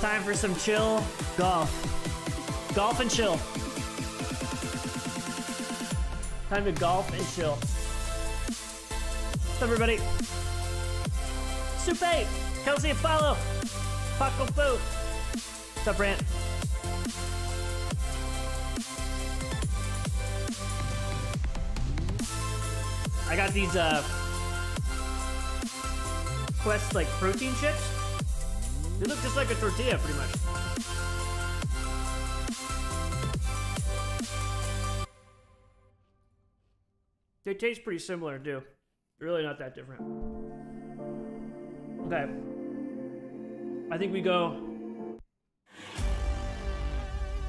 Time for some chill golf. Golf and chill. Time to golf and chill. What's up, everybody? Supe, Kelsey Apollo, Paco Fu. What's up, Brant? I got these uh Quest like protein chips. Just like a tortilla, pretty much. They taste pretty similar too. Really not that different. Okay. I think we go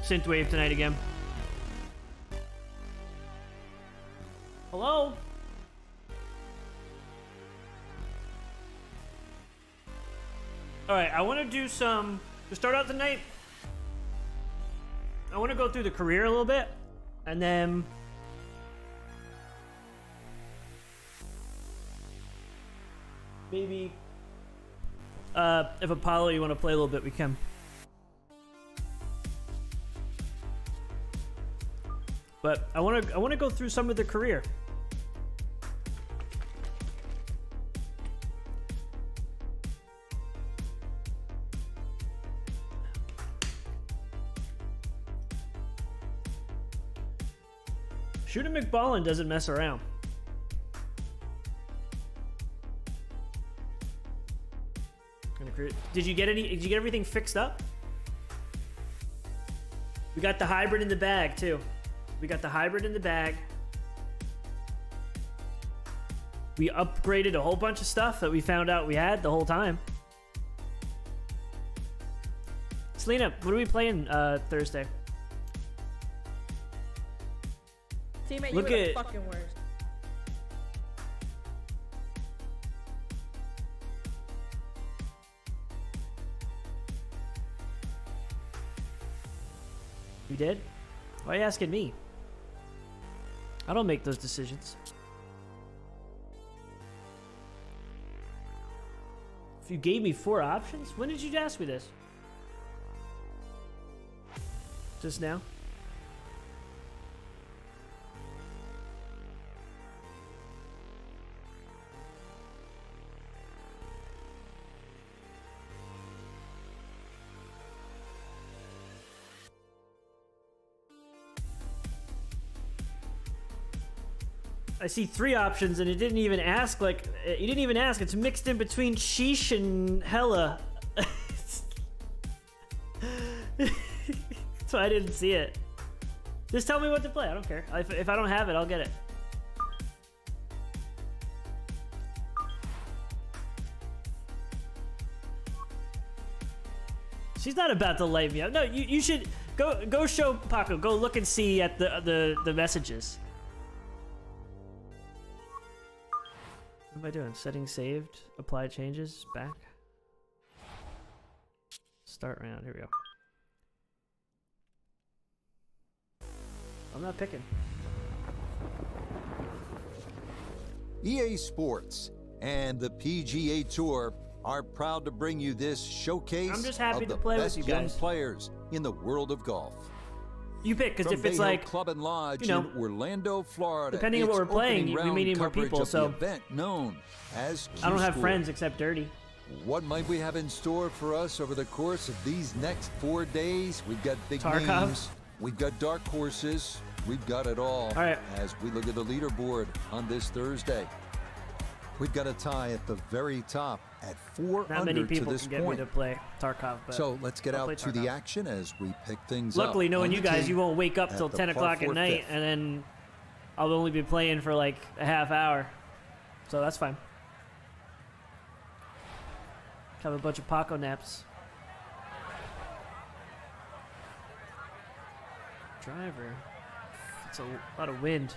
synthwave tonight again. Hello? All right, I want to do some to start out the night. I want to go through the career a little bit, and then maybe uh, if Apollo you want to play a little bit, we can. But I want to I want to go through some of the career. Shooter McBallin doesn't mess around. Did you get any? Did you get everything fixed up? We got the hybrid in the bag too. We got the hybrid in the bag. We upgraded a whole bunch of stuff that we found out we had the whole time. Selena, what are we playing uh, Thursday? Teammate, Look you were at- the fucking worst. You did? Why are you asking me? I don't make those decisions. If you gave me four options, when did you ask me this? Just now? I see three options, and it didn't even ask. Like, you didn't even ask. It's mixed in between sheesh and hella. so I didn't see it. Just tell me what to play. I don't care. If, if I don't have it, I'll get it. She's not about to light me up. No, you, you should go go show Paco. Go look and see at the the the messages. Am I doing? Setting saved, apply changes, back. Start round, here we go. I'm not picking. EA Sports and the PGA Tour are proud to bring you this showcase I'm just happy of to the play with best you young players in the world of golf. You pick, because if it's Bay like, Club and Lodge you know, in Orlando, Florida, depending on what we're playing, we may need more people, so- event known as I don't have friends except Dirty. What might we have in store for us over the course of these next four days? We've got big Tarkov? names, we've got dark horses, we've got it all. All right. As we look at the leaderboard on this Thursday, we've got a tie at the very top at four Not under many to this can get point. me to play Tarkov, but So let's get I'll out to the action as we pick things up. Luckily, knowing you guys, you won't wake up till 10 o'clock at night, fifth. and then I'll only be playing for like a half hour. So that's fine. Have a bunch of Paco naps. Driver. It's a lot of wind.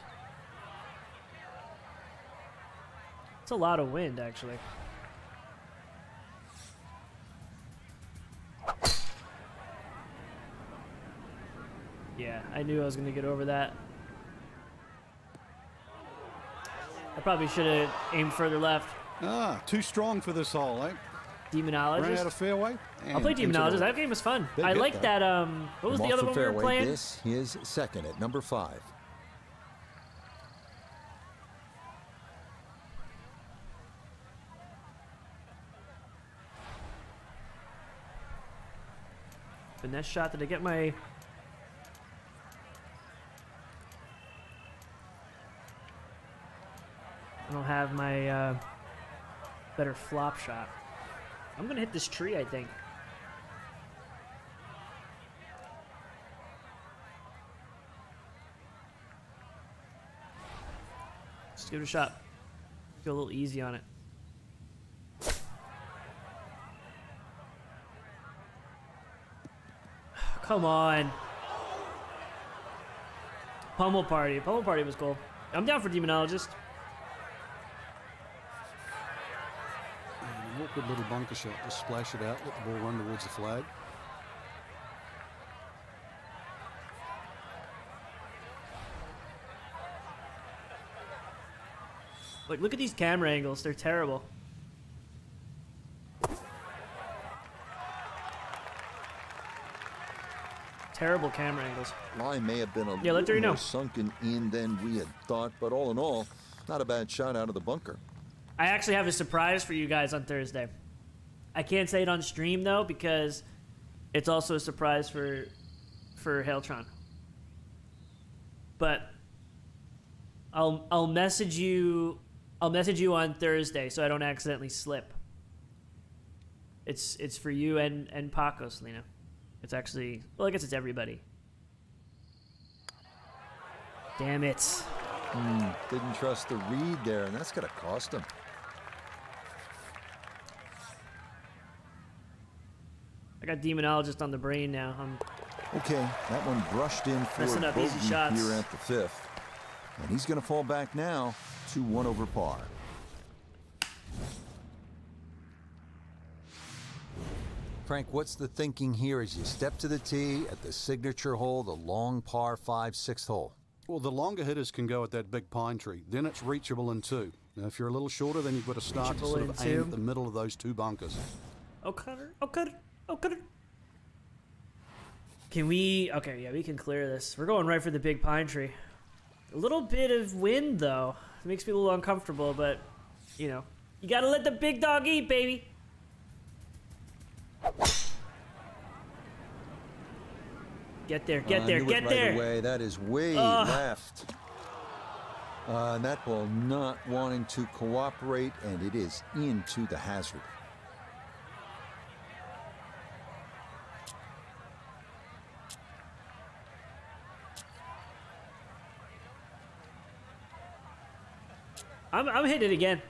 It's a lot of wind, actually. Yeah, I knew I was going to get over that. I probably should have aimed further left. Ah, too strong for this hole, eh? Demonologist. Ran out of fairway. I'll play and into the- Demonologist. That game was fun. They're I good, like that. Um, what was the other one we were playing? This is second at number five. Finesse shot. Did I get my? I don't have my uh, better flop shot. I'm gonna hit this tree. I think. Just give it a shot. Go a little easy on it. Come on. Pummel Party. Pummel Party was cool. I'm down for Demonologist. An awkward little bunker shot. Just splash it out. Let the ball run towards the flag. Like, look at these camera angles. They're terrible. Terrible camera angles. Line may have been a Yeah, little Jerry know. sunken in than we had thought, but all in all, not a bad shot out of the bunker. I actually have a surprise for you guys on Thursday. I can't say it on stream though because it's also a surprise for for Hailtron. But I'll I'll message you I'll message you on Thursday so I don't accidentally slip. It's it's for you and and Paco, Selena. It's actually well, I guess it's everybody. Damn it. Hmm, didn't trust the read there, and that's going to cost him. I got Demonologist on the brain now. I'm Okay, that one brushed in for Messing up easy shots. here at the fifth. And he's going to fall back now to one over par. Frank, what's the thinking here as you step to the tee at the signature hole, the long par five, sixth hole? Well, the longer hitters can go at that big pine tree. Then it's reachable in two. Now, if you're a little shorter, then you've got to start to sort of aim two. at the middle of those two bunkers. Oh, cutter. Oh, cutter. Oh, cutter. Can we? Okay, yeah, we can clear this. We're going right for the big pine tree. A little bit of wind, though. It makes me a little uncomfortable, but, you know, you gotta let the big dog eat, baby. Get there, get Uh, there, get right there. Away. That is way Ugh. left. Uh, that ball not wanting to cooperate, and it is into the hazard. I'm, I'm hitting it again.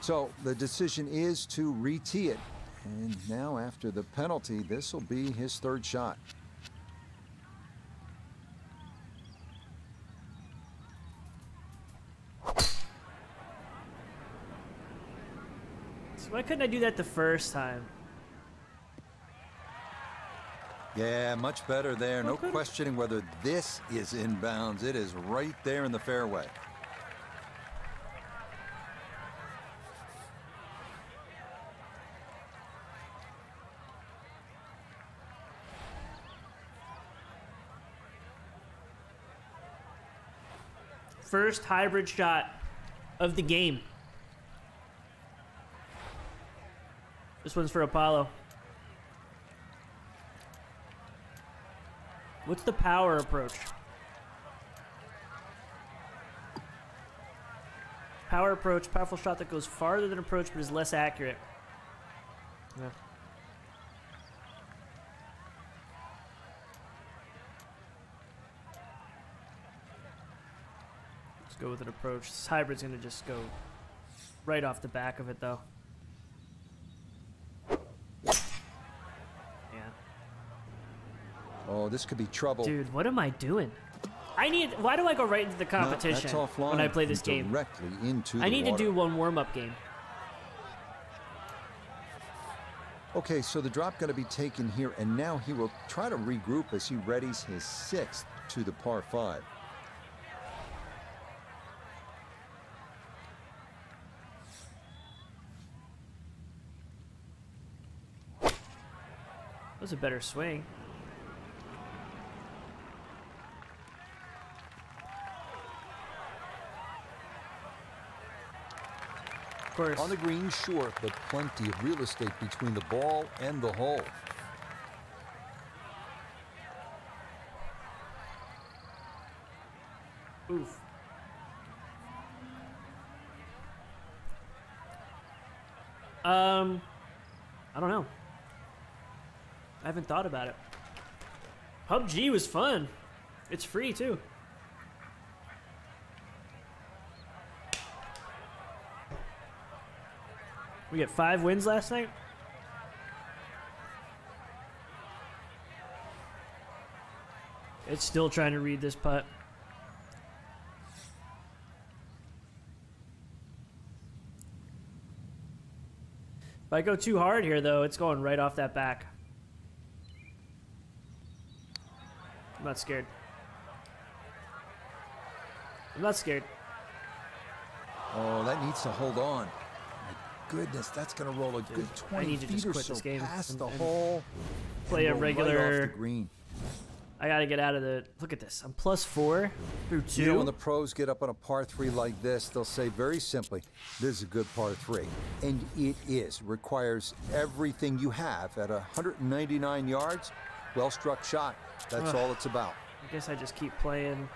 So the decision is to re-tee it. And now after the penalty, this will be his third shot. So why couldn't I do that the first time? Yeah, much better there. No Okay. questioning whether this is inbounds. It is right there in the fairway. First hybrid shot of the game. This one's for Apollo. What's the power approach? Power approach, powerful shot that goes farther than approach but is less accurate. Yeah. Go with an approach. This hybrid's gonna just go right off the back of it though. Yeah. Oh, this could be trouble. Dude, what am I doing? I need. Why do I go right into the competition offline when I play this game? Directly into I need to do one warm up game. Okay, so the drop going to be taken here, and now he will try to regroup as he readies his sixth to the par five. Was a better swing. Of course. On the green, short, but plenty of real estate between the ball and the hole. Oof. Um, I don't know. I haven't thought about it. PUBG was fun. It's free too. We get five wins last night. It's still trying to read this putt. If I go too hard here, though, it's going right off that back. Not scared. I'm not scared. Oh, that needs to hold on. My goodness, that's going to roll a good I 20 need to feet just quit so this game past the hole. Play a right regular. the green. I gotta get out of the. Look at this. I'm plus four through two. You know, when the pros get up on a par three like this, they'll say very simply, this is a good par three. And it is. Requires everything you have at 199 yards. Well struck shot. That's all it's about. I guess I just keep playing.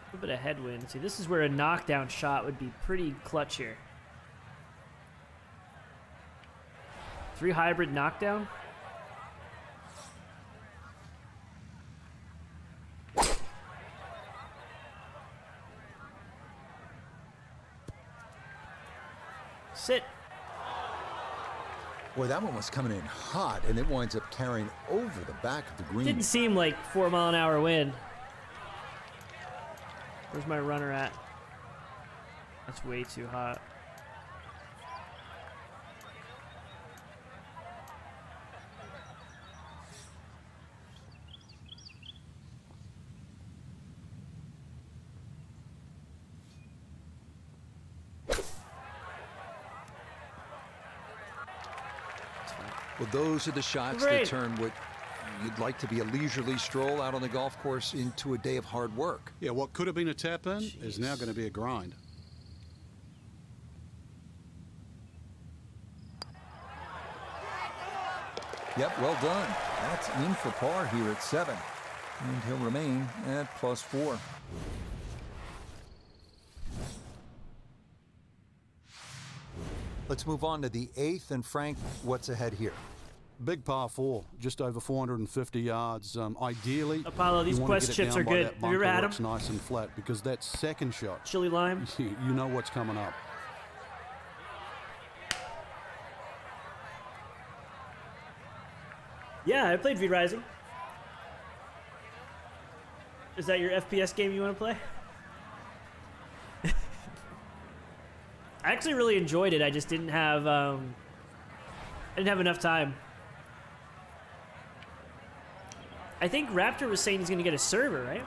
A little bit of headwind. See, this is where a knockdown shot would be pretty clutch here. Three hybrid knockdown. Sit. Boy, that one was coming in hot, and it winds up carrying over the back of the green. Didn't seem like four mile an hour wind. Where's my runner at? That's way too hot. Well, those are the shots Great. that turn what you'd like to be a leisurely stroll out on the golf course into a day of hard work. Yeah, what could have been a tap in is now going to be a grind. Yep, well done. That's in for par here at seven. And he'll remain at plus four. Let's move on to the eighth. And Frank, what's ahead here? Big par four, just over 450 yards. Um, ideally, Apollo, these Quest chips are good. Have you ever had where 'em? It's nice and flat because that second shot, Chili lime. you you know what's coming up. Yeah, I played V Rising. Is that your FPS game you want to play? I actually really enjoyed it. I just didn't have um, I didn't have enough time. I think Raptor was saying he's going to get a server, right?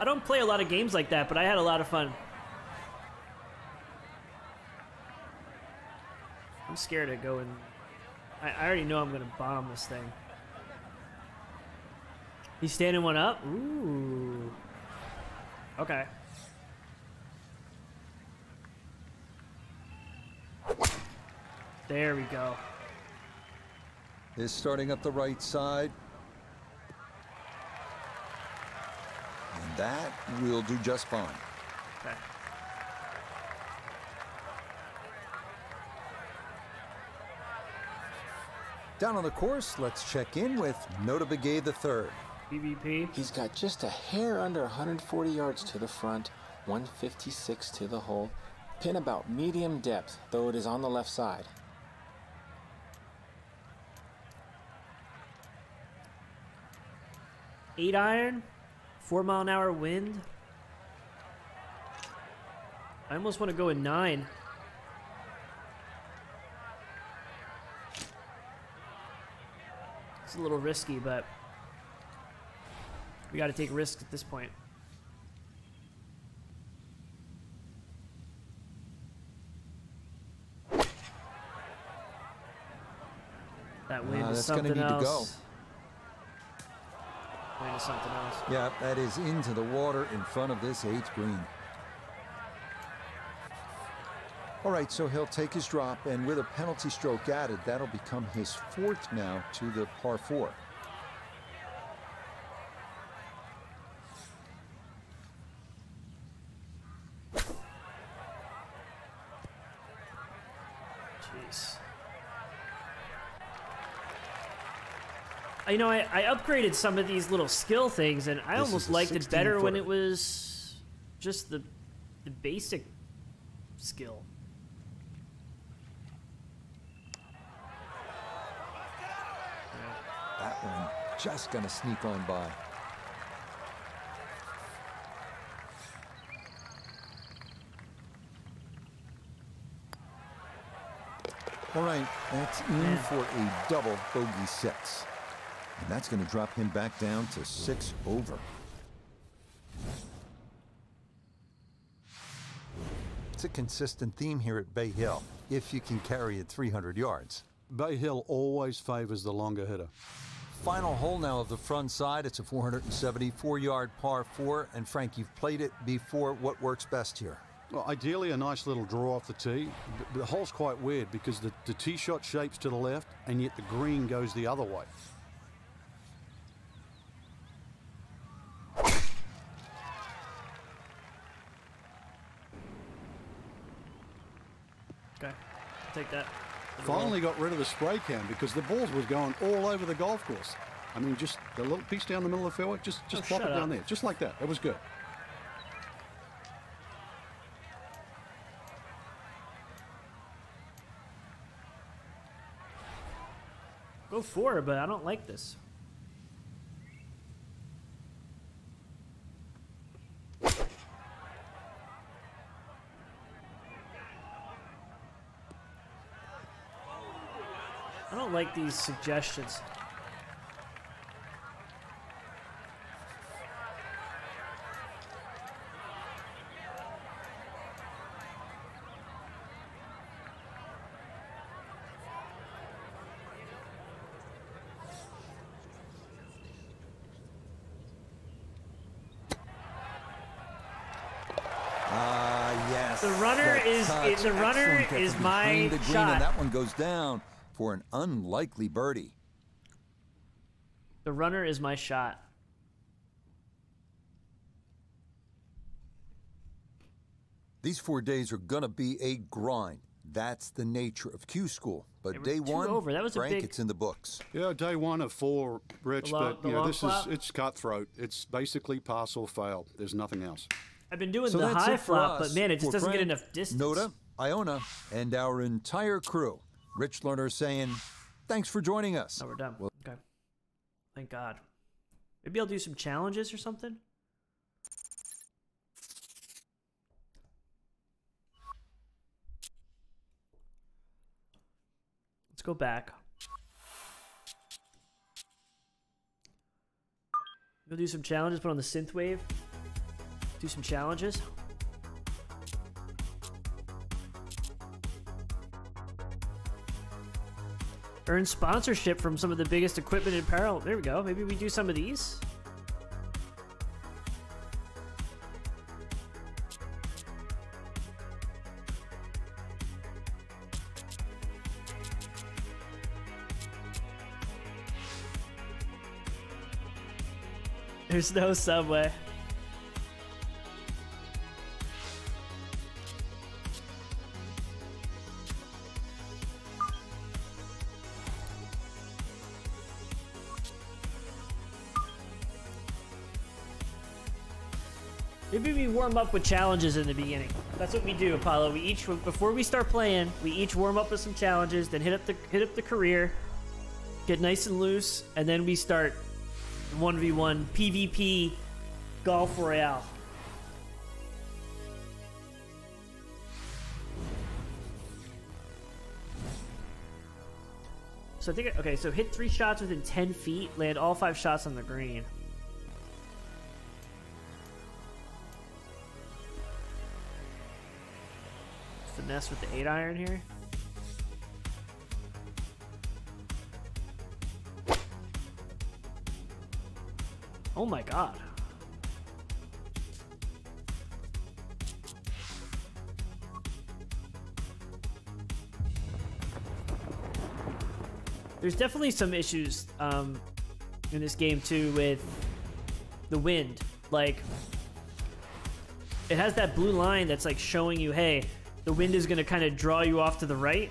I don't play a lot of games like that, but I had a lot of fun. I'm scared to go and. I, I already know I'm gonna bomb this thing. He's standing one up. Ooh. Okay. There we go. Is starting up the right side. And that will do just fine. Okay. Down on the course, let's check in with Notah Begay III. PvP. He's got just a hair under 140 yards to the front, 156 to the hole. Pin about medium depth, though it is on the left side. Eight iron. Four mile an hour wind. I almost want to go in nine. It's a little risky, but we got to take risks at this point. That wind Ah, is something need to go. else. Is something else. Yeah, that is into the water in front of this eighth green. All right, so he'll take his drop, and with a penalty stroke added, that'll become his fourth now to the par four. Jeez. You know, I, I upgraded some of these little skill things, and I This almost liked it better when it was just the the basic skill. That one just gonna sneak on by. All right, that's in Man. for a double bogey six. And that's gonna drop him back down to six over. It's a consistent theme here at Bay Hill, if you can carry it 300 yards. Bay Hill always favours the longer hitter. Final hole now of the front side. It's a 474 yard par four. And Frank, you've played it before. What works best here? Well, ideally, a nice little draw off the tee. But the hole's quite weird because the, the tee shot shapes to the left, and yet the green goes the other way. Okay, I'll take that. Finally got rid of the spray can because the balls was going all over the golf course. I mean, just the little piece down the middle of the fairway, just just Oh, plop it down up. there, just like that. It was good. Go for it, but I don't like this. Like these suggestions. Ah, yes. The runner is the runner is my behind the green, shot. And that one goes down for an unlikely birdie. The runner is my shot. These four days are going to be a grind. That's the nature of Q School. But day one, over. That was a Frank, big- it's in the books. Yeah, day one of four, Rich, long- but the you know, long this flop? is it's cutthroat. It's basically pass or fail. There's nothing else. I've been doing So the that's high it flop, us. but man, it just doesn't get enough distance. Notah, Iona, and our entire crew. Rich Lerner saying, thanks for joining us. Oh, we're done. okay. Thank God. Maybe I'll do some challenges or something. Let's go back. We'll do some challenges. Put on the synth wave. Do some challenges. Earn sponsorship from some of the biggest equipment and apparel. There we go. Maybe we do some of these. There's no subway. Warm up with challenges in the beginning. That's what we do, Apollo. We each before we start playing, we each warm up with some challenges, then hit up the hit up the career, get nice and loose, and then we start 1v1 PvP Golf Royale. So I think okay. So hit three shots within ten feet. Land all five shots on the green. Finesse with the eight iron here. Oh my god. There's definitely some issues um, in this game too with the wind. Like, it has that blue line that's like showing you, hey, the wind is going to kind of draw you off to the right.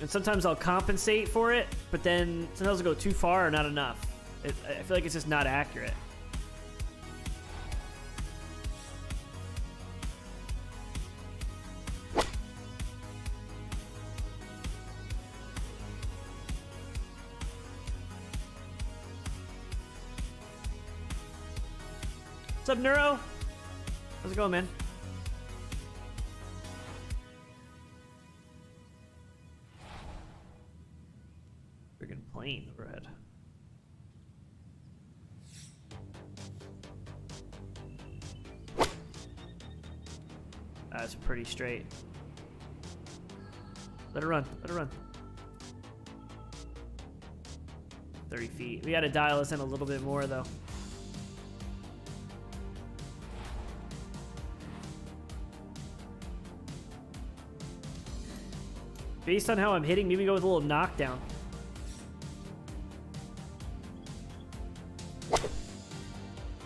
And sometimes I'll compensate for it, but then sometimes I'll go too far or not enough. It, I feel like it's just not accurate. What's up, Neuro? How's it going, man? Straight. Let it run. Let it run. 30 feet. We gotta dial this in a little bit more, though. Based on how I'm hitting, maybe go with a little knockdown. Uh,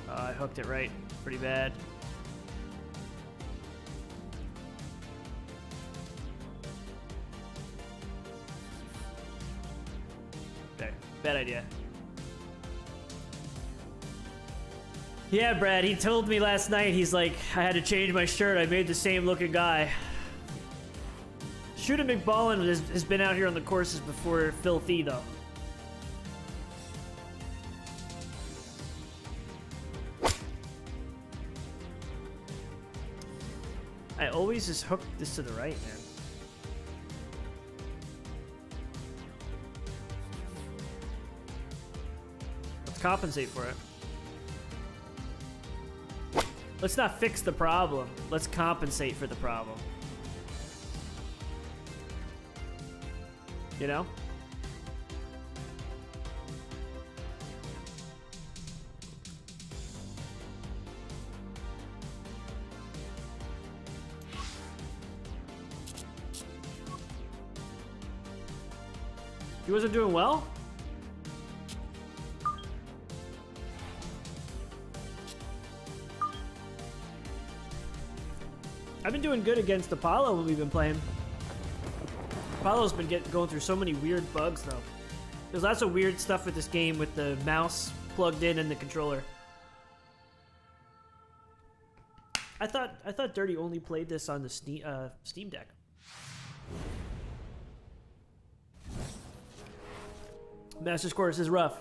I hooked it right pretty bad. Bad idea. Yeah, Brad, he told me last night, he's like, I had to change my shirt. I made the same looking guy. Shooter McBallin has, has been out here on the courses before Filthy, though. I always just hook this to the right, man. Compensate for it. Let's not fix the problem. Let's compensate for the problem. You know? He wasn't doing well? Doing good against Apollo when we've been playing. Apollo's been getting going through so many weird bugs though. There's lots of weird stuff with this game with the mouse plugged in and the controller. I thought I thought Dirty only played this on the Steam, uh, Steam Deck. Master's Course is rough.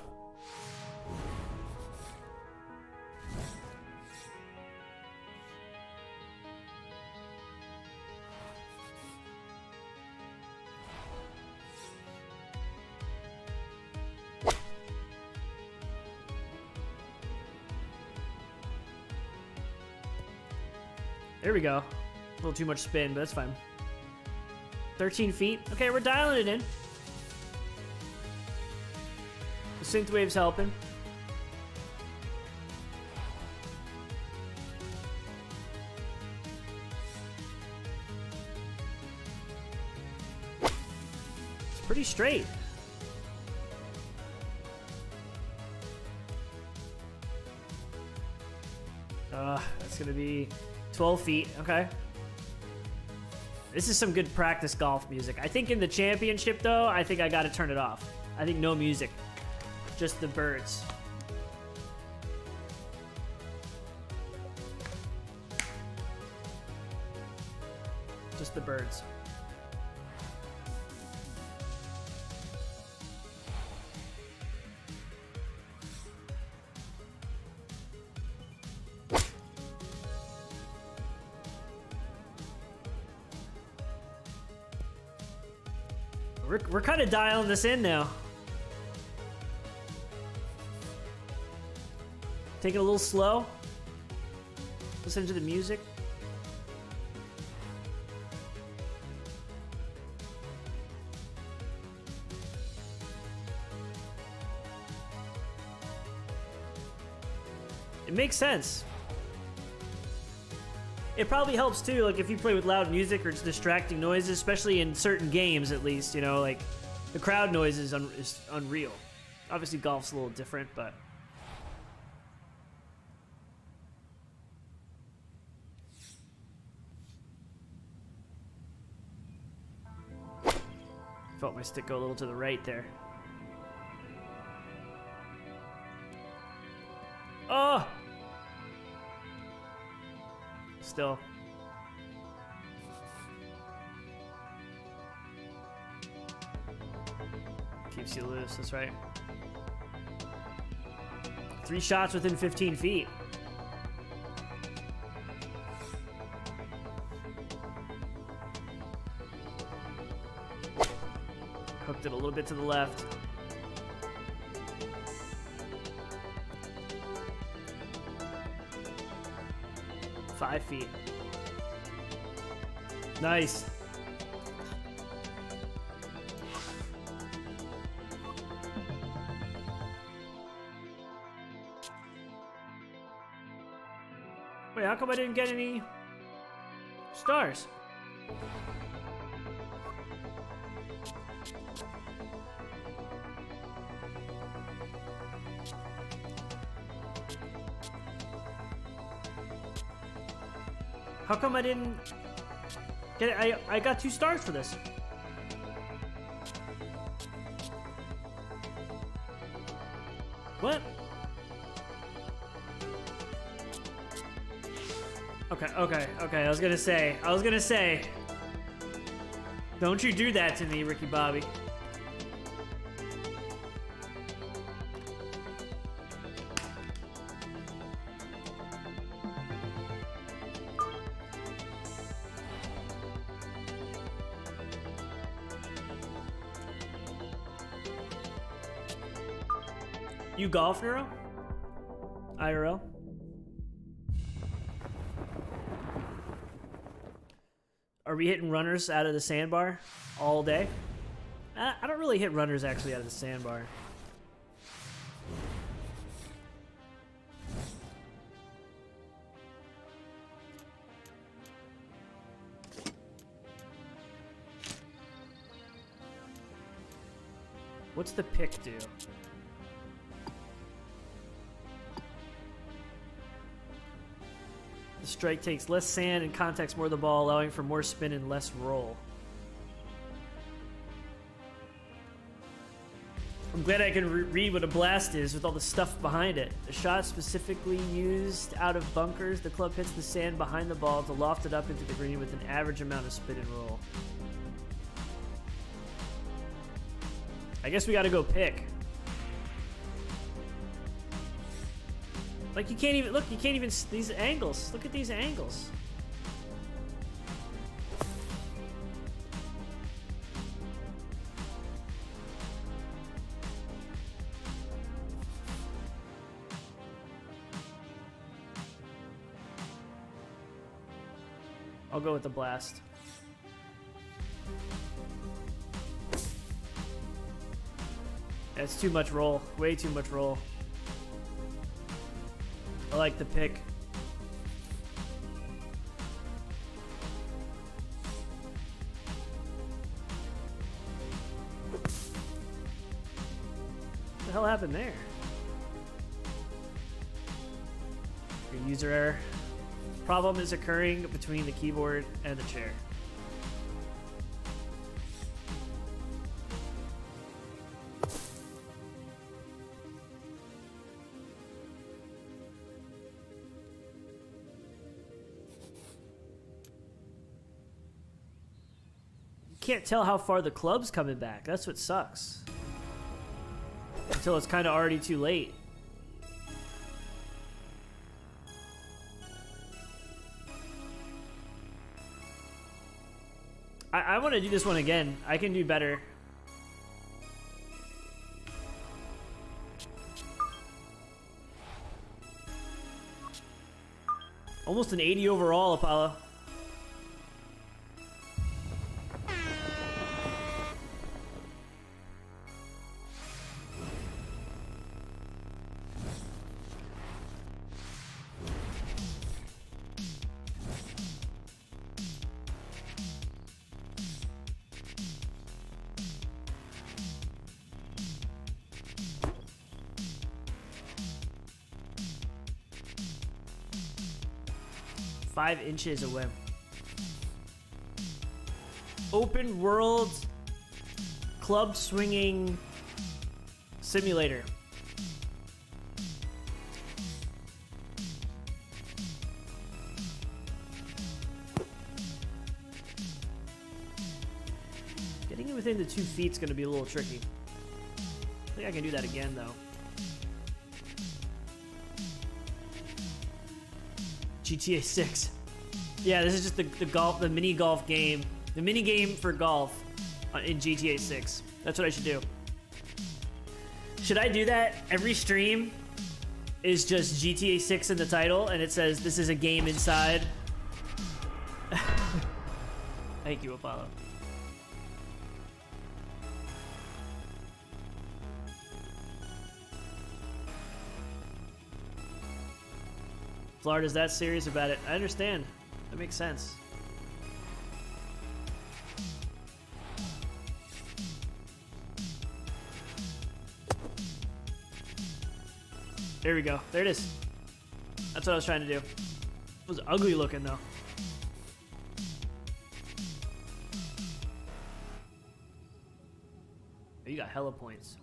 We go. A little too much spin, but that's fine. 13 feet. Okay, we're dialing it in. The synth wave's helping. It's pretty straight. Uh, that's gonna be 12 feet. Okay. This is some good practice golf music. I think in the championship, though, I think I got to turn it off. I think no music, just the birds. Dialing this in now. Take it a little slow. Listen to the music. It makes sense. It probably helps too, like if you play with loud music or it's distracting noises, especially in certain games at least, you know, like the crowd noise is, un- is unreal. Obviously, golf's a little different, but. Felt my stick go a little to the right there. Oh! Still. Right. Three shots within 15 feet. Hooked it a little bit to the left. Five feet. Nice. Come I didn't get any stars? How come I didn't get it? I, I got two stars for this. Was gonna say, I was gonna say, don't you do that to me, Ricky Bobby. You golf, Neuro? We hitting runners out of the sandbar all day? I I don't really hit runners actually out of the sandbar. What's the pick do? Strike takes less sand and contacts more of the ball, allowing for more spin and less roll. I'm glad I can re- read what a blast is with all the stuff behind it. A shot specifically used out of bunkers, the club hits the sand behind the ball to loft it up into the green with an average amount of spin and roll. I guess we gotta go pick. Like you can't even look. You can't even these angles. Look at these angles. I'll go with the blast. That's too much roll. Way too much roll. Like the pick. What the hell happened there? Your user error. Problem is occurring between the keyboard and the chair. tell how far the club's coming back. That's what sucks. Until it's kind of already too late. I, I want to do this one again. I can do better. Almost an 80 overall, Apollo. Five inches away. Open world club swinging simulator. Getting it within the two feet is going to be a little tricky. I think I can do that again, though. GTA 6. Yeah, this is just the, the golf, the mini golf game, the mini game for golf uh, in GTA 6. That's what I should do. Should I do that? Every stream is just GTA 6 in the title, and it says this is a game inside. Thank you, Apollo. Florida's that serious about it. I understand. That makes sense. There we go. There it is. That's what I was trying to do. It was ugly looking though. You got hella points.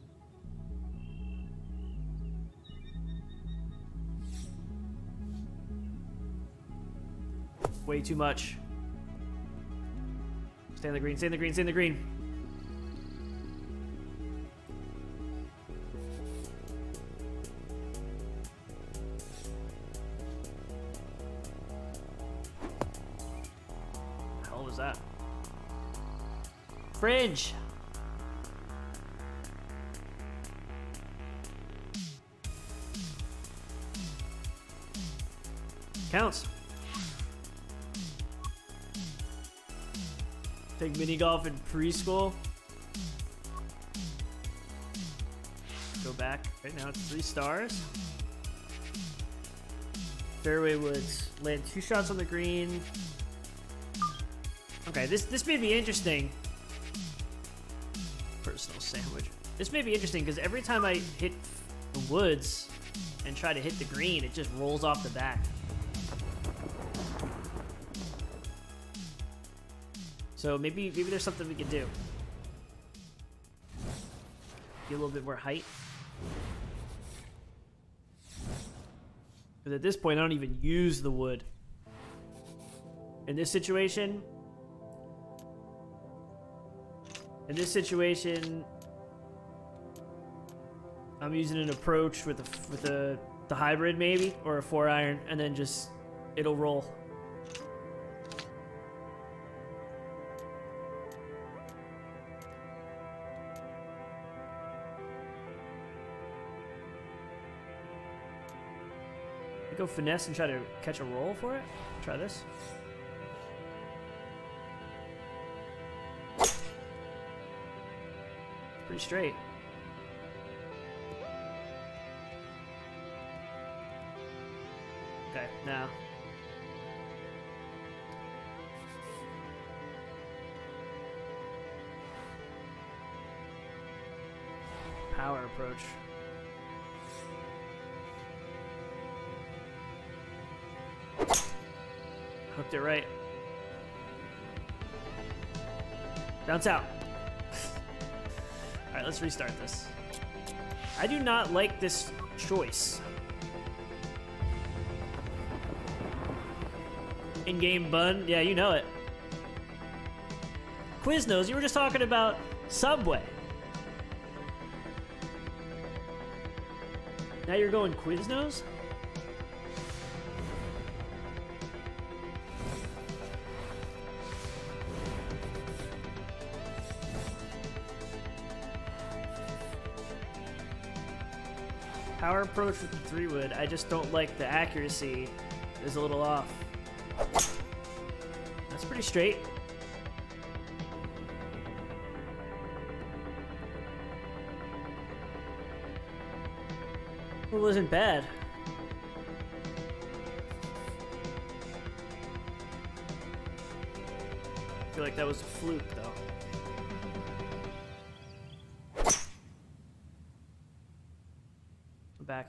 Way too much. Stay in the green, stay in the green, stay in the green. Golf in preschool. Go back. Right now it's three stars. Fairway Woods. Land two shots on the green. Okay, this this may be interesting. Personal sandwich. This may be interesting because every time I hit the woods and try to hit the green, it just rolls off the back. So maybe maybe there's something we can do. Get a little bit more height. Because at this point, I don't even use the wood. In this situation, in this situation, I'm using an approach with a with a the hybrid maybe or a four iron, and then just it'll roll. Finesse and try to catch a roll for it. Try this. Pretty straight. Okay, now. It right. Bounce out. Alright, let's restart this. I do not like this choice. In-game bun? Yeah, you know it. Quiznos, you were just talking about Subway. Now you're going Quiznos? Approach with the three wood. I just don't like the accuracy is a little off. That's pretty straight. It wasn't bad. I feel like that was a fluke, though.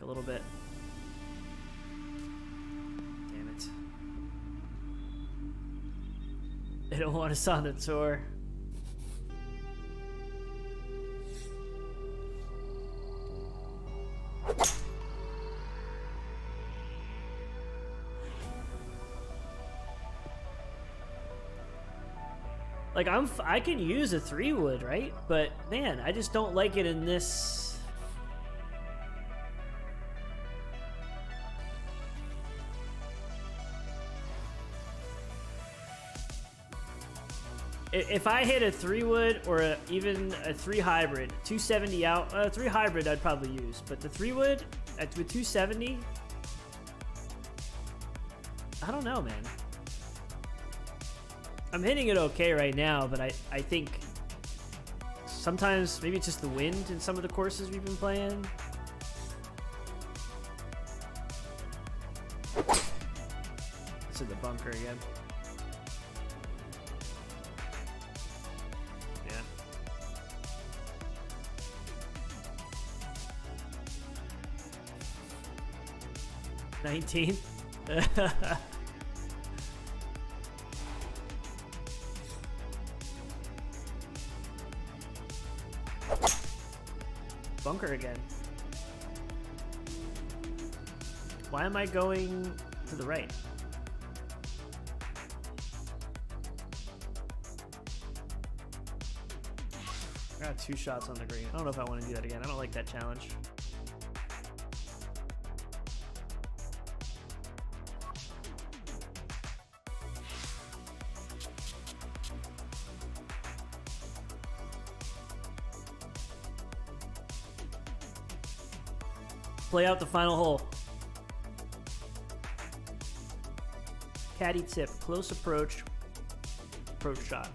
Little bit. Damn it. They don't want us on the tour. Like I'm, f- I can use a three wood, right? But man, I just don't like it in this. If I hit a three wood or a, even a three hybrid, 270 out, uh, three hybrid I'd probably use, but the three wood at with 270, I don't know, man. I'm hitting it okay right now, but I, I think sometimes maybe it's just the wind in some of the courses we've been playing. It's in the bunker again. 19. Bunker again. Why am I going to the right? I got two shots on the green. I don't know if I want to do that again. I don't like that challenge. Play out the final hole. Caddy tip, close approach, approach shot.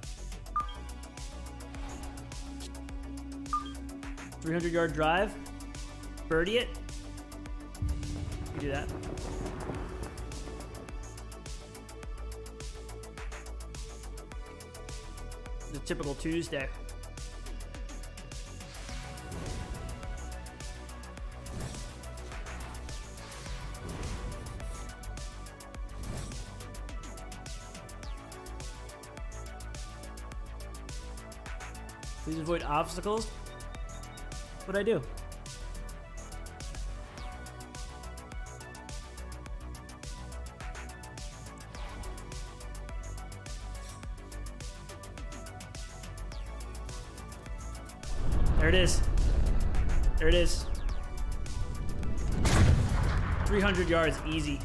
300 yard drive, birdie it. You do that. The typical Tuesday. Obstacles. What'd I do? There it is. There it is. 300 yards, easy.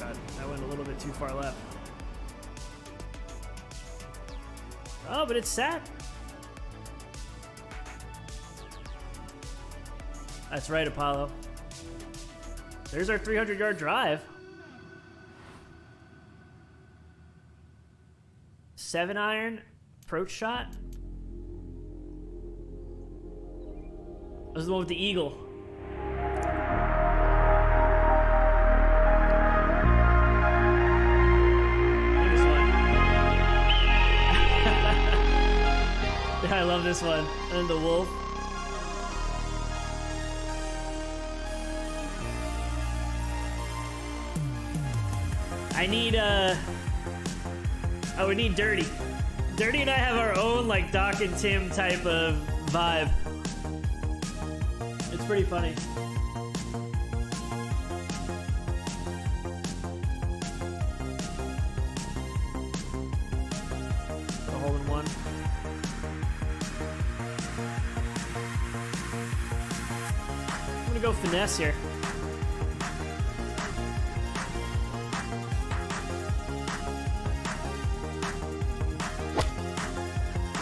God, I went a little bit too far left. Oh, but it's sat. That's right, Apollo. There's our 300 yard drive. Seven iron, approach shot. This is the one with the eagle. This one. And the wolf. I need, uh... I would need Dirty. Dirty and I have our own, like, Doc and Tim type of vibe. It's pretty funny. mess here.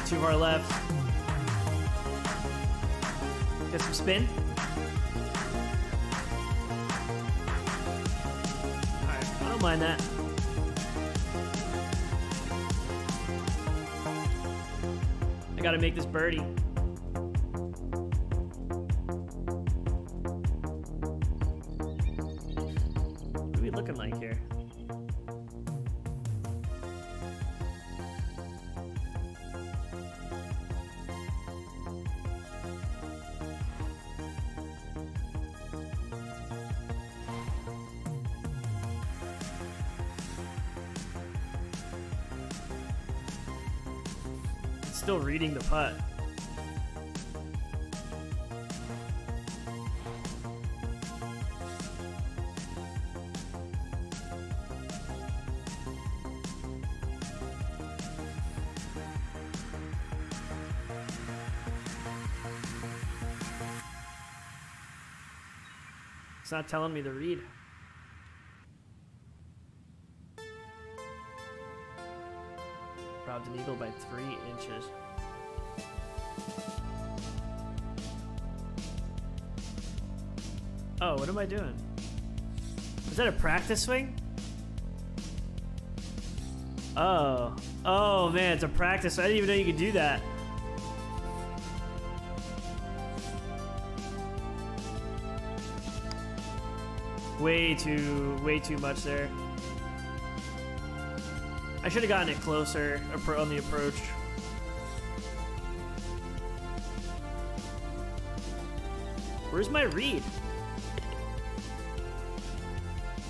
Two of our left. Get some spin. Alright, I don't mind that. I gotta make this birdie. It's not telling me to read. Robbed an eagle by three inches. Oh, what am I doing? Is that a practice swing? Oh. Oh, man, it's a practice. I didn't even know you could do that. Way too, way too much there. I should have gotten it closer on the approach. Where's my read?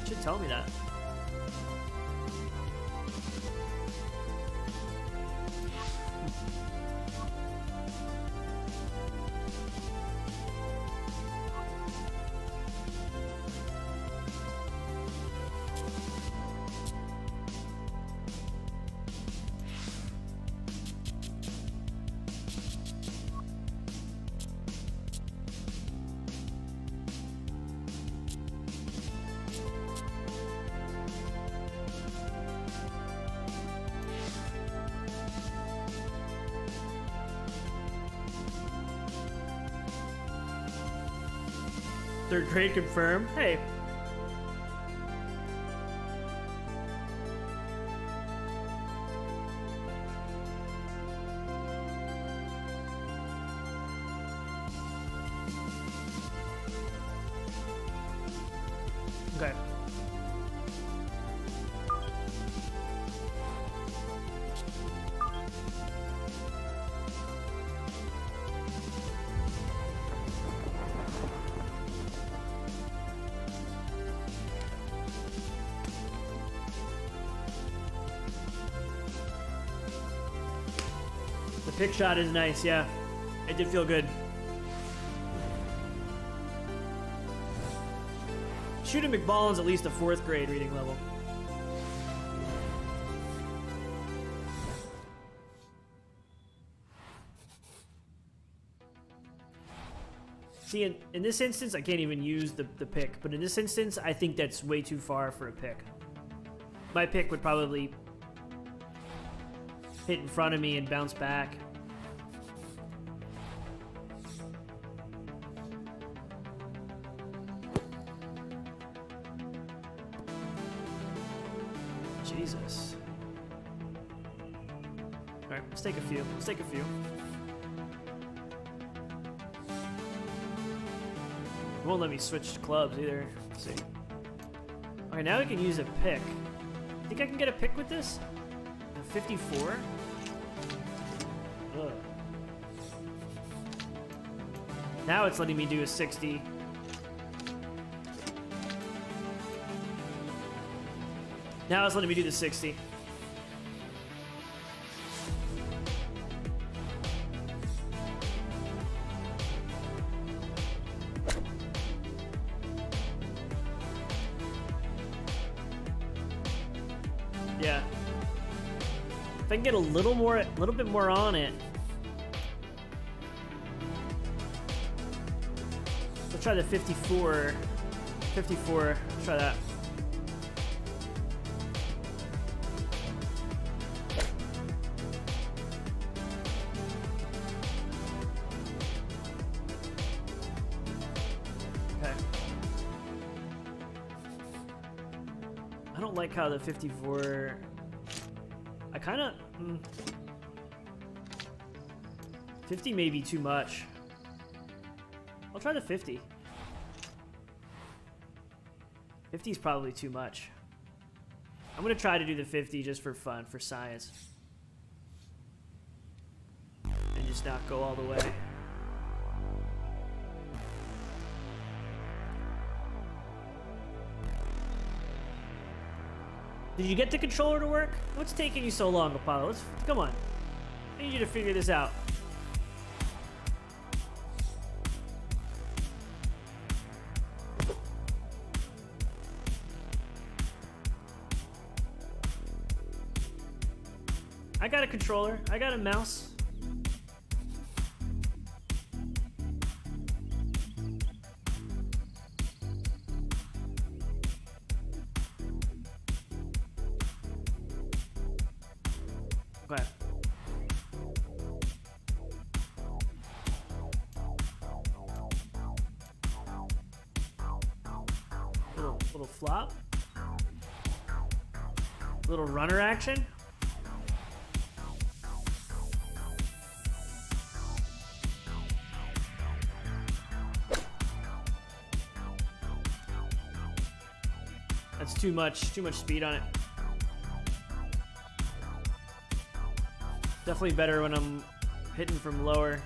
It should tell me that. Third grade confirmed. Hey. Shot is nice, yeah. It did feel good. Shooting McBallin's at least a fourth grade reading level. See, in, in this instance, I can't even use the, the pick, but in this instance, I think that's way too far for a pick. My pick would probably hit in front of me and bounce back. Take a few. Won't let me switch to clubs either. Let's see. Alright, now we can use a pick. Think I can get a pick with this? A 54? Ugh. Now it's letting me do a 60. Now it's letting me do the 60. Get a little more, a little bit more on it. Let's try the 54. 54. Let's try that. I don't like how the 54. I kind of. Mm, 50 may be too much. I'll try the 50. 50 is probably too much. I'm gonna try to do the 50 just for fun, for science. And just not go all the way. Did you get the controller to work? What's taking you so long, Apollo? Let's, come on. I need you to figure this out. I got a controller. I got a mouse. Too much, too much speed on it. Definitely better when I'm hitting from lower.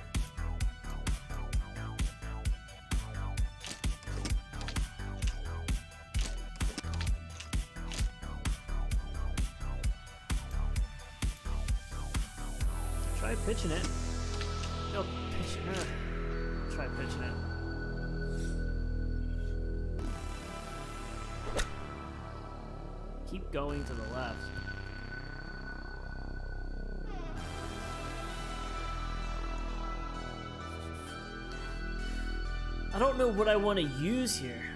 Don't know what I want to use here.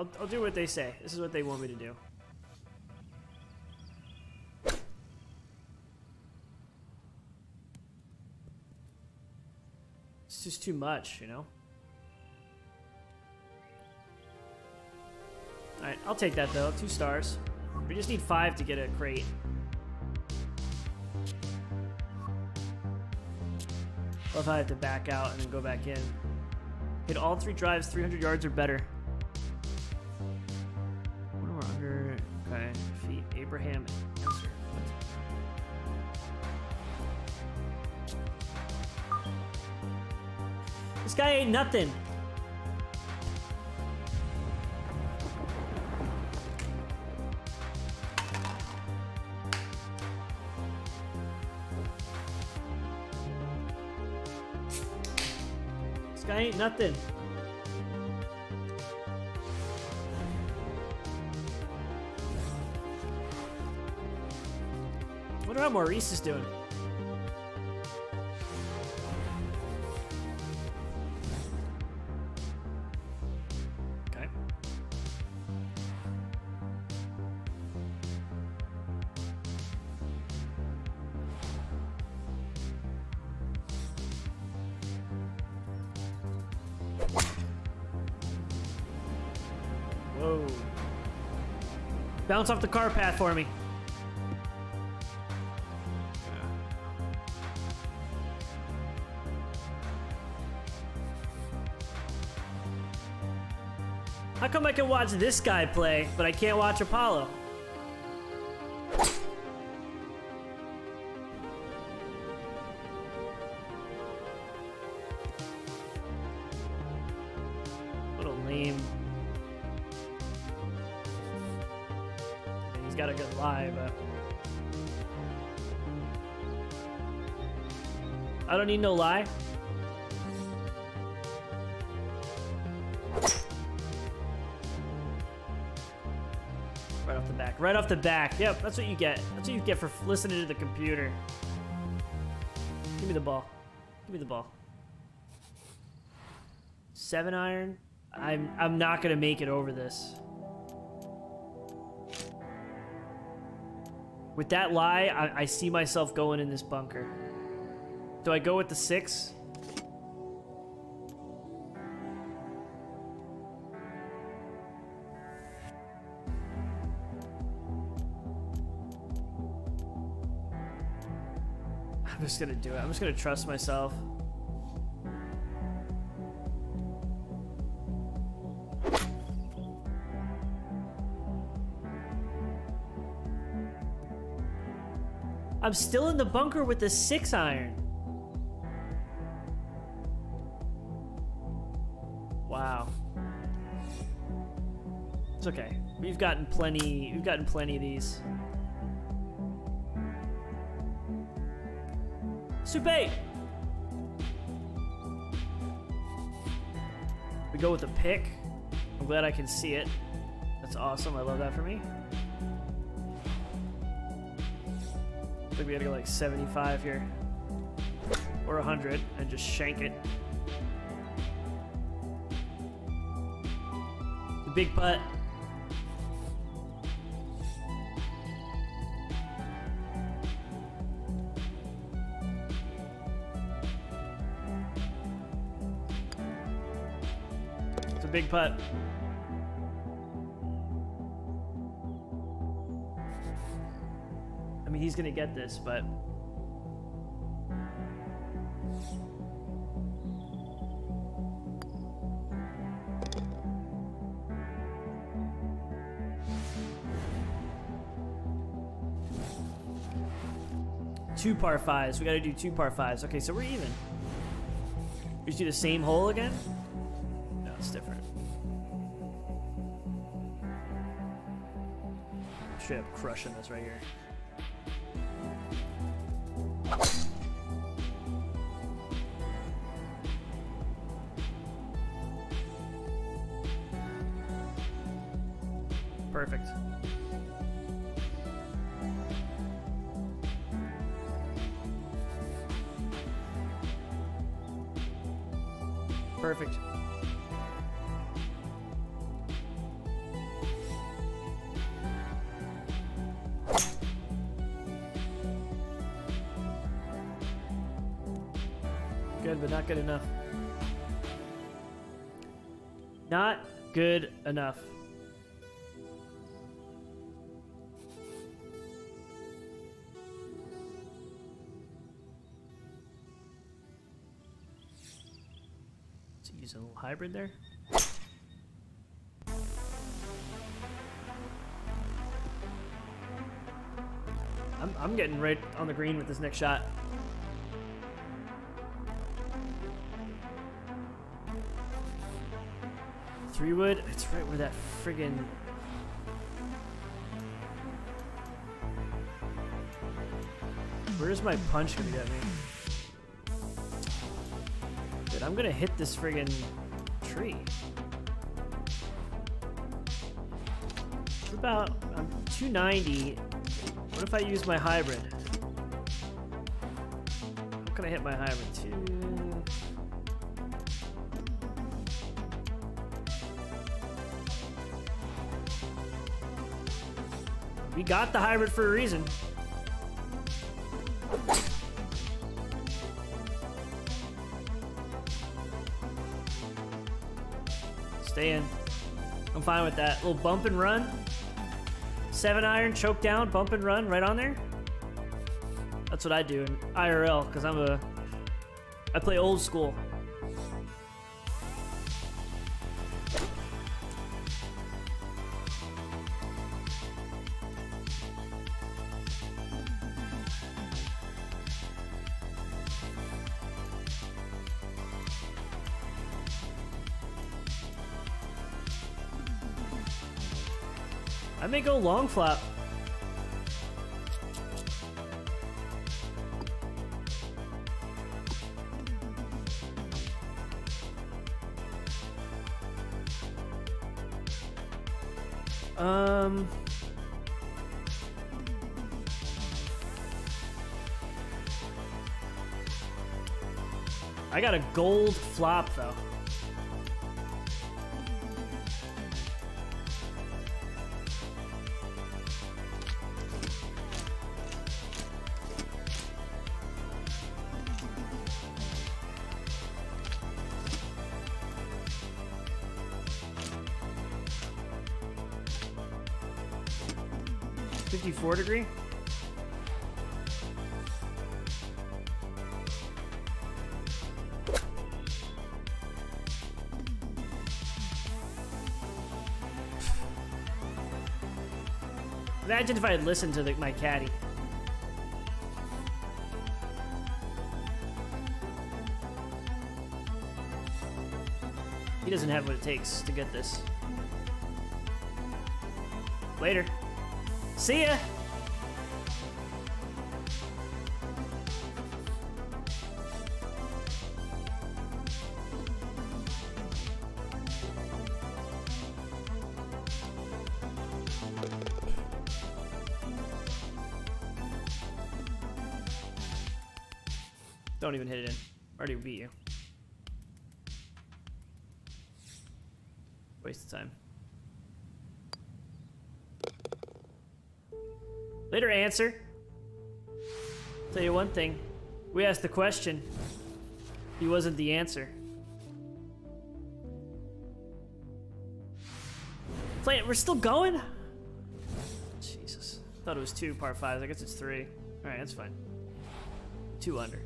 I'll, I'll do what they say. This is what they want me to do. It's just too much, you know? Alright, I'll take that though. Two stars. We just need five to get a crate. Love how I have to back out and then go back in. Hit all three drives 300 yards or better. Nothing. This guy ain't nothing. Wonder how Maurice is doing. Bounce off the car path for me. How come I can watch this guy play, but I can't watch Apollo? Need no lie. Right off the back. Right off the back. Yep, that's what you get. That's what you get for listening to the computer. Give me the ball. Give me the ball. Seven iron. I'm I'm not gonna make it over this. With that lie, I, I see myself going in this bunker. Do I go with the six? I'm just gonna do it. I'm just gonna trust myself. I'm still in the bunker with the six iron. Okay. We've gotten plenty. We've gotten plenty of these. Soupe! We go with the pick. I'm glad I can see it. That's awesome. I love that for me. I think we gotta go like 75 here. Or 100 and just shank it. The big putt. Big putt. I mean, he's gonna get this, but two par fives. We gotta do two par fives. Okay, so we're even. We just do the same hole again? Crushing this right here. Perfect. Perfect. Not good enough. Not good enough. So use a little hybrid there. I'm, I'm getting right on the green with this next shot. Three wood, it's right where that friggin' Where's my punch gonna get me? Dude, I'm gonna hit this friggin' tree. What about I'm 290? What if I use my hybrid? How can I hit my hybrid? Two. Got the hybrid for a reason. Stay in. I'm fine with that. little bump and run. Seven iron, choke down, bump and run, right on there. That's what I do in IRL, because I'm a... I play old school. gonna go long flap. Um... I got a gold flop, though. Degree. Imagine if I had listened to the, my caddy. He doesn't have what it takes to get this. Later. See ya! We asked the question. He wasn't the answer. Play we're still going? Jesus. Thought it was two par fives. I guess it's three. Alright, that's fine. Two under.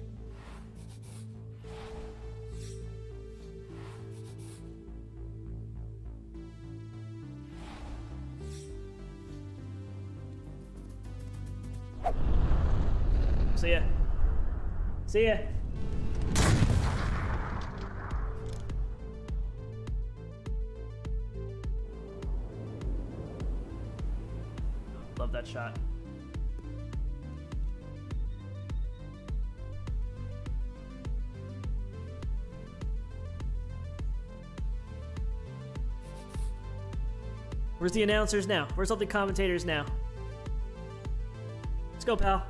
See ya. Love that shot. Where's the announcers now? Where's all the commentators now? Let's go, pal.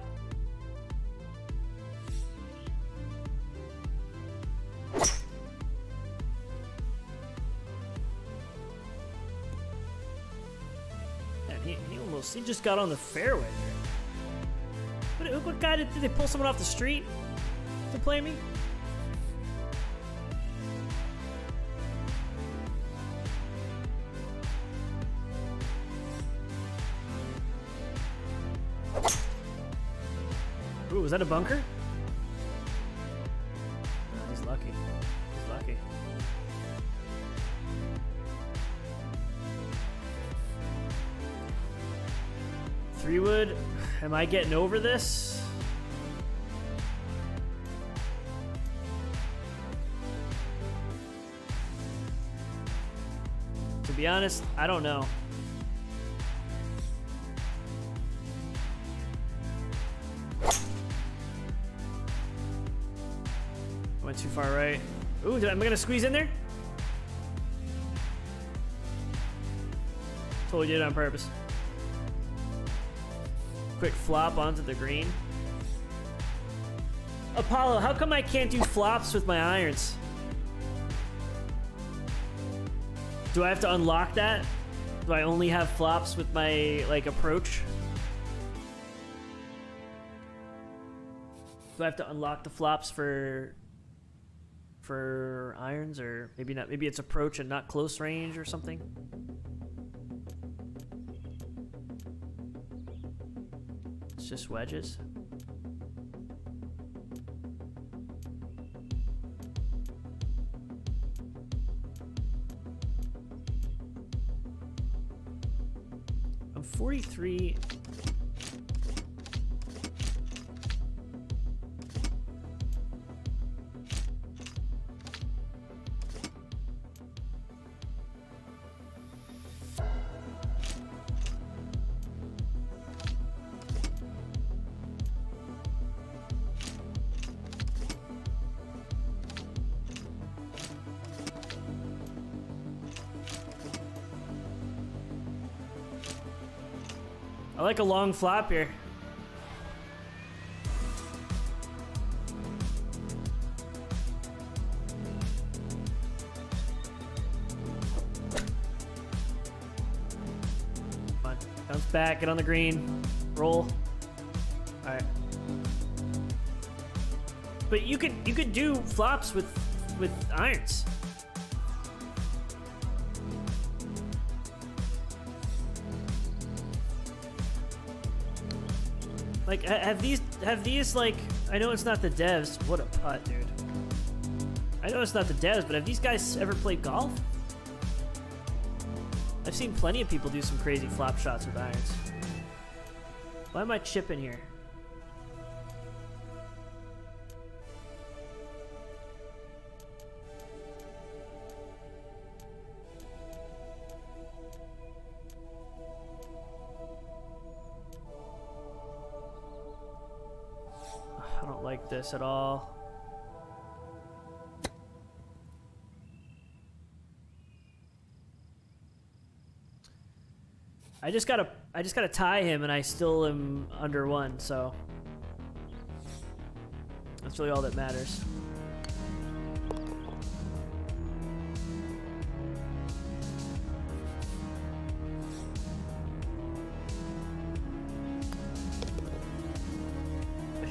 Got on the fairway. What, what guy did, did they pull someone off the street to play me? Ooh, was that a bunker? Am I getting over this? To be honest, I don't know. I Went too far right. Ooh, did, am I gonna squeeze in there? Totally did it on purpose. Quick flop onto the green. Apollo, how come I can't do flops with my irons? Do I have to unlock that? Do I only have flops with my like approach? Do I have to unlock the flops for for irons or maybe not maybe it's approach and not close range or something? Just wedges. I'm 43. Like a long flop here. Bounce back, get on the green, roll. All right. But you could you could do flops with with irons. Like, have these, have these, like, I know it's not the devs. What a putt, dude. I know it's not the devs, but have these guys ever played golf? I've seen plenty of people do some crazy flop shots with irons. Why am I chipping here? This at all. I just gotta I just gotta tie him and I still am under one, so that's really all that matters.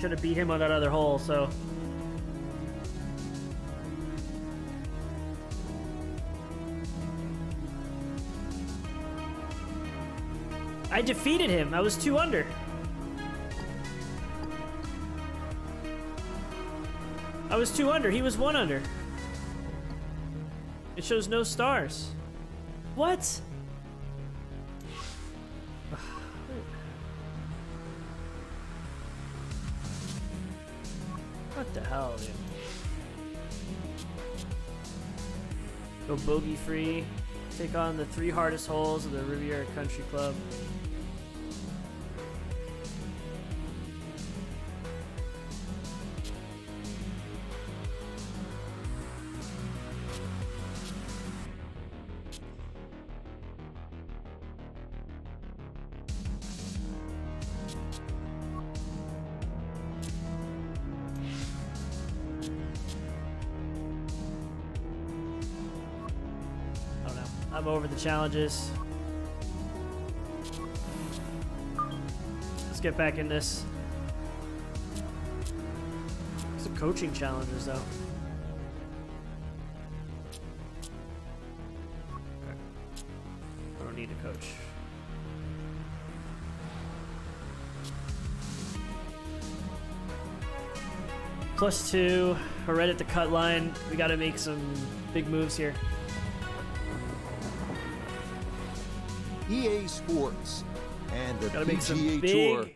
Should have beat him on that other hole, so I defeated him. I was two under. I was two under. He was one under. It shows no stars. What? Bogey free. Take on the three hardest holes of the Riviera Country Club. Challenges. Let's get back in this. Some coaching challenges, though. I don't need a coach. Plus two. We're right at the cut line. We got to make some big moves here. EA Sports and the Gotta PGA big- Tour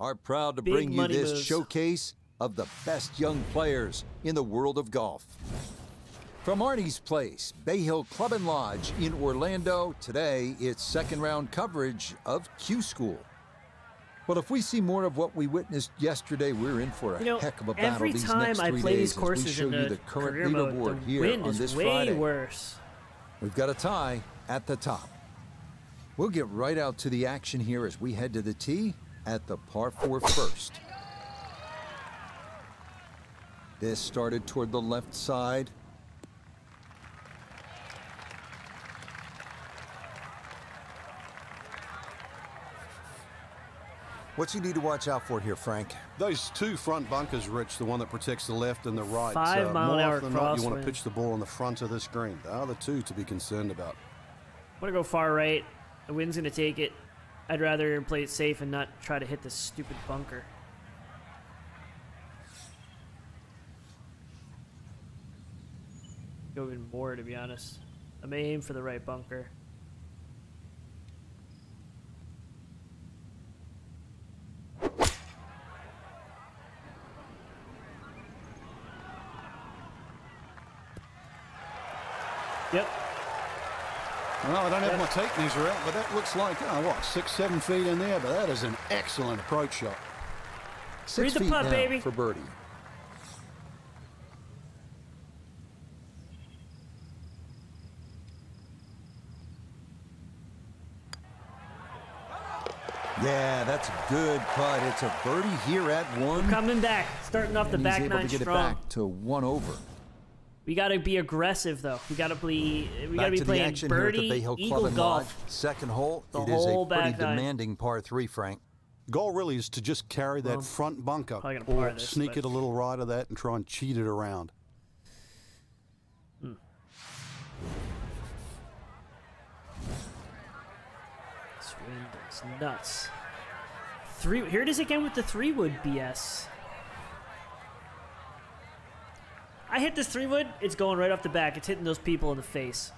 are proud to bring you this moves. showcase of the best young players in the world of golf. From Arnie's Place, Bay Hill Club and Lodge in Orlando, today it's second round coverage of Q School. Well, if we see more of what we witnessed yesterday, we're in for a You know, heck of a battle every these time next I three play days these as we courses show you the, current career mode, leaderboard the here on this way Friday. worse. We've got a tie at the top. We'll get right out to the action here as we head to the tee at the par 4 first. This started toward the left side. What's you need to watch out for here, Frank? Those two front bunkers, Rich, the one that protects the left and the right. Five uh, mile an more hour often than not, you want to pitch the ball on the front of this green. They are the two to be concerned about. I'm gonna go far right. The wind's gonna take it. I'd rather play it safe and not try to hit this stupid bunker. Go even more, to be honest. I may aim for the right bunker. Yep, Well, I don't have my tape measure out, but that looks like, oh, what, six, seven feet in there? But that is an excellent approach shot. Six Read the feet putt, baby. for birdie. Yeah, that's a good putt. It's a birdie here at one. Coming back, starting off the and back he's able nine to get strong. it back to one over. We got to be aggressive though. We got to be. We gotta be playing birdie, the Bay Hill eagle and Lodge. golf. Second hole. The it is a pretty nine. demanding par three, Frank. Goal really is to just carry that Well, front bunker probably or this, sneak but- it a little right of that and try and cheat it around. Hmm. This wind is nuts. Three. Here it is again with the three wood BS. I hit this three wood. It's going right off the back. It's hitting those people in the face.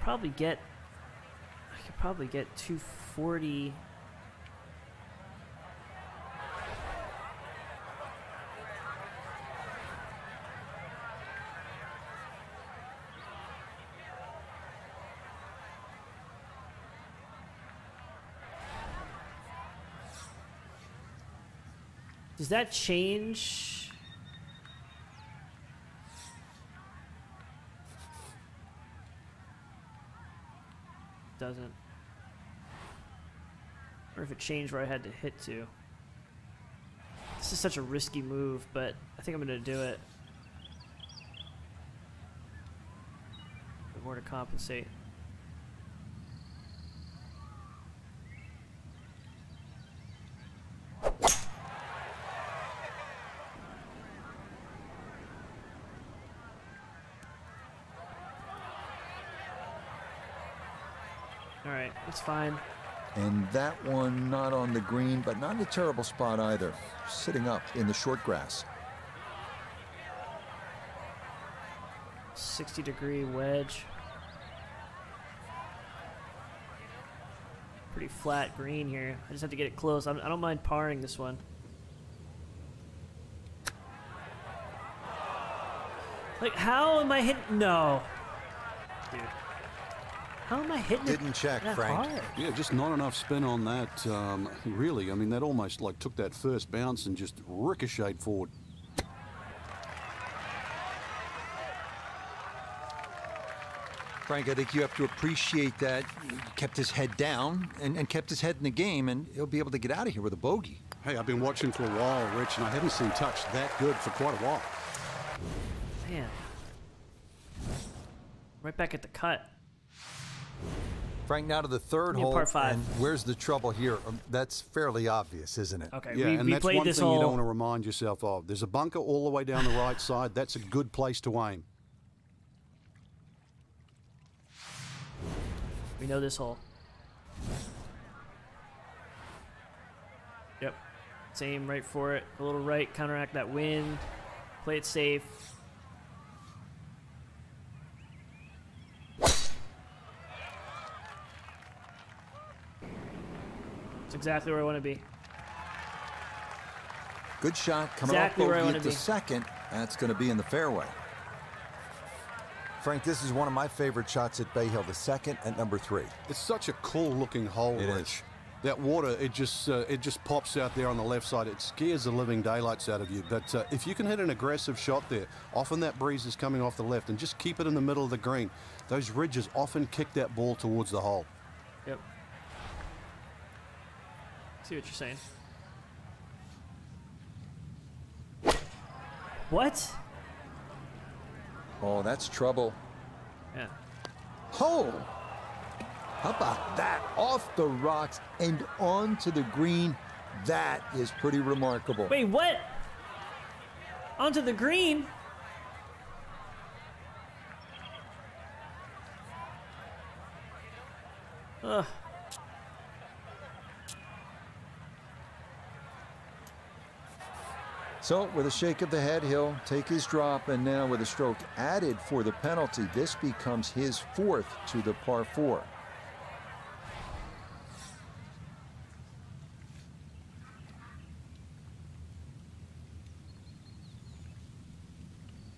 Probably get. I could probably get 240. Does that change? Doesn't. Or if it changed where I had to hit to. This is such a risky move, but I think I'm gonna do it. More to compensate. Alright, it's fine. And that one not on the green, but not in a terrible spot either. Sitting up in the short grass. 60 degree wedge. Pretty flat green here. I just have to get it close. I'm, I don't mind parring this one. Like, how am I hitting? No. Dude. How am I hitting it Didn't check, that Frank. hard? Yeah, just not enough spin on that. Um, really, I mean, that almost like took that first bounce and just ricocheted forward. Frank, I think you have to appreciate that he kept his head down and, and kept his head in the game, and he'll be able to get out of here with a bogey. Hey, I've been watching for a while, Rich, and I haven't seen touch that good for quite a while. Man. Right back at the cut. Frank, now to the third Yeah, hole. par five. And where's the trouble here? Um, that's fairly obvious, isn't it? Okay, Yeah, we, and we that's played one this thing whole. you don't want to remind yourself of. There's a bunker all the way down the right side. That's a good place to aim. We know this hole. Yep. Same right for it. A little right, counteract that wind. Play it safe. Exactly where I want to be. Good shot coming Exactly off where I bogey at the be. second. That's going to be in the fairway. Frank, this is one of my favorite shots at Bay Hill, the second at number three. It's such a cool looking hole, It Rich. is. That water, it just uh, it just pops out there on the left side. It scares the living daylights out of you. But uh, if you can hit an aggressive shot there, often that breeze is coming off the left, and just keep it in the middle of the green. Those ridges often kick that ball towards the hole. Yep. See what you're saying. What? Oh, that's trouble. Yeah. Oh! How about that? Off the rocks and onto the green. That is pretty remarkable. Wait, what? Onto the green? Ugh. So, with a shake of the head, he'll take his drop, and now with a stroke added for the penalty, this becomes his fourth to the par four.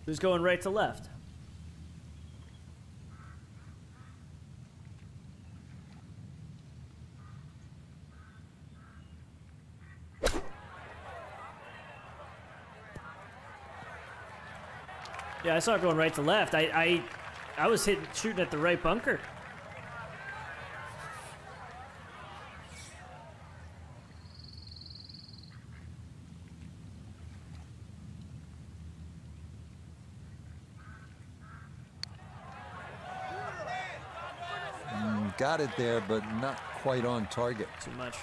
Who's going right to left? Yeah, I saw it going right to left. I, I, I was hitting, shooting at the right bunker. Mm, got it there, but not quite on target. Too much.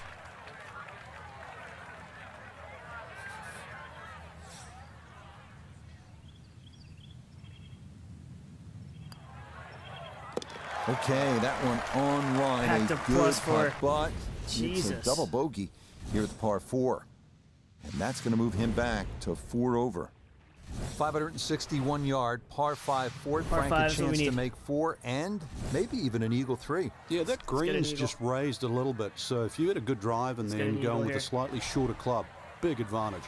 Okay, that one on line. Packed a a good plus four. putt, but it's a double bogey here at the par four. And that's going to move him back to four over. 561 yard, par five, Ford Par Frank five a is what we chance to make four and maybe even an eagle three. Yeah, that green's just raised a little bit. So if you had a good drive and get an then eagle going with here. a slightly shorter club, big advantage.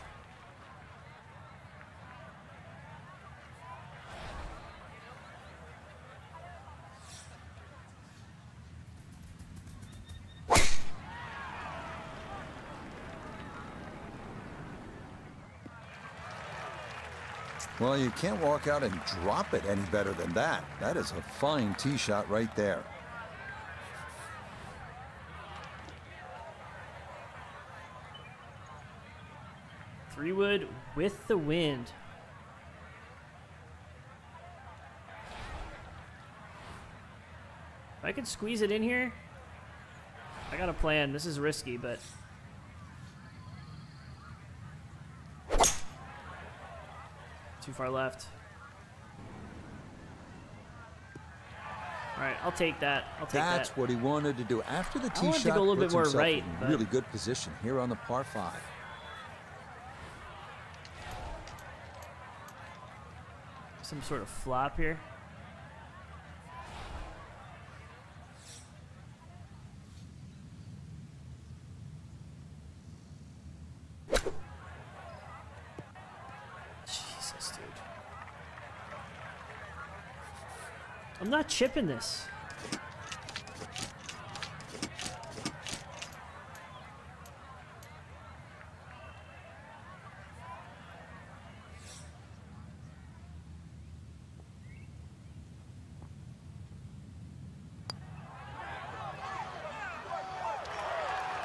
Well, you can't walk out and drop it any better than that. That is a fine tee shot right there. Three wood with the wind. If I could squeeze it in here, I got a plan. This is risky, but far left. All right, I'll take that. I'll take That's that. what he wanted to do. After the tee wanted to shot, go a little bit more right, really good position here on the par five. Some sort of flop here. Jesus, dude. I'm not chipping this.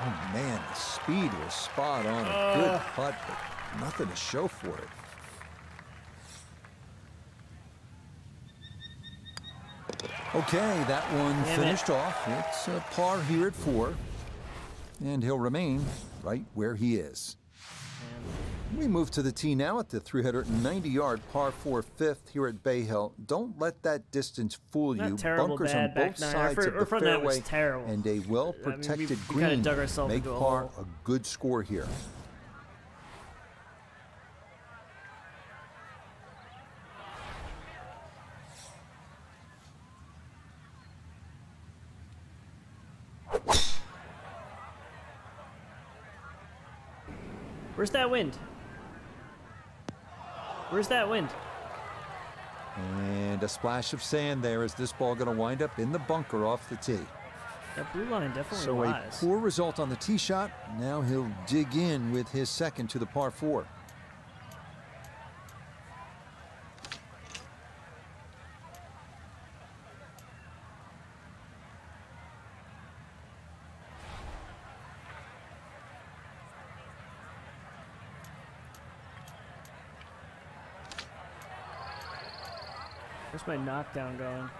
Oh man, the speed was spot on. A good uh. putt, but nothing to show for it. Okay, that one Damn it. finished off. It's a par here at four. And he'll remain right where he is. We move to the tee now at the 390-yard par 4 fifth here at Bay Hill. Don't let that distance fool Not you. terrible Bunkers on both sides fir- of the front nine was fairway terrible. and a well-protected we- we green dug ourselves make par hole. a good score here. Where's that wind? Where's that wind? And a splash of sand there. Is this ball going to wind up in the bunker off the tee? That blue line definitely So a poor result on the tee shot. Now he'll dig in with his second to the par four. Where's my knockdown going?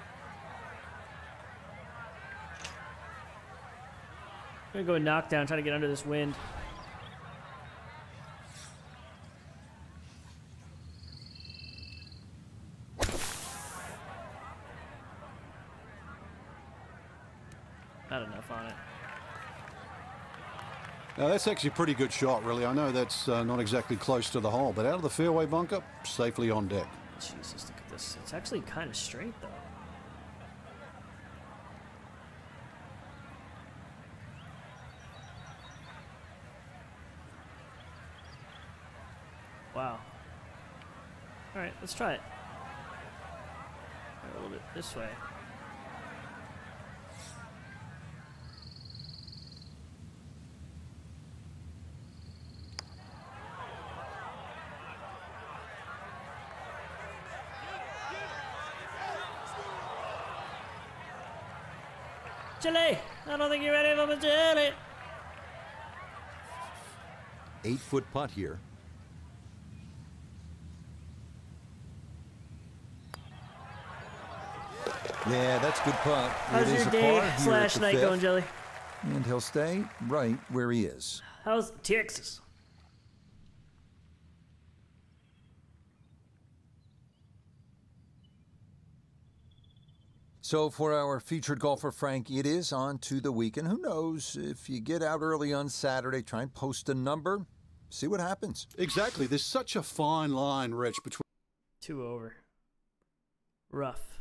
I'm gonna go knockdown, trying to get under this wind. Not enough on it. Now that's actually a pretty good shot, really. I know that's uh, not exactly close to the hole, but out of the fairway bunker, safely on deck. Jesus, look at this. It's actually kind of straight though. Wow. All right, let's try it. A little bit this way. Chili! I don't think you're ready for my chili! Eight foot putt here. Yeah, that's good putt. How's It is your day par here at slash night fifth, going, Jelly? And he'll stay right where he is. How's Texas? So for our featured golfer, Frank, it is on to the weekend. Who knows? If you get out early on Saturday, try and post a number, see what happens. Exactly. There's such a fine line, Rich, between. Two over. Rough.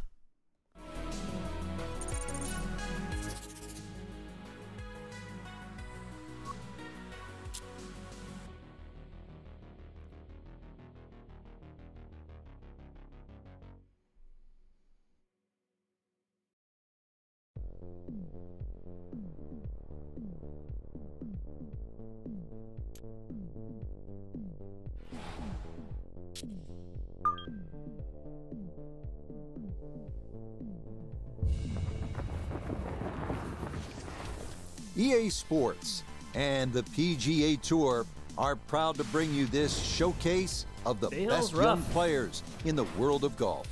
EA E Sports and the PGA Tour are proud to bring you this showcase of the Bay best young players in the world of golf.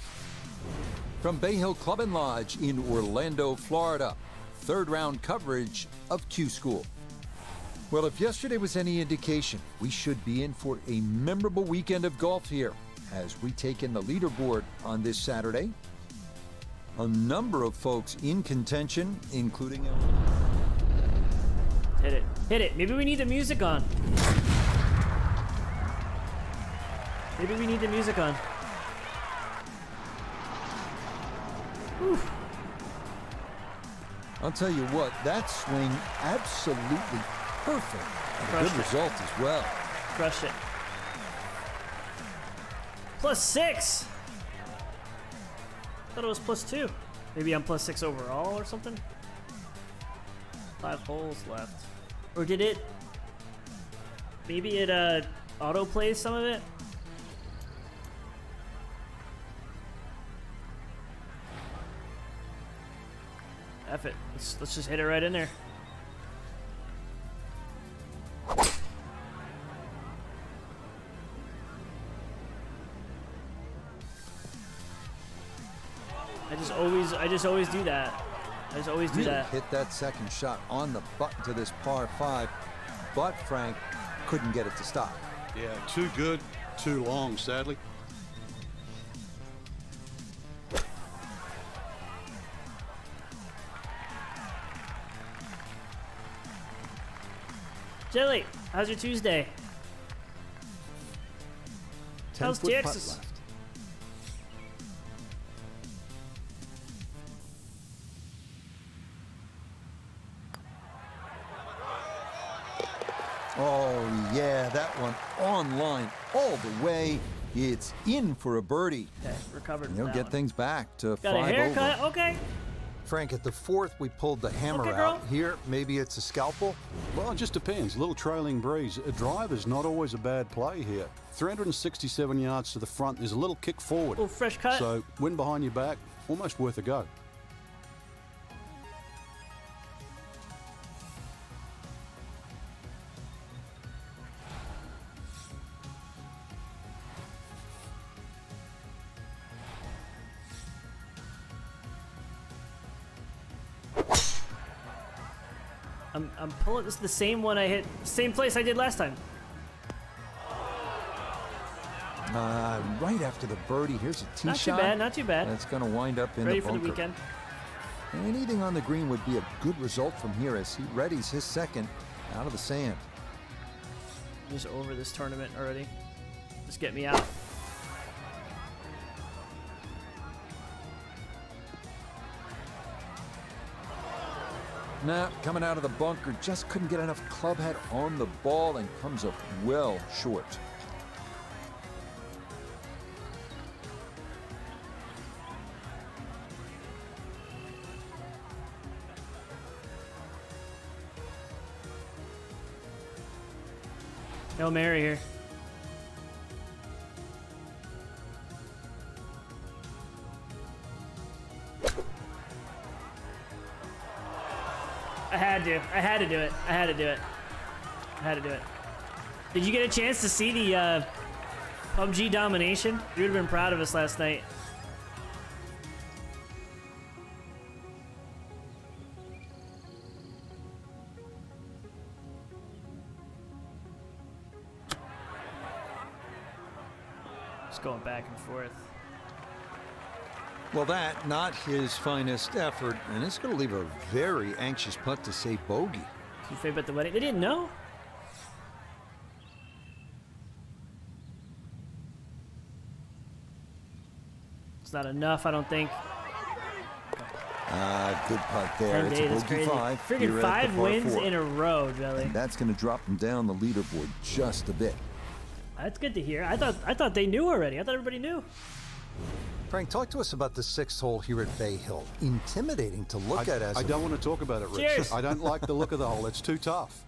From Bay Hill Club and Lodge in Orlando, Florida, third round coverage of Q School. Well, if yesterday was any indication, we should be in for a memorable weekend of golf here as we take in the leaderboard on this Saturday. A number of folks in contention, including. Hit it. Hit it. Maybe we need the music on. Maybe we need the music on. I'll tell you what, that swing absolutely perfect. Good it. result as well. Crushed it. Plus six. Thought it was plus two. Maybe I'm plus six overall or something. Five holes left. Or did it? Maybe it uh auto plays some of it. F it. Let's let's just hit it right in there. I just always I just always do that. I just always do Really that. hit that second shot on the button to this par five, but Frank couldn't get it to stop. Yeah, too good, too long, sadly. Jelly, how's your Tuesday? Ten How's foot putt Texas? Oh yeah, that one on line all the way. It's in for a birdie. Okay, recovered. And from he'll get one. things back to Got a five haircut. over. Okay. Frank, at the fourth, we pulled the hammer Okay, out. girl. Here, maybe it's a scalpel. Well, it just depends. A little trailing breeze. A drive is not always a bad play here. 367 yards to the front. There's a little kick forward. Little fresh cut. So, wind behind your back, almost worth a go. I'm, pulling this is the same one I hit, same place I did last time. Uh, right after the birdie, here's a tee Not too shot. bad, not too bad. That's going to wind up in Ready the for the weekend. Anything on the green would be a good result from here as he readies his second out of the sand. I'm just over this tournament already. Just get me out. Nah, coming out of the bunker, just couldn't get enough club head on the ball and comes up well short. No Mary here. Do. I had to do it. I had to do it. I had to do it. Did you get a chance to see the uh, PUBG domination? You would have been proud of us last night. Just going back and forth. Well, that, not his finest effort, and it's going to leave a very anxious putt to save bogey. You fave at the wedding? They didn't know? It's not enough, I don't think. Ah, good putt there. It's a bogey five. Freaking five wins four. in a row, Billy. And that's going to drop him down the leaderboard just a bit. That's good to hear. I thought I thought they knew already. I thought everybody knew. Frank, talk to us about the sixth hole here at Bay Hill. Intimidating to look I, at as I a- don't want to talk about it, Rich. Cheers. I don't like the look of the hole. It's too tough.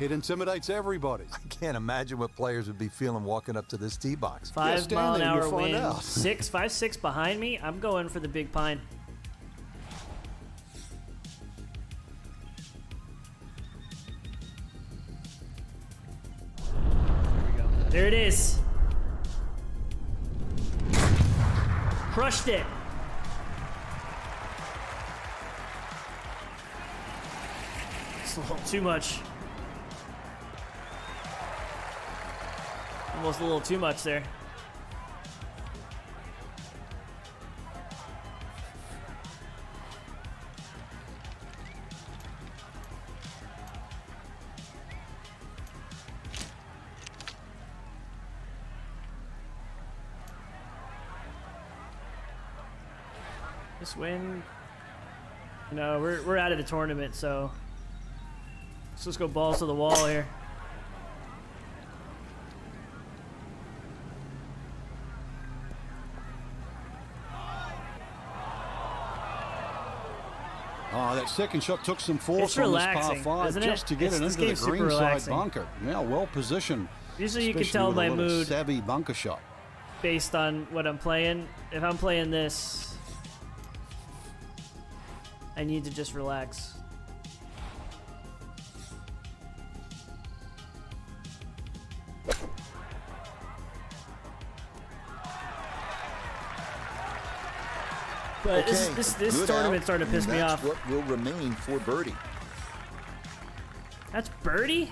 It intimidates everybody. I can't imagine what players would be feeling walking up to this tee box. Five stand mile an hour you'll wind. out. Six, five, six behind me. I'm going for the big pine. There we go. There it is. Crushed it. It's a little too much. Almost a little too much there. Tournament, so let's just go balls to the wall here. Oh, that second shot took some force It's on relaxing, this par five isn't it? just to get It's- it this into the green side bunker. Now well positioned. Usually you can tell my mood Savvy bunker shot. based on what I'm playing. If I'm playing this, I need to just relax. But this, Okay, this, this good tournament's starting to piss me off. what will remain for birdie. That's birdie?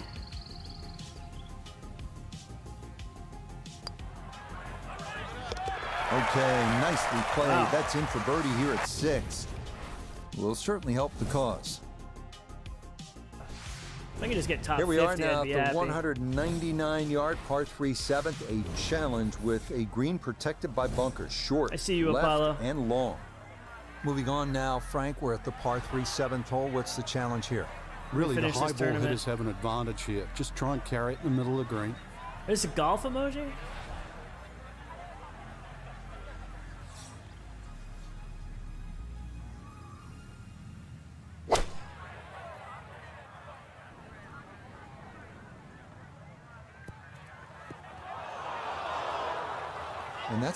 Okay, nicely played. Wow. That's in for birdie here at six. Will certainly help the cause. I can just get top Here we 50, are now at the 199 yard par 3 seventh, a challenge with a green protected by bunkers, short, I see you, left, Apollo. and long. Moving on now, Frank, we're at the par 3 seventh hole. What's the challenge here? Really, the high ball hitters have an advantage here. Just try and carry it in the middle of the green. There's a golf emoji?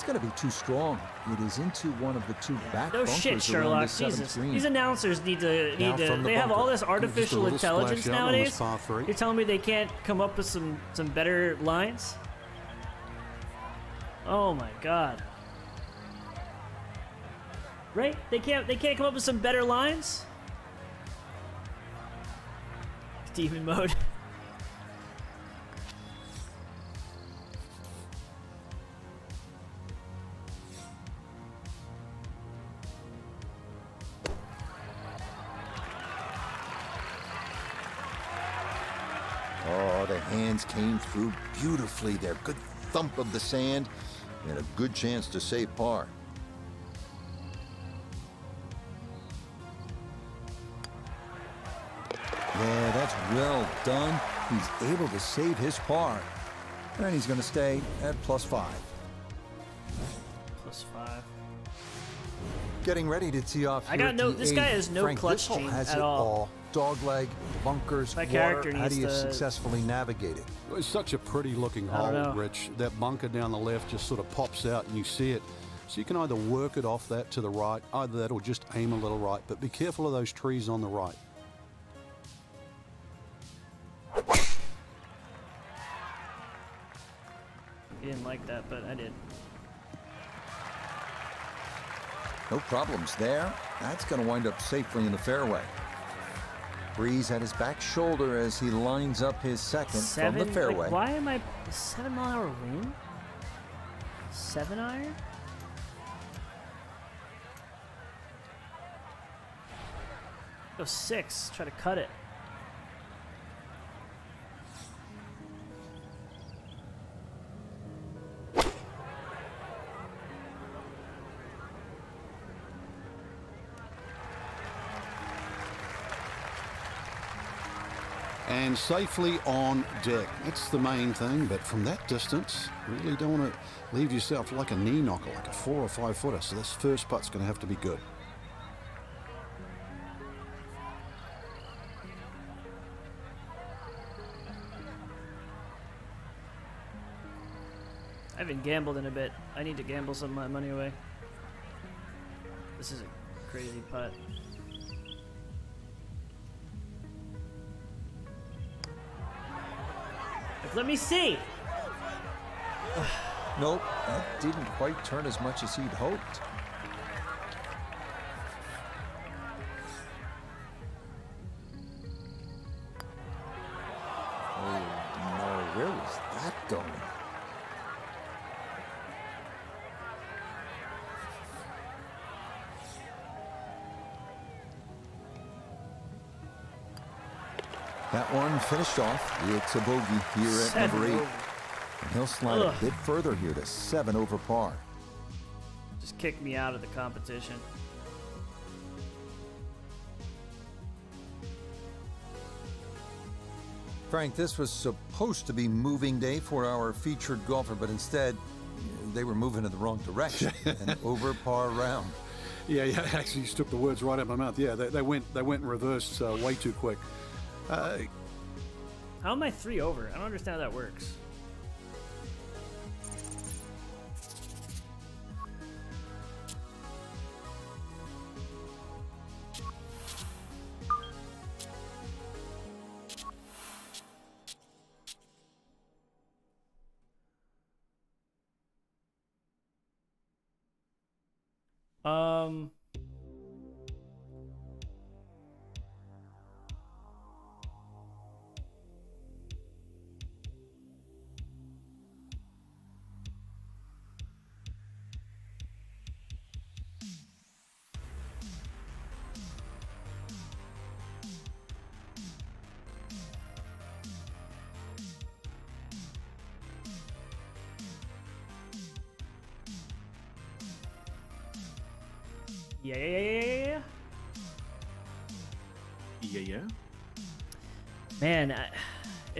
Going to be too strong. It is into one of the two back No bunkers shit, around Sherlock. the seventh Jesus. green. These announcers need to Now need to. from the They have bunker. all this Just a artificial little intelligence splash out on nowadays. this par three. You're telling me they can't come up with some some better lines? Oh my god. Right? They can't they can't come up with some better lines? Demon mode. came through beautifully there. Good thump of the sand and a good chance to save par. Yeah, that's well done. He's able to save his par. And he's going to stay at plus five. Plus five. Getting ready to tee off. I got no- this guy has no Frank, clutch gene at it all dogleg, bunkers, water. How do you to... successfully navigate it? It's such a pretty looking hole, Rich. That bunker down the left just sort of pops out and you see it. So you can either work it off that to the right, either that or just aim a little right. But be careful of those trees on the right. He didn't like that, but I did. No problems there. That's going to wind up safely in the fairway. Breeze at his back shoulder as he lines up his second Seven. from the like, fairway. why am I seven mile hour wind? Seven iron? Go six. Try to cut it. And safely on deck. That's the main thing, but from that distance, really don't want to leave yourself like a knee knocker, like a four or five footer. So this first putt's going to have to be good. I haven't gambled in a bit. I need to gamble some of my money away. This is a crazy putt. Let me see. Nope, that didn't quite turn as much as he'd hoped. Finished off. It's a bogey here at Seven number eight. over. And he'll slide Ugh. a bit further here to seven over par. Just kicked me out of the competition. Frank, this was supposed to be moving day for our featured golfer, but instead, they were moving in the wrong direction. An over par round. Yeah, yeah. Actually, you took the words right out of my mouth. Yeah, they, they went they went in reverse uh, way too quick. Uh, How am I three over? I don't understand how that works.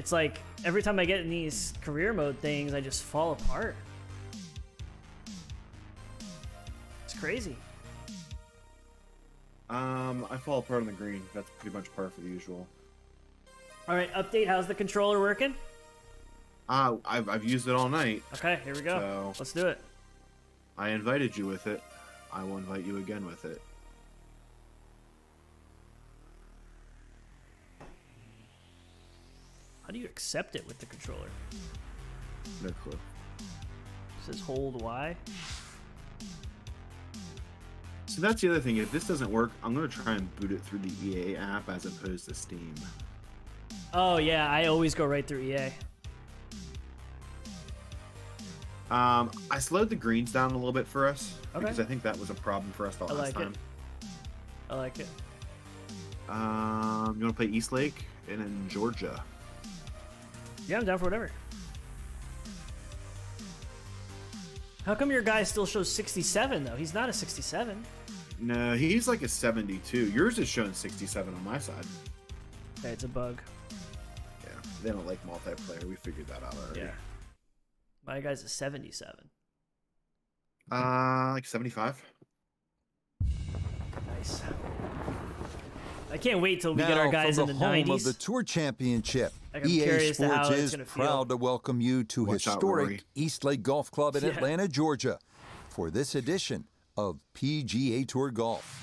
It's like every time I get in these career mode things, I just fall apart. It's crazy. Um, I fall apart on the green. That's pretty much par for the usual. All right, update. How's the controller working? Ah, I've, I've used it all night. Okay, here we go. So- Let's do it. I invited you with it. I will invite you again with it. Do you accept it with the controller? No clue. It says hold Y. So that's the other thing. If this doesn't work, I'm gonna try and boot it through the EA app as opposed to Steam. Oh yeah, I always go right through EA. Um, I slowed the greens down a little bit for us Okay. because I think that was a problem for us the last I last like it. time. I like it. Um, you want to play East Lake and then Georgia? Yeah, I'm down for whatever. How come your guy still shows 67 though? He's not a 67. No, he's like a 72. Yours is showing 67 on my side. Okay, it's a bug. Yeah, they don't like multiplayer. We figured that out already. Yeah. My guy's a 77. Uh, like 75. Nice. I can't wait till we get now our guys from in the, the home 90s. of the Tour Championship, Like, EA curious to how Sports is proud to welcome you to Watch out, historic Rory. East Lake Golf Club in Yeah. Atlanta, Georgia, for this edition of PGA Tour Golf.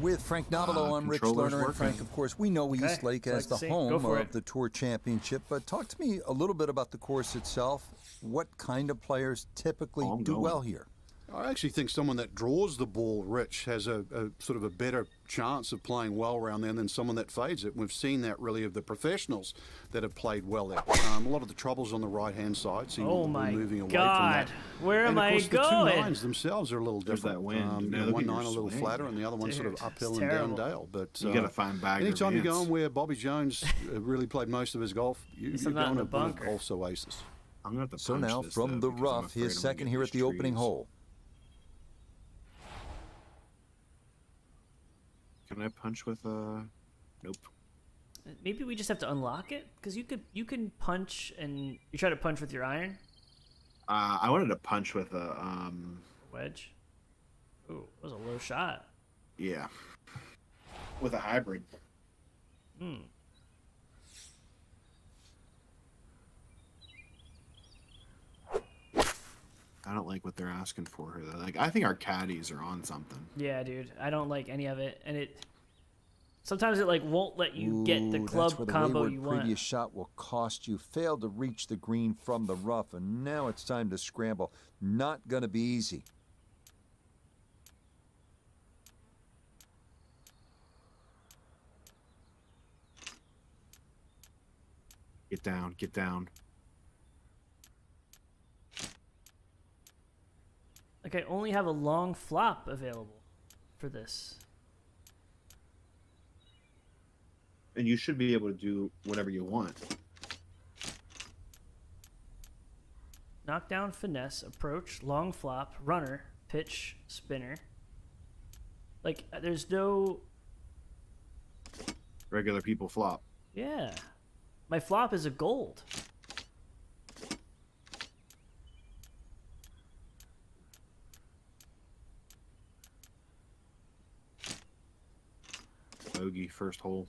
With Frank Nobilo, Uh, I'm Rich controller's Lerner. And. Frank, of course, we know Okay, East Lake like as to the home of it. the Tour Championship, but talk to me a little bit about the course itself. What kind of players typically Oh, do going. well here? I actually think someone that draws the ball, Rich, has a, a sort of a better chance of playing well around there than someone that fades it. We've seen that really of the professionals that have played well there. Um, a lot of the troubles on the right hand side, seem you Oh want the ball my moving away God. from that. Where and am of I course, the going? two nines themselves are a little There's different. that wind. Um, you know, one at your nine a little swing. flatter, and the other one sort of uphill and terrible. down dale. But You uh, gotta find Bagger Anytime you go on where Bobby Jones uh, really played most of his golf, you, Guess you're I'm not in going to bunker. golf's oasis. I'm gonna have to So now, this, from though, the rough, afraid I'm his second here at these the opening hole. Can I punch with a? Nope. Maybe we just have to unlock it because you could you can punch and you try to punch with your iron Uh, I wanted to punch with a um. wedge. Ooh, that was a low shot. Yeah. With a hybrid. Hmm. I don't like what they're asking for here. Though. Like, I think our caddies are on something. Yeah, dude. I don't like any of it, and it sometimes it like won't let you get the Ooh, club that's where the combo wayward you want. previous shot will cost you. Failed to reach the green from the rough, and now it's time to scramble. Not going to be easy. Get down, get down. Like I only have a long flop available for this. And you should be able to do whatever you want. Knockdown, finesse, approach, long flop, runner, pitch, spinner. Like uh, there's no Regular people flop. yeah. My flop is a gold. Bogey first hole.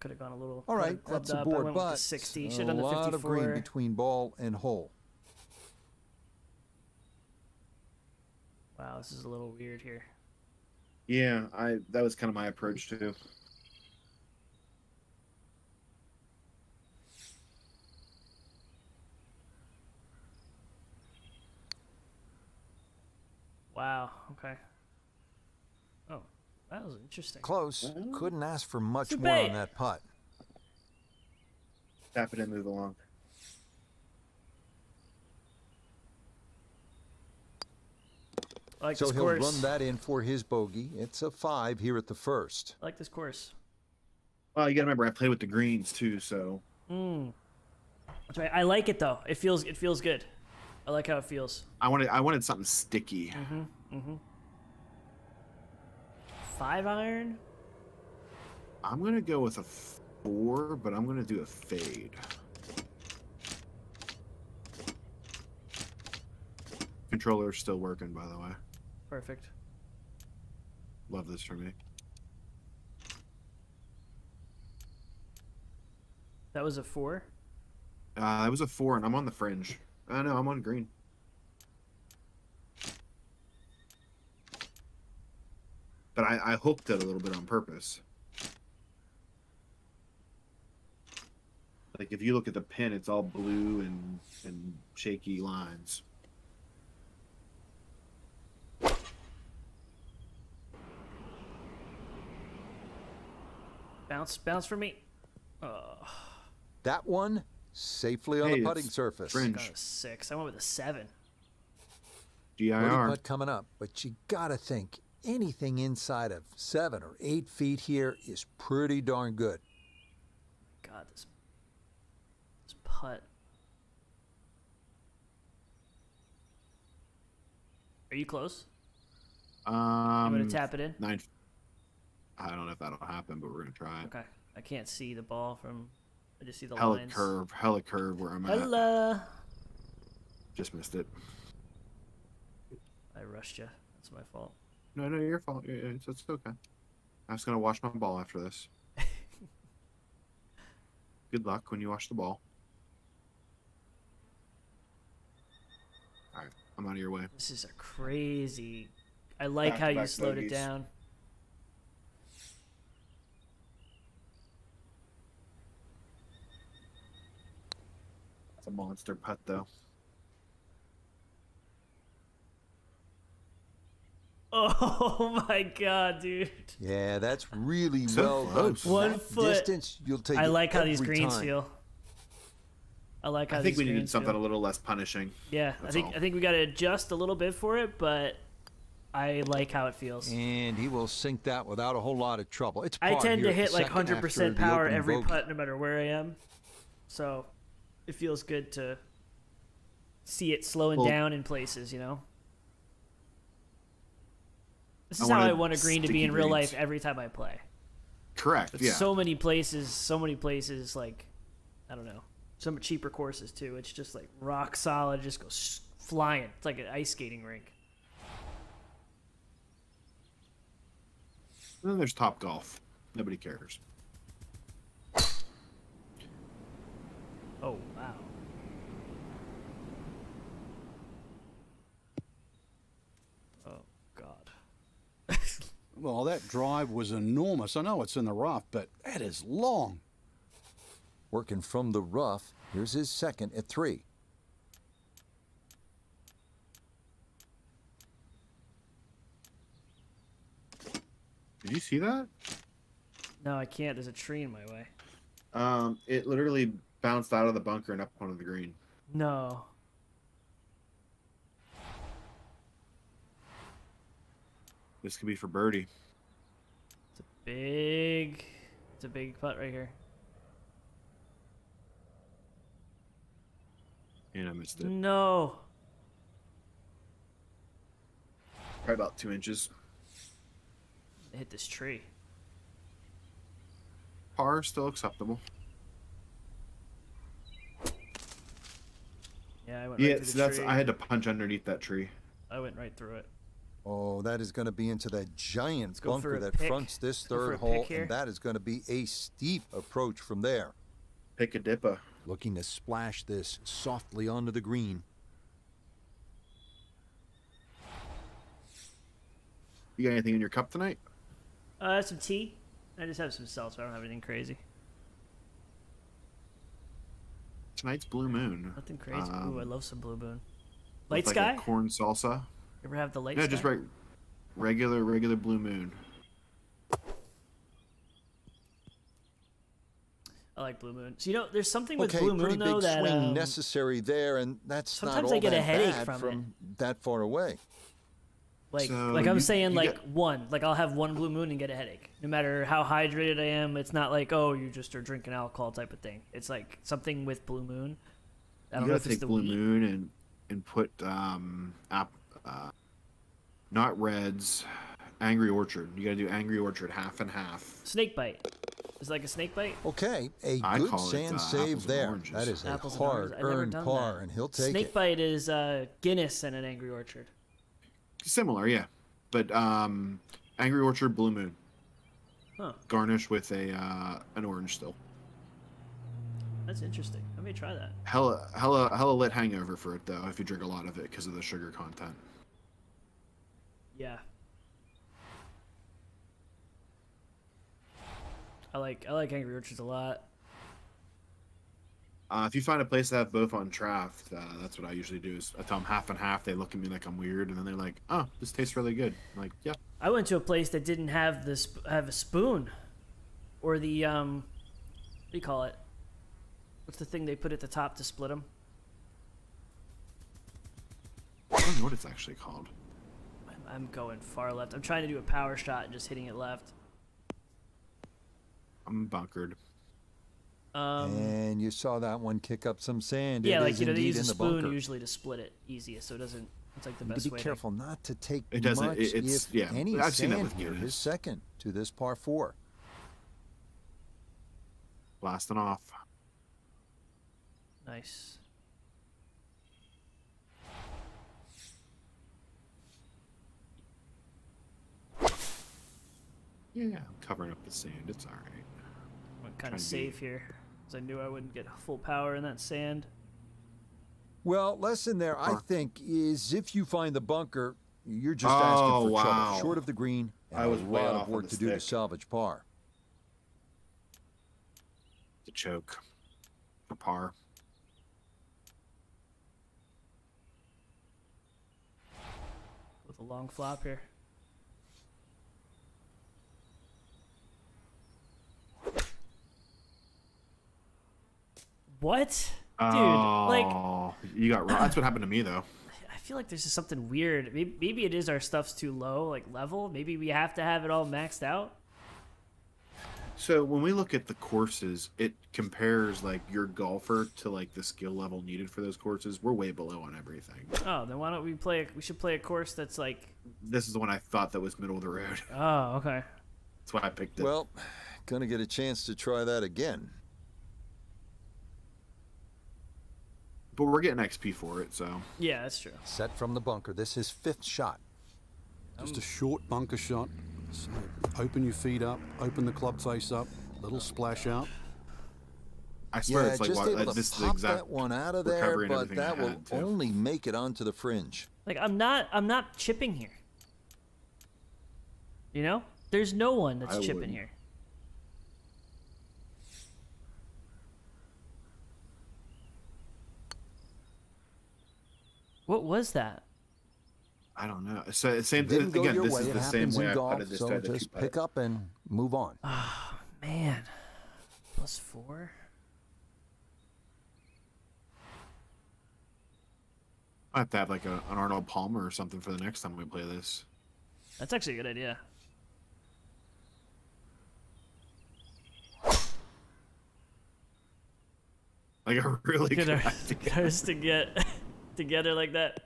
Could have gone a little. All coulda right, clubbed that's a up. I board, went but 60. a Should have done the lot 54. of green between ball and hole. Wow, this is a little weird here. Yeah, I that was kind of my approach too. Wow. Okay. Oh, that was interesting. Close. Couldn't ask for much It's a more on that putt. Tap it and move along. I like So this he'll course. run that in for his bogey. It's a five here at the first. I like this course. Well, you gotta remember I play with the greens too, so Mm. That's right. I like it though. It feels it feels good. I like how it feels. I wanted I wanted something sticky. Five iron. I'm gonna go with a four, but I'm gonna do a fade. Controller's still working, by the way. Perfect. Love this for me. That was a four. Uh, that was a four, and I'm on the fringe. Uh, know, I'm on green. But I, I hooked it a little bit on purpose. Like if you look at the pin, it's all blue and and shaky lines. Bounce, bounce for me. Oh, That one safely on Hey, the putting it's surface. fringe. got a six. I went with a seven. Birdie GIR. putt coming up, but you gotta think anything inside of seven or eight feet here is pretty darn good. God, this this putt. Are you close? Um, I'm gonna tap it in. nine. I don't know if that'll happen, but we're gonna try it. Okay. I can't see the ball from. I just see the Hella lines. curve, hella curve where I'm at. Hello. Just missed it. I rushed you. That's my fault. No, no, your fault. Yeah, It's, it's okay. I'm just gonna wash my ball after this. Good luck when you wash the ball. All right, I'm out of your way. This is a crazy. I like how you Back-to-back slowed it bogeys. down. It's a monster putt, though. Oh my god, dude! Yeah, that's really So well close. done. One That foot. distance, you'll take. I like how these greens time. feel. I like how I think these we need something feel. a little less punishing. Yeah, I think all. I think we got to adjust a little bit for it, but I like how it feels. And he will sink that without a whole lot of trouble. It's I tend to hit like 100% power every bogey. putt, no matter where I am. So it feels good to see it slowing Well- down in places. You know, this I is how I want a green to be in real greens. life every time I play. Correct. But yeah. so many places, so many places, like I don't know, some cheaper courses too. It's just like rock solid, just goes flying. It's like an ice skating rink. And then there's Top Golf. Nobody cares. Oh wow. Oh god. Well, that drive was enormous. I know it's in the rough, but that is long. Working from the rough. Here's his second at three. Did you see that? No, I can't. There's a tree in my way. Um, it literally bounced out of the bunker and up onto the green. No. This could be for birdie. It's a big it's a big putt right here. And I missed it. No. Probably about two inches. Hit this tree. Par still acceptable. Yeah, I went Yeah, right through so the that's tree. I had to punch underneath that tree. I went right through it. Oh, that is going to be into that giant bunker that pick. fronts this Let's go for third hole, and that is going to be a steep approach from there. Pick a dipper. Looking to splash this softly onto the green. You got anything in your cup tonight? Uh, some tea. I just have some salt. So I don't have anything crazy. Tonight's blue moon. Nothing crazy. Ooh, I Um, love some blue moon. with Light like sky. A corn salsa. You ever have the light Yeah, sky? just right. Regular, regular blue moon. I like blue moon. So you know, there's something with Okay, blue moon though big that swing um, necessary there, and that's sometimes not I all get a that headache bad from it. that far away. Like So like I'm you- saying you like get- one like I'll have one blue moon and get a headache no matter how hydrated I am. It's not like oh you just are drinking alcohol type of thing. It's like something with blue moon. I You don't know gotta if it's take the blue wheat. moon and and put um app, uh, not reds, angry orchard. You gotta do angry orchard half and half. snake bite. Is like a snake bite? Okay, a I good call it, sand uh, save there. That is Apples and oranges. I've never hard-earned par, that. and he'll take snake it. bite is uh, Guinness and an Angry Orchard. Similar, yeah, but um, angry orchard blue moon. Huh. Garnish with a uh, an orange still. That's interesting. Let me try that. Hella, hella, hella lit hangover for it though if you drink a lot of it because of the sugar content. Yeah. I like I like Angry Orchards a lot. Uh, if you find a place that have both on draft, uh, that's what I usually do. Is I tell them half and half. They look at me like I'm weird, and then they're like, "Oh, this tastes really good." I'm like, yeah, I went to a place that didn't have this have a spoon, or the um, what do you call it? What's the thing they put at the top to split them? I don't know what it's actually called. I'm going far left. I'm trying to do a power shot and just hitting it left. I'm bunkered. Um, And you saw that one kick up some sand. yeah, It like is you know, they indeed use a in the spoon bunker. usually to split it easiest, so it doesn't. It's like the But best be way. to- careful not to take It doesn't- much, it- it's- if yeah, any, I've seen that sand with here. His second to this par four. Blasting off. Nice. Yeah, I'm covering up the sand. It's all right. Went kind of safe here, because I knew I wouldn't get full power in that sand. Well, lesson there, I think, is if you find the bunker, you're just Oh, asking for wow. trouble. Short of the green, and I was a way lot off of work the to do to salvage par. The choke for par. with a long flop here. What? Dude, like, oh, you got wrong. That's what happened to me though. I feel like there's just something weird. Maybe, maybe it is our stuff's too low, like level. Maybe we have to have it all maxed out. So when we look at the courses, it compares like your golfer to like the skill level needed for those courses. We're way below on everything. Oh, then why don't we play? We should play a course that's like. This is the one I thought that was middle of the road. Oh, okay. That's why I picked it. Well, gonna get a chance to try that again. But we're getting XP for it, so Yeah, that's true. Set from the bunker. This is fifth shot. Just a short bunker shot. So open your feet up, open the club face up, little splash out. I swear Yeah, it's like just what, able like, to this is the pop exact that one out of there, recovery but I that will too. only make it onto the fringe. Like I'm not. I'm not chipping here. You know, there's no one that's I chipping wouldn't. here. What was that? I don't know. So same Didn't again. This way. is it the same happens way I golf, putted this so time. just pick up and move on. Oh man, plus four. I have to have like a, an Arnold Palmer or something for the next time we play this. That's actually a good idea. Like a really Get good our, idea. get ours to get together like that.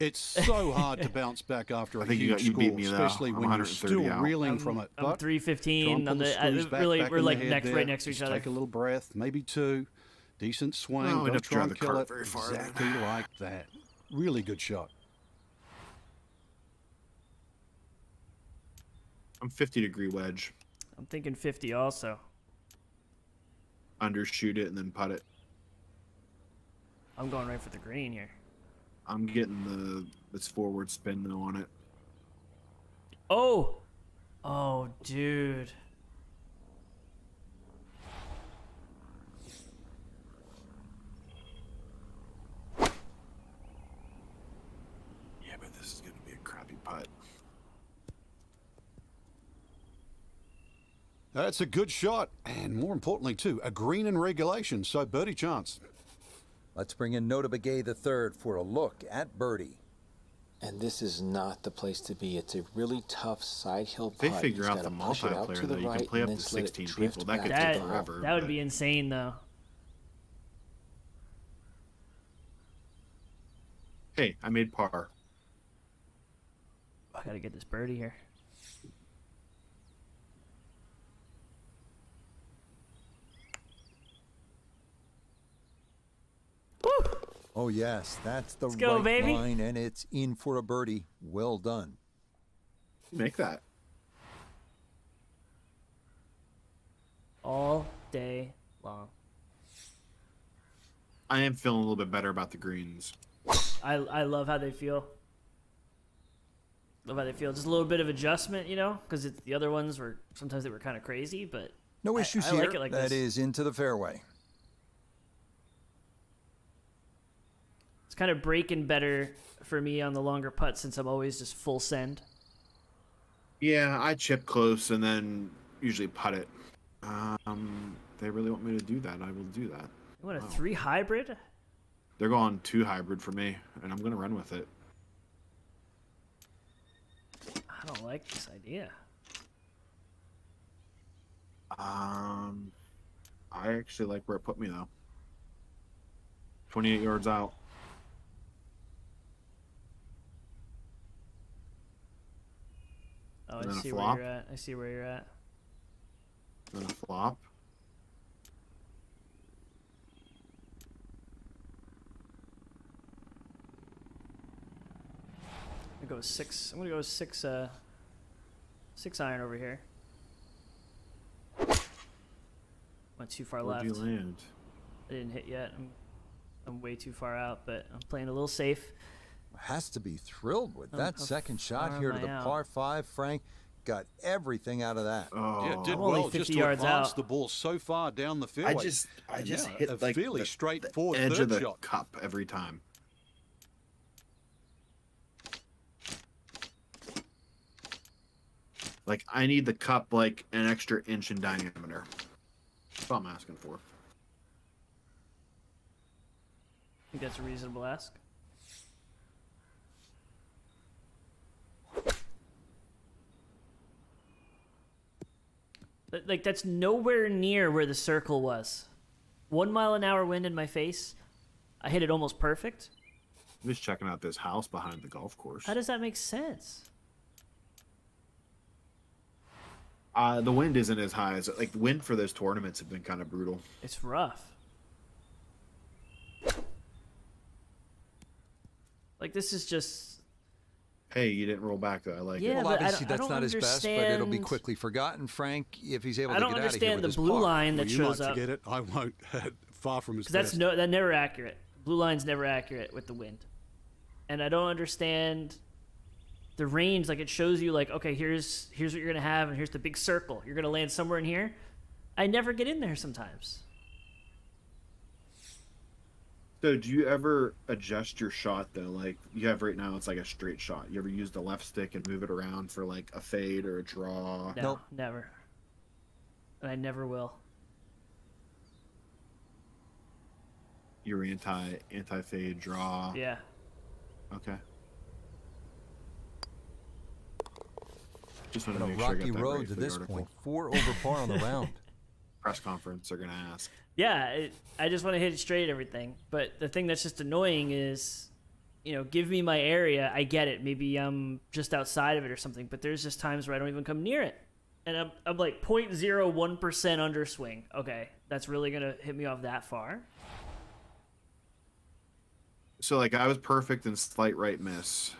It's so hard to bounce back after a I think huge you got- you score, me, especially when you're still out. reeling from it. I'm But three try and on the the. I, uh, back- really, back we're like next, there. right next to each Just other. Take a little breath, maybe two. Decent swing. Well, we Don't don't to try and kill it. very far then. Exactly like that. Really good shot. I'm 50 degree wedge. I'm thinking fifty also. Undershoot it and then putt it. I'm going right for the green here. I'm getting the this forward spin though on it. Oh, oh, dude. Yeah, but this is gonna be a crappy putt. That's a good shot, and more importantly, too, a green in regulation. So birdie chance. Let's bring in Notah Begay the third for a look at birdie. And this is not the place to be. It's a really tough side hill If they figure out the push it out multiplayer, to the though, you can play up to 16 people. That could That take forever. that would but- be insane though. Hey, I made par. I gotta get this birdie here. Oh yes, that's the go, right baby. line, and it's in for a birdie. Well done. Make that. All day long. I am feeling a little bit better about the greens. I I love how they feel. Love how they feel. Just a little bit of adjustment, you know, because the other ones were sometimes they were kind of crazy, but No I- issues I here. like it like That this. is into the fairway. Kind of breaking better for me on the longer putt since I'm always just full send. Yeah, I chip close and then usually putt it. Um, they really want me to do that. I will do that. You want a three hybrid? They're going two hybrid for me, and I'm gonna run with it. I don't like this idea. Um, I actually like where it put me though. 28 yards out. Oh, I see where you're at. I see where you're at. Then a flop. I'm gonna go six. I'm gonna go with six. Uh, Six iron over here. Went too far Where'd left. you land? I didn't hit yet. I'm, I'm way too far out, but I'm playing a little safe. Has to be thrilled with Oh, that how second shot here to the out? par five. Frank got everything out of that. Oh, Yeah, did only well 50 just to yards advance out. the ball so far down the fairway. I just, I just Yeah, hit a like fairly the, straightforward the edge of the shot. cup every time. Like I need the cup like an extra inch in diameter. That's all I'm asking for. I think that's a reasonable ask. Like that's nowhere near where the circle was. One mile an hour wind in my face. I hit it almost perfect. I'm just checking out this house behind the golf course. How does that make sense? Uh, the wind isn't as high as like the wind for those tournaments have been kind of brutal. It's rough. Like this is just Hey, you didn't roll back though. I like Yeah, it. well, but I obviously don't- I that's don't not his best, but it'll be quickly forgotten. Frank, if he's able to get out of here understand with the his blue par. line Well, that you shows might up. forget it. I won't. Far from his Because that's no, that never accurate. Blue line's never accurate with the wind, and I don't understand the range. Like it shows you, like okay, here's here's what you're gonna have, and here's the big circle. You're gonna land somewhere in here. I never get in there sometimes. So, do you ever adjust your shot though? Like you have right now, it's like a straight shot. You ever use the left stick and move it around for like a fade or a draw? No, Nope. never. And I never will. Your anti anti fade draw. Yeah. Okay. Just want to make sure I rocky got that road right to for the this article. point. Four over par on the round. Press conference, they're gonna ask. Yeah, it, I just want to hit it straight everything. But the thing that's just annoying is, you know, give me my area. I get it. Maybe I'm just outside of it or something. But there's just times where I don't even come near it, and I'm I'm like 0.01 percent underswing. Okay, that's really gonna hit me off that far. So like I was perfect in slight right miss.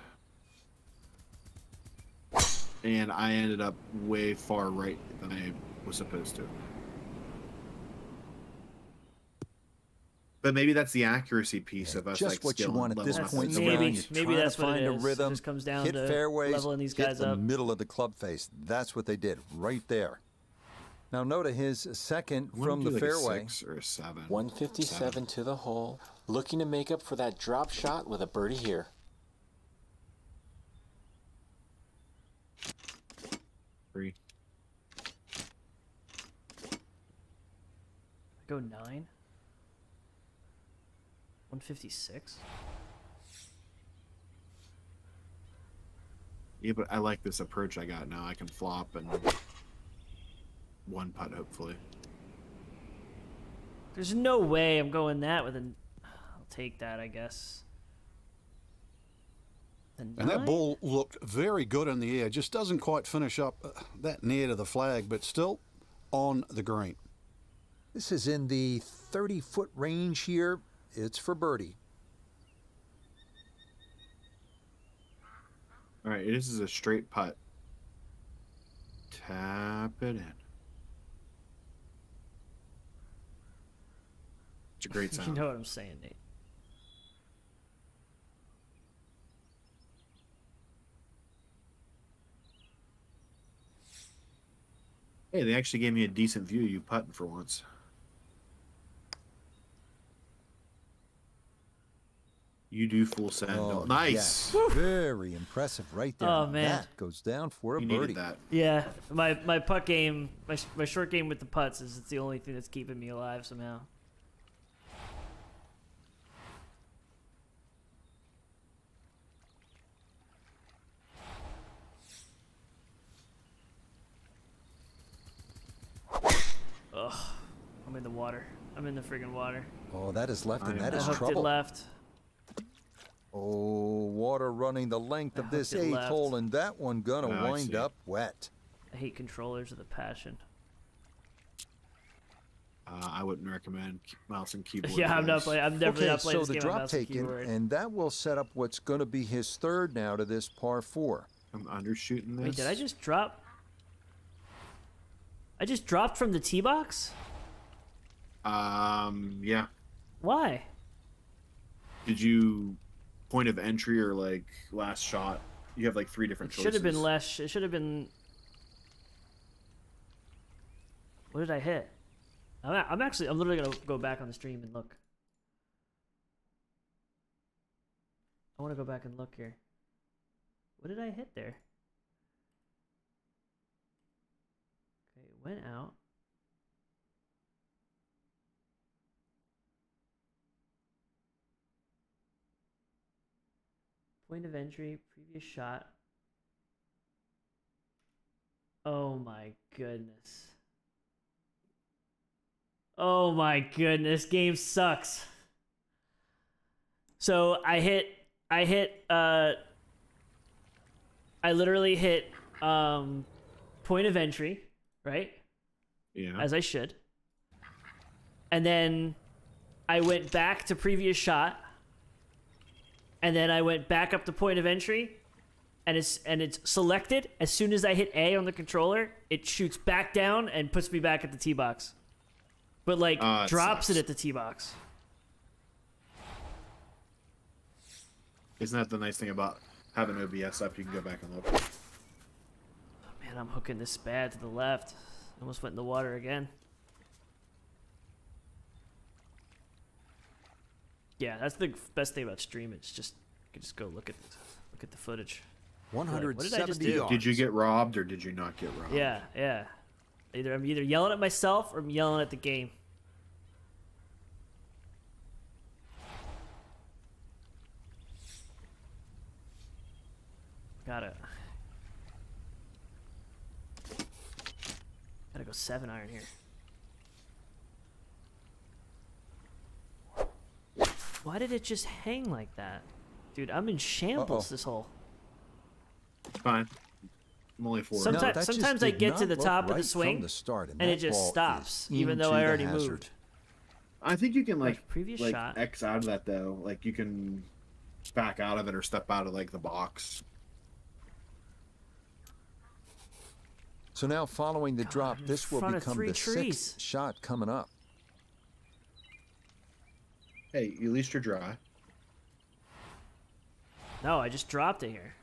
And I ended up way far right than I was supposed to. But maybe that's the accuracy piece of us Just like what you skill want at this level. point in the Maybe- round. You're maybe trying that's to what it find a is. It rhythm, just comes down hit to fairways, leveling these hit guys the up. middle of the club face. That's what they did right there. Now note his second I wanna from the like a fairway. six or a seven. 157 to the hole. Looking to make up for that drop shot with a birdie here. Three. Go nine. 156. Yeah, but I like this approach I got now. I can flop and one putt hopefully. There's no way I'm going that with an. I'll take that, I guess. And that ball looked very good in the air. Just doesn't quite finish up uh, that near to the flag, but still on the green. This is in the 30 foot range here. It's for birdie. All right, this is a straight putt. Tap it in. It's a great sign. You know what I'm saying, Nate. Hey, they actually gave me a decent view. of You putting for once. You do full send. Oh, nice. yes. Very impressive right there. Oh, man. That goes down for a You birdie. that. Yeah, my my putt game, my my short game with the putts is it's the only thing that's keeping me alive somehow. Ugh, I'm in the water. I'm in the friggin' water. Oh, that is left, and that is that am I hooked it trouble. left. Oh, water running the length of this hooked eighth left. hole, and that one gonna Oh, wind up wet. I hate controllers with a passion. Uh, I wouldn't recommend key- mouse and keyboard. Yeah, I'm not playing. I'm definitely okay, not playing so this the game on drop mouse and taken, and that will set up what's going to be his third now to this par four. I'm undershooting this. Wait, did I just drop? I just dropped from the tee box. Um, yeah. Why? Did you point of entry or like last shot? You have like three different. It different should have been less. It should have been. What did I hit? I'm, a- I'm actually. I'm literally gonna go back on the stream and look. I want to go back and look here. What did I hit there? Okay, it went out. Point of entry, previous shot. Oh my goodness. Oh my goodness, game sucks. So I hit I hit uh I literally hit um point of entry, right? Yeah. As I should. And then I went back to previous shot. And then I went back up to point of entry and it's and it's selected as soon as I hit A on the controller, it shoots back down and puts me back at the tee box. But like ah, it drops it at the tee box. Isn't that the nice thing about having OBS up? You can go back and look. Oh, man, I'm hooking this bad to the left. Almost went in the water again. Yeah, that's the best thing about stream. It's just you can just go look at look at the footage. what did I just 170 do? Did you get robbed or did you not get robbed? Yeah, yeah. Either I'm either yelling at myself or I'm yelling at the game. Got it. Gotta go seven iron here. Why did it just hang like that? Dude, I'm in shambles Uh-oh. this hole. It's fine. I'm only four. Some- No, Someti- that just sometimes I get to the look top of the swing, the start, and it just stops, even though I already moved. I think you can like Like, previous like shot. X out of that though. Like you can back out of it or step out of like the box. So now, following the drop, this will become the trees. sixth shot coming up. Hey, at least you're dry. No, I just dropped it here.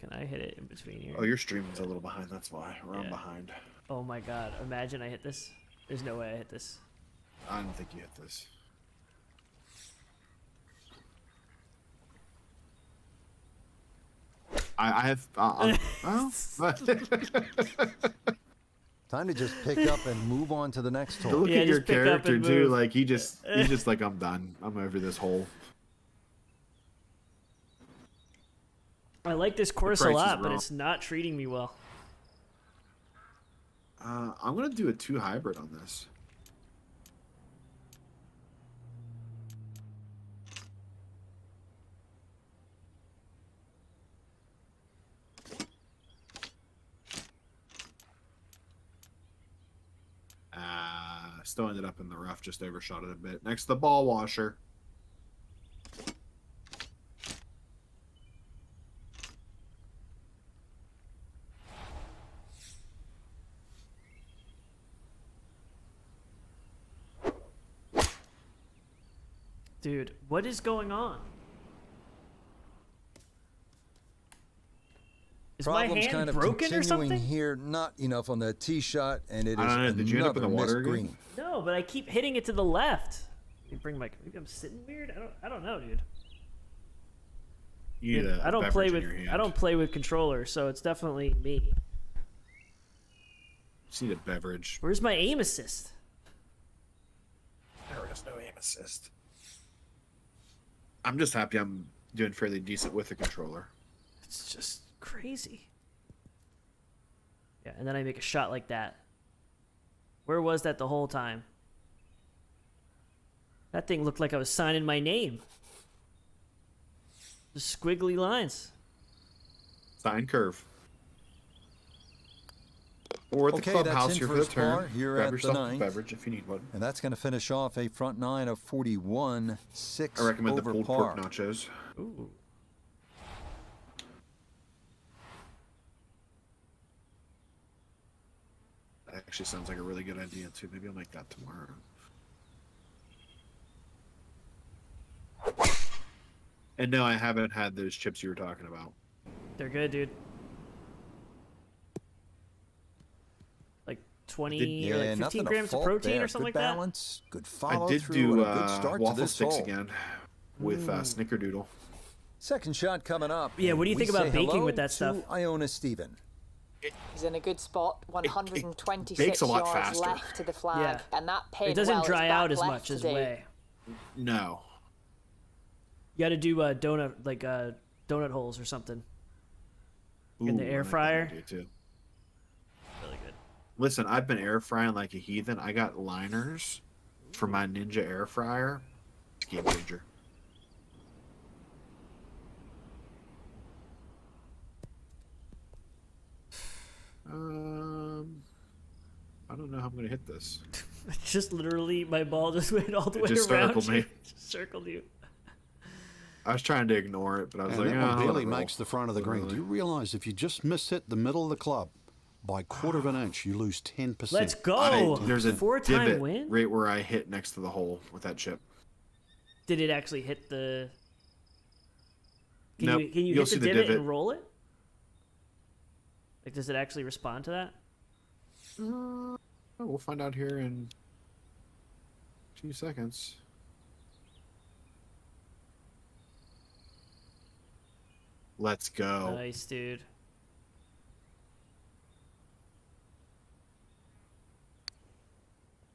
Can I hit it in between here? Oh, your streaming's a little behind. That's why. I'm Yeah. behind. Oh my god, imagine I hit this. There's no way I hit this. I don't think you hit this. I, I have. Uh, I'm- well, Time to just pick up and move on to the next to hole. look Yeah, at your just pick up character and too. Like he just, he's just like, I'm done. I'm over this hole. I like this course a lot, but it's not treating me well. Uh, I'm gonna do a two hybrid on this. Uh, still ended up in the rough, just overshot it a bit. Next, the ball washer. Dude, what is going on? Is my Problems hand kind of broken or continuing something? here. Not enough on the tee shot, and it is I did you end up in the water green. No, but I keep hitting it to the left. Let me bring my. Maybe I'm sitting weird. I don't. I don't know, dude. You need a I don't play with. in your I don't play with controllers, so it's definitely me. Just need a beverage. Where's my aim assist? There is no aim assist. I'm just happy I'm doing fairly decent with the controller. It's just crazy. Yeah, and then I make a shot like that. Where was that the whole time? That thing looked like I was signing my name. The squiggly lines. Sign curve. Or at the Okay, that's clubhouse in here for for the turn. Here Grab at the yourself a ninth. beverage if you need one. And that's going to finish off a front nine of 41, six I recommend the pulled par. pork nachos. Ooh. Actually sounds like a really good idea too. Maybe I'll make that tomorrow. And no, I haven't had those chips you were talking about. They're good, dude. Like 20 Yeah, or like 15 to grams of protein there. or something good like that. balance, Good follow I did through, do and a good uh, start to waffle this sticks hole. again with uh, Snickerdoodle. Second shot coming up. Yeah, what do you think about baking with that stuff? Iona Stephen. He's in a good spot. 126 bakes a lot yards faster. left to the flag, Yeah. and that paid It doesn't well. Dry out as much as today. whey. No, You got to do uh, donut like uh, donut holes or something. In the air fryer? idea, too. Really good. Listen, I've been air frying like a heathen. I got liners for my Ninja air fryer. It's game changer. Um, I don't know how I'm gonna hit this. Just literally, my ball just went all the It way just around. circled me. Just circled you. I was trying to ignore it, but I was And like, that "Ah, one barely it roll." makes the front of the green. Do you realize if you just miss hit the middle of the club by a quarter of an inch, you lose 10%? Let's go. I- there's a four-time win. right where I hit next to the hole with that chip. Did it actually hit the? Can Nope. you can you You'll hit see the the divot, divot. and roll it? Like, does it actually respond to that? Oh, we'll find out here in two seconds. Let's go. Nice, dude.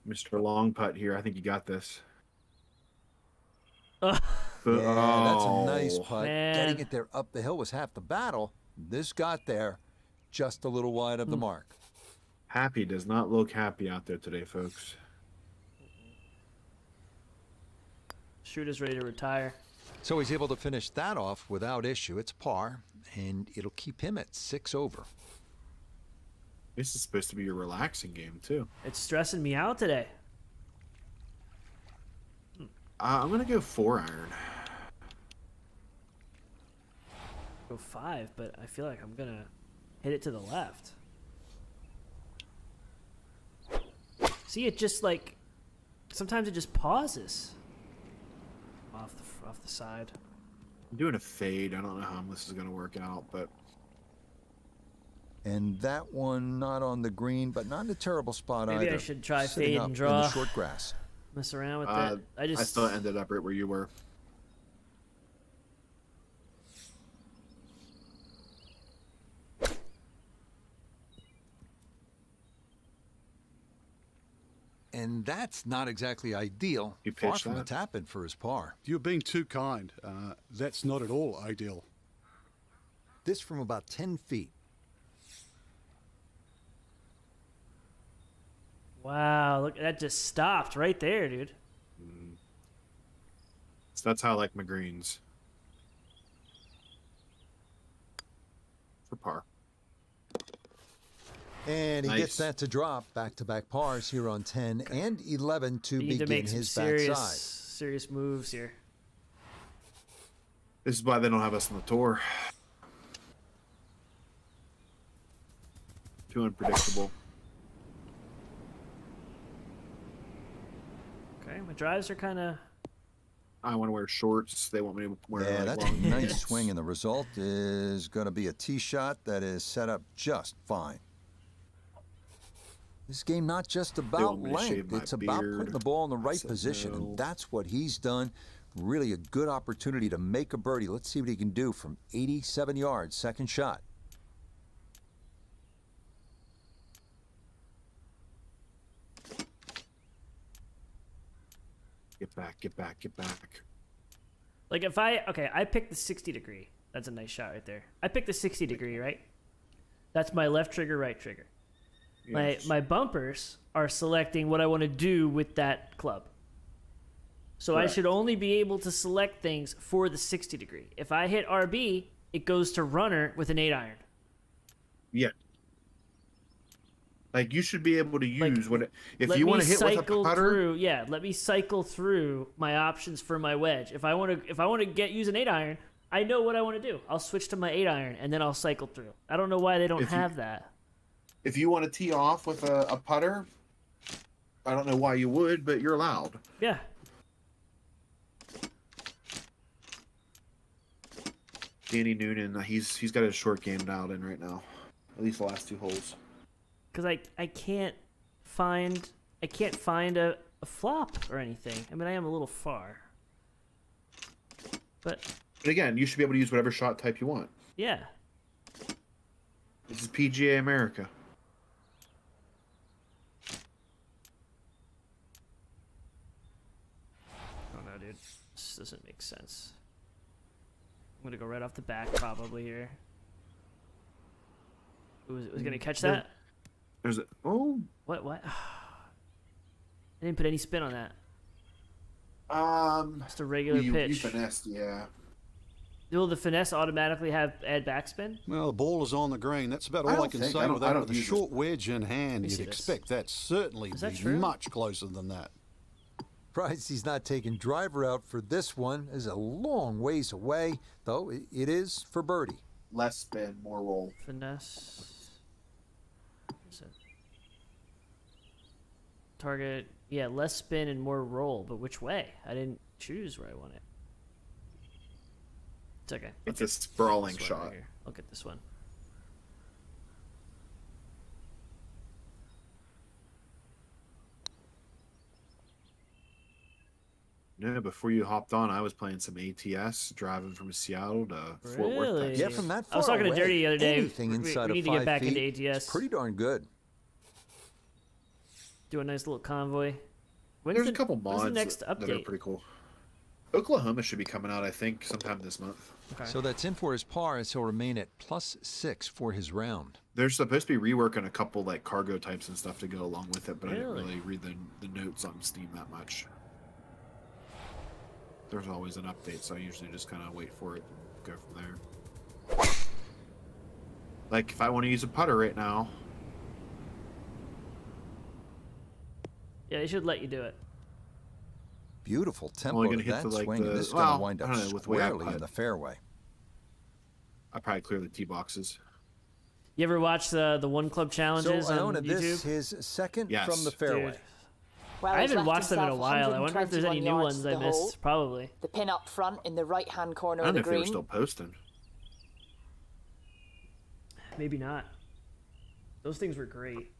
Mr. Long Putt here. I think you got this. Ugh. Yeah, that's a oh, nice putt. Getting it there up the hill was half the battle. This got there just a little wide Hmm. of the mark. Happy does not look happy out there today, folks. Shooter's ready to retire. So he's able to finish that off without issue. It's par, and it'll keep him at six over. This is supposed to be a relaxing game too. It's stressing me out today. Uh, I'm gonna go four iron. Go five, but I feel like I'm gonna hit it to the left. See, it just like sometimes it just pauses off the off the side. I'm doing a fade. I don't know how this is gonna work out, but And that one not on the green, but not in a terrible spot Maybe I should try Sitting fade up and in the short grass. Mess around with uh, it. I just I still ended up right where you were. And that's not exactly ideal. You Far pitched from a that? tap in for his par. You're being too kind. Uh, that's not at all ideal. This from about 10 feet. wow, look that just stopped right there, dude. So that's how I like my greens. For par. And he gets that to drop back to back pars here on 10 and 11 to You need to begin make some his serious backside. serious moves here. This is why they don't have us on the tour. Too unpredictable. Okay, my drives are kind of I want to wear shorts. They want me to wear. Yeah, like, that's a nice swing, and the result is going to be a tee shot that is set up just fine. This game not just about want me to shave length; my it's about putting the ball in the right said position, no. and that's what he's done. Really, a good opportunity to make a birdie. Let's see what he can do from 87 yards, second shot. Get back, get back, get back. like if I okay, I picked the 60 degree. That's a nice shot right there. I picked the 60 degree, right? That's my left trigger, right trigger. My my bumpers are selecting what I want to do with that club. So I should only be able to select things for the 60 degree. If I hit RB, it goes to runner with an 8 iron. Yeah. Like you should be able to Like, use what if you want to hit with a putter. through yeah let me cycle through my options for my wedge if i want to if i want to get use an 8 iron i know what i want to do i'll switch to my 8 iron and then i'll cycle through i don't know why they don't If you- have that If you want to tee off with a, a putter, I don't know why you would, but you're allowed. Yeah. Danny Noonan, uh, he's he's got his short game dialed in right now. At least the last two holes. Because I I can't find I can't find a, a flop or anything. I mean I am a little far. But But again, you should be able to use whatever shot type you want. yeah. This is PGA America. Oh no, dude. This doesn't make sense. I'm gonna go right off the back probably here. Was, was gonna catch that? There's a oh What what? I didn't put any spin on that. um Just a regular you, pitch. you finessed, yeah. Will the finesse automatically have add backspin? Well, the ball is on the green. That's about all I, don't can think- say I don't- with I With a use it. short wedge in hand, me you'd expect that certainly Is that be true? much closer than that. Surprised he's not taking driver out for this one. Is a long ways away, though it- it is for birdie. Less spin, more roll. Finesse. What's it? Target. Yeah, less spin and more roll, but which way? I didn't choose where I want it. It's okay. It's a sprawling This one right shot. here. Look at this one. No, before you hopped on, I was playing some ATS, driving from Seattle to Fort Worth. Really? Texas. Yeah, from that far I was talking to Dirty the other day. Anything We- we inside need of to get five back into ATS. is pretty darn good. Do a nice little convoy. When's There's the, a couple when's mods the next that, that are pretty cool. Oklahoma should be coming out, I think, sometime this month. Okay. So that's in for his par as he'll remain at plus six for his round. They're supposed to be reworking a couple like cargo types and stuff to go along with it, but I didn't really read the, the notes on Steam that much. There's always an update, so I usually just kind of wait for it and go from there. Like if I want to use a putter right now, yeah, they should let you do it. Beautiful tempo Only to hit that the, like, swing, and the- this is going to wind I up know, with way I squarely in the fairway. I probably clear the tee boxes. You ever watch the the one club So challenges on Iona, YouTube? this his second Yes. from the fairway. Dude. Well, I haven't watched them in a while. I wonder if there's any new ones I yards hole. missed. Probably. The pin up front in the right hand corner I don't of know the if they were green. still posting. Maybe not. Those things were great.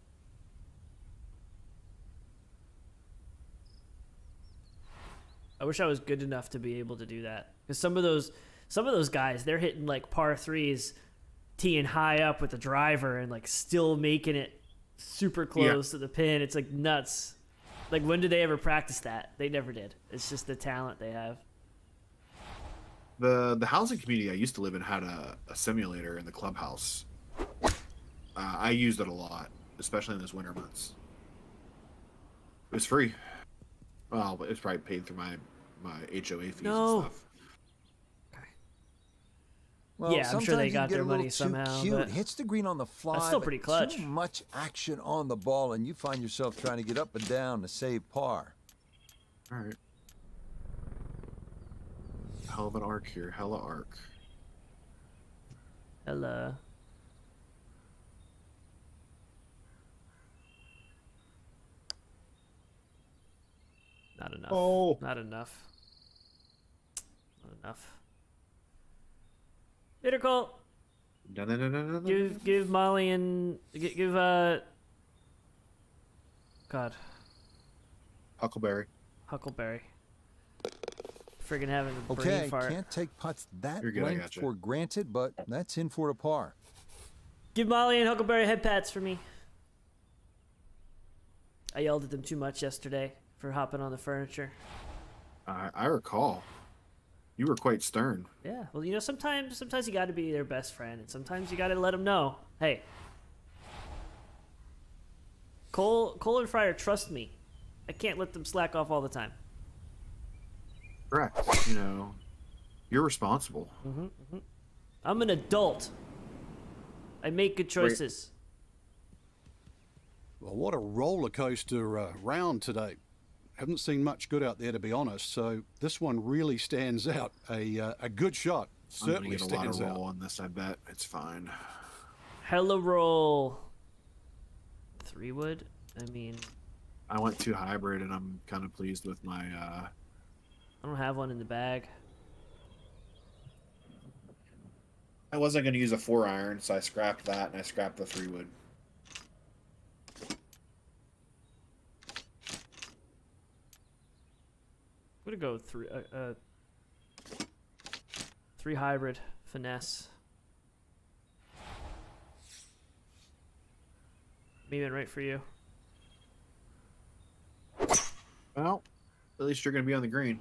I wish I was good enough to be able to do that. Because some of those, some of those guys, they're hitting like par threes, teeing high up with the driver, and like still making it super close to the pin. It's like nuts. Like when did they ever practice that? They never did. It's just the talent they have. The the housing community I used to live in had a, a simulator in the clubhouse. Uh, I used it a lot, especially in those winter months. It was free. Well, but it's probably paid through my my HOA fees No. and stuff. Well, Yeah, I'm sure they got their a little money somehow, Cute. Hits the green on the fly. still pretty clutch. Too much action on the ball, and you find yourself trying to get up and down to save par. All right. Hell of an arc here. Hella arc. Hello. Not enough. Oh. Not enough. Not enough. Hitter call. No, no, no, no, no, no. Give give Molly and give uh. God, Huckleberry. Huckleberry. Friggin' having a brain fart. Okay, fart. can't take putts that You're good, length gotcha. for granted, but that's in for a par. Give Molly and Huckleberry head pats for me. I yelled at them too much yesterday for hopping on the furniture. I, I recall. You were quite stern. Yeah, well, you know, sometimes sometimes you got to be their best friend, and sometimes you got to let them know, hey, Cole, Cole and Fryer trust me. I can't let them slack off all the time. Correct. You know, you're responsible. I'm an adult. I make good choices. Well, what a roller coaster uh, round today. Haven't seen much good out there, to be honest. So this one really stands out. A uh, a good shot I'm gonna certainly get a lot of roll out. on this. I bet it's fine. Hella roll. three wood. I mean, I went two hybrid, and I'm kind of pleased with my. uh I don't have one in the bag. I wasn't going to use a four iron, so I scrapped that, and I scrapped the three wood. I'm gonna go three. Uh, uh, three hybrid finesse. Maybe right for you. Well, at least you're going to be on the green.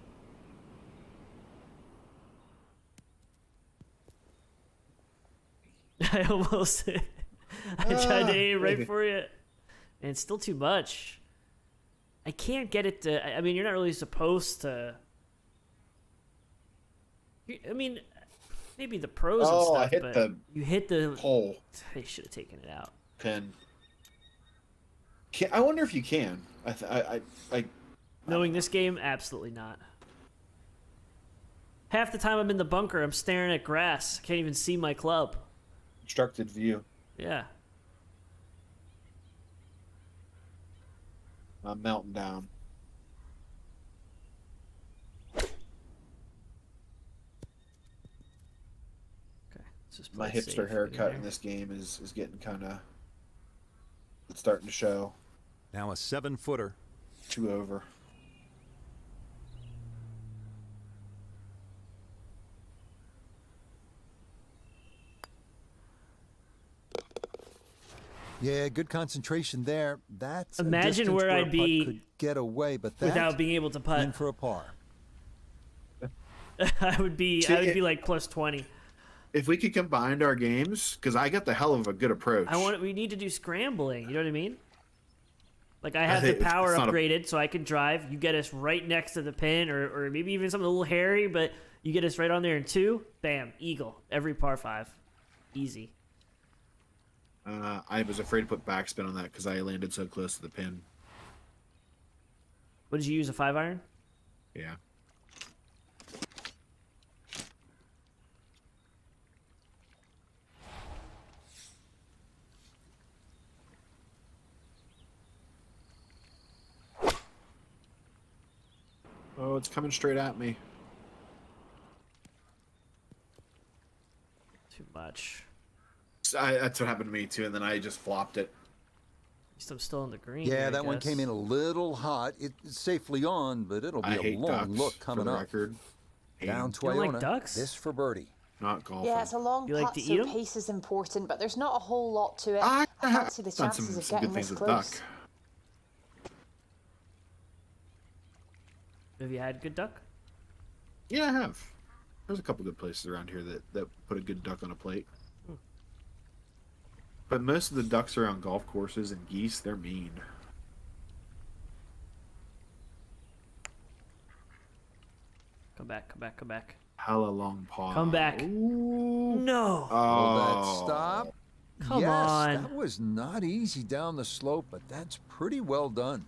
I almost. I tried to Ah, aim right for you, and it's still too much. I can't get it to. I- I mean, you're not really supposed to. I mean, maybe the pros Oh, I and stuff, hit but the you hit the. Hole I should have taken it out. pin. Can, I wonder if you can. I, th- I, I, I Knowing this game, absolutely not. Half the time I'm in the bunker, I'm staring at grass. Can't even see my club. obstructed view. Yeah. I'm melting down. Okay. Just My play it safe hipster haircut here. in this game is is getting kind of. It's starting to show. Now a seven footer. Two over. Yeah, good concentration there. That's a Imagine distance where a I'd putt be could get away, but that Without being able to in putt, for a par. I would be. See, I would be like plus twenty. If we could combine our games, because I got the hell of a good approach. I want. We need to do scrambling. You know what I mean? Like I have the power it's not a- upgraded, so I can drive. You get us right next to the pin, or or maybe even something a little hairy, but you get us right on there in two. Bam, eagle every par five, easy. Uh, I was afraid to put backspin on that because I landed so close to the pin. What did you use? A five iron? Yeah. Oh, it's coming straight at me. Too much. So I, that's what happened to me too, and then I just flopped it. At least I'm still in the green. Yeah, here, that one came in a little hot. It's safely on, but it'll be I a hate long ducks. look for coming the up. record. Hate Down 'em. You don't like ducks? This for birdie. Not golfing. Yeah, it's a long You putt, to so eat 'em? pace is important, but there's not a whole lot to it. I I fancy the chances some, of some getting good things this with close. duck. Have you had good duck? Yeah, I have. There's a couple good places around here that, that put a good duck on a plate. But most of the ducks are on golf courses and geese, they're mean. Come back, come back, come back. Hella long pause. Come back. Ooh. No. Will Oh. that stop? Come yes, on. that was not easy down the slope, but that's pretty well done.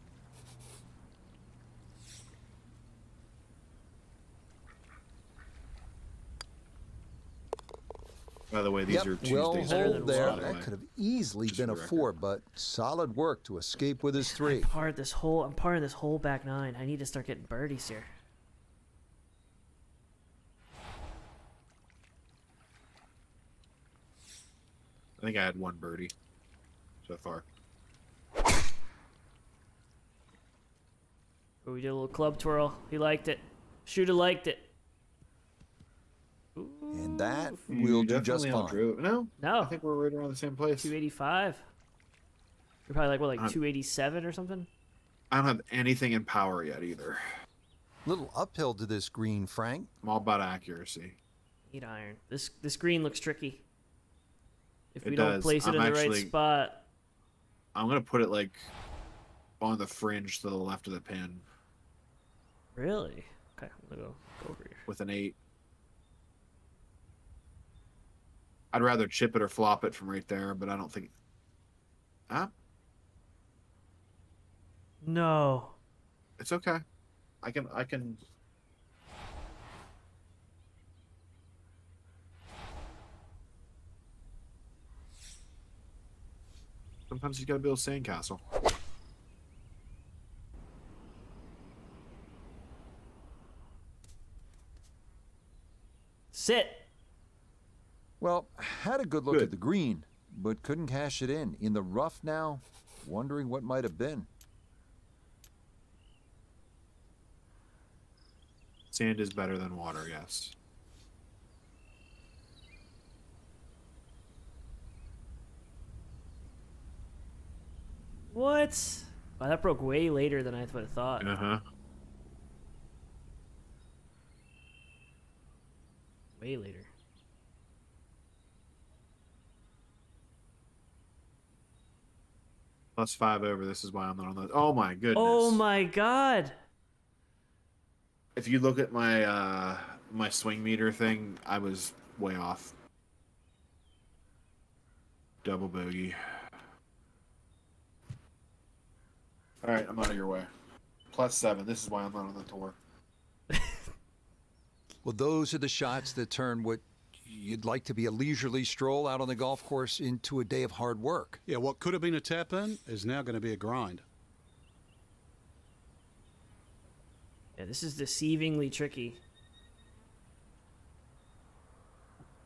By the way, these yep, are Tuesdays. well better hold than there. That could have easily Just been a four, but solid work to escape with his three. Part of this whole. I'm part of this whole back nine. I need to start getting birdies here. I think I had one birdie so far. But we did a little club twirl. He liked it. Shooter liked it. And that You will do just fine. outdrew. No, No. I think we're right around the same place. 285. You're probably like what, like Uh, 287 or something? I don't have anything in power yet either. Little uphill to this green, Frank. I'm all about accuracy. Eight iron. This this green looks tricky. If It we don't does. place it I'm in the actually- right spot, I'm gonna put it like on the fringe to the left of the pin really. Okay, I'm gonna go, go over here. with an eight. I'd rather chip it or flop it from right there, but I don't think. Ah, No. it's okay. I can. I can. Sometimes you gotta build a sandcastle. Sit. Well, had a good look Good. at the green, but couldn't cash it in. In the rough now, wondering what might have been. Sand is better than water, yes. What? Wow, that broke way later than I would have thought. Uh huh. Way later. Plus five over. This is why I'm not on the. Oh my goodness. Oh my god. If you look at my uh my swing meter thing, I was way off. Double bogey. All right, I'm out of your way. Plus seven. This is why I'm not on the tour. Well, those are the shots that turn what you'd like to be a leisurely stroll out on the golf course into a day of hard work. Yeah, what could have been a tap in is now going to be a grind. Yeah, this is deceivingly tricky.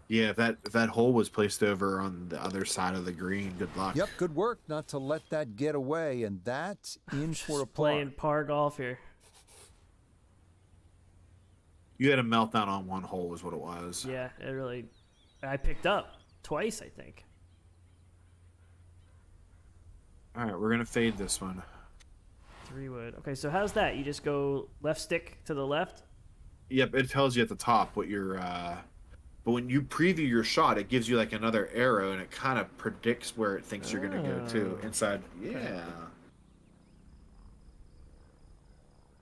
Yeah, if that if that hole was placed over on the other side of the green, good luck. Yep, good work not to let that get away, and that's in for a par. Playing par golf here. You had a meltdown on one hole, is what it was. Yeah, it really. I picked up twice, I think. All right, we're gonna fade this one. Three wood. Okay, so how's that? You just go left stick to the left. Yep, it tells you at the top what your. uh But when you preview your shot, it gives you like another arrow, and it kind of predicts where it thinks you're gonna go to Oh. inside. Yeah.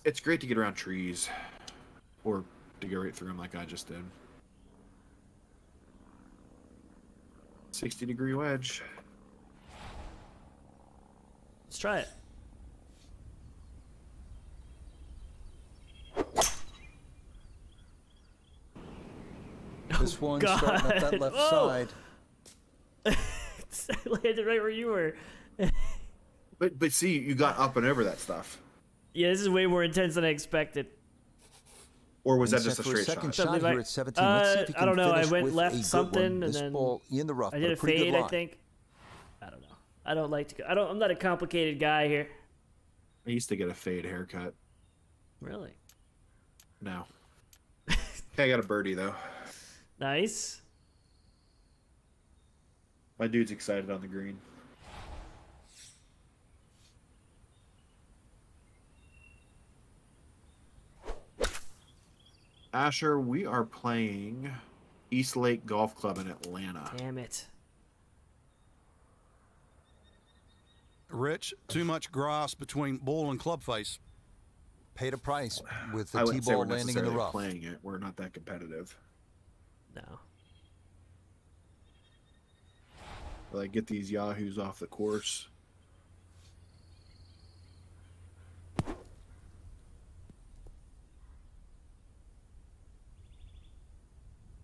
It's great to get around trees, or to go right through them like I just did. Sixty degree wedge. Let's try it. This oh, one starting up that God. left Whoa. side. I landed right where you were. But but see, you got up and over that stuff, Yeah, this is way more intense than I expected. Or was that just a set for straight second shot? shot Something here at 17. Let's see if he I can don't know, I finish went with left a something and then ball in the rough, I did a a fade, good I think. I don't know. I don't like to go. I don't. I'm not a complicated guy here. I used to get a fade haircut. Really No. okay, I got a birdie though. nice. My dude's excited on the green. Asher, we are playing East Lake Golf Club in Atlanta. Damn it. Rich, too much grass between ball and club face. Paid a price with I the wouldn't say T-ball we're landing in the necessarily rough. playing it. We're not that competitive. No. Like get these yahoos off the course.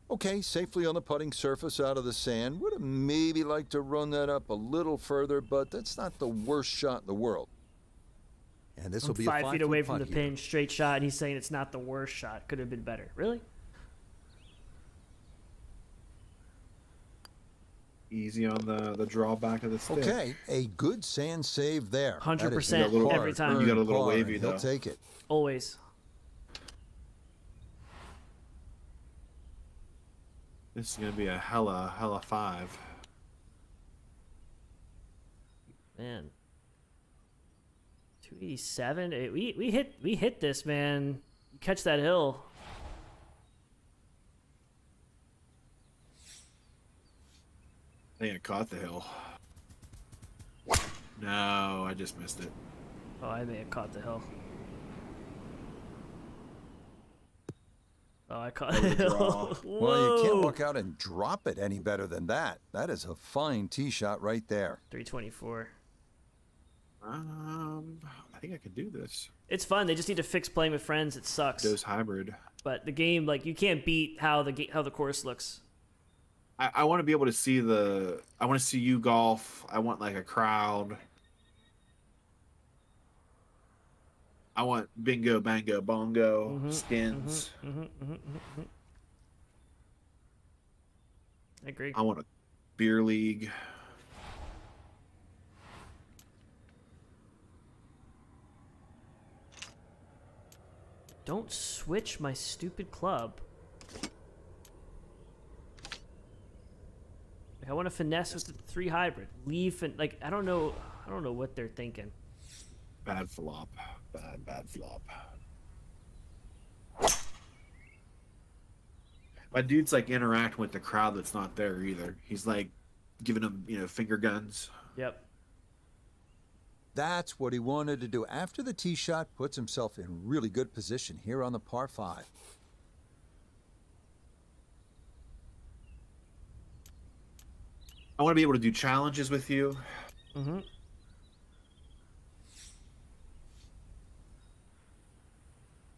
Okay, safely on the putting surface out of the sand. Would have maybe liked to run that up a little further, but that's not the worst shot in the world. And this I'm will be five a feet five away from the putt here. pin, straight shot, and he's saying it's not the worst shot. Could have been better. Really? Easy on the the drawback of the stick. Okay, a good sand save there. 100% a little every time. You got a little par, wavy, and He'll take it. Always. This is gonna be a hella hella five. Man. 287. Eh, We we hit we hit this, man. Catch that hill. I think I caught the hill. No, I just missed it. Oh, I may have caught the hill. Oh, I caught the was a hill. draw. Well, you can't Whoa. walk out and drop it any better than that. That is a fine tee shot right there. 324. Um, I think I could do this. It's fun. They just need to fix playing with friends. It sucks. Those hybrid. But the game, like, you can't beat how the how the course looks. I, I want to be able to see the. I want to see you golf. I want like a crowd. I want bingo, bango, bongo, Mhm, skins. Mm-hmm, mm-hmm, mm-hmm. I agree. I want a beer league. Don't switch my stupid club. Like I want to finesse with the three hybrid. Leave and like I don't know. I don't know what they're thinking. Bad flop. Bad, bad flop. My dude's like interacting with the crowd that's not there either. He's like giving them, you know, finger guns. Yep. That's what he wanted to do. After the tee shot, puts himself in really good position here on the par five. I want to be able to do challenges with you. Mm-hmm.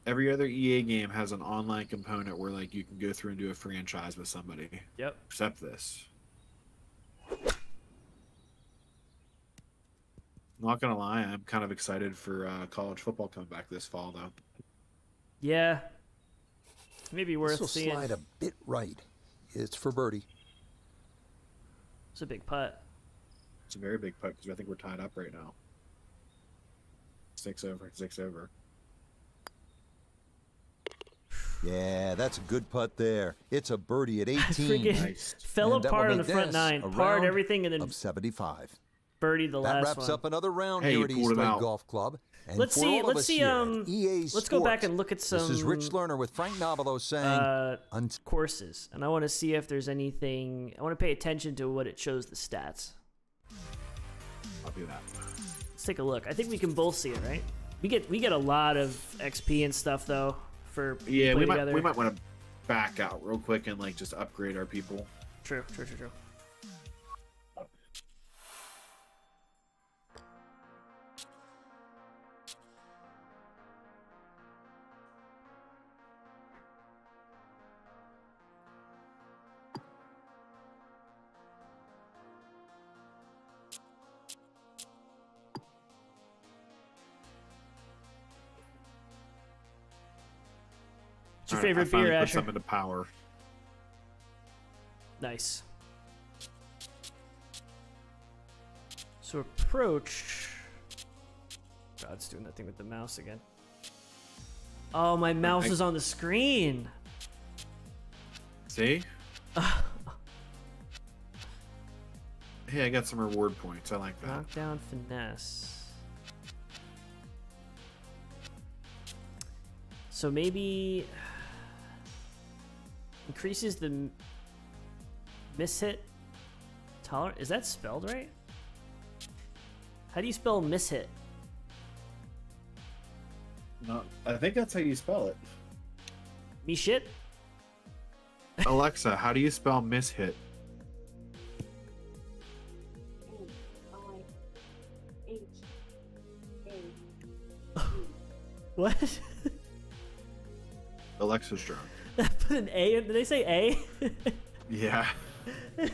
Every other EA game has an online component where like you can go through and do a franchise with somebody. Yep. Except this. Not gonna lie, I'm kind of excited for uh, college football coming back this fall, though. Yeah. Maybe This worth will seeing. slide a bit right. It's for birdie. It's a big putt. It's a very big putt because I think we're tied up right now. Six over, six over. Yeah, that's a good putt there. It's a birdie at 18. Nice. fell And apart on the front nine, a parred everything, and then of 75. birdied the That last wraps up another round Hey, here at pulled East him Lake. Golf Club. And Let's see- let's see, um, EA let's go back and look at some. This is Rich Lerner with Frank Nobilo saying, uh, courses, and I want to see if there's anything. I want to pay attention to what it shows the stats. I'll do that. Let's take a look. I think we can both see it, right? We get we get a lot of XP and stuff though for Yeah, we might together. we might want to back out real quick and like just upgrade our people. True, true, true, true. Your All right, I favorite beer, put Asher? something to power. Nice. So approach. God's doing that thing with the mouse again. Oh, my mouse I- is on the screen. See? hey, I got some reward points. I like that. Knockdown finesse. So maybe increases the m- mishit tolerance. Is that spelled right? How do you spell mishit? No, uh, I think that's how you spell it. Me shit? Alexa, how do you spell mishit? What? Alexa's drunk. Put an A in. Did they say A? Yeah.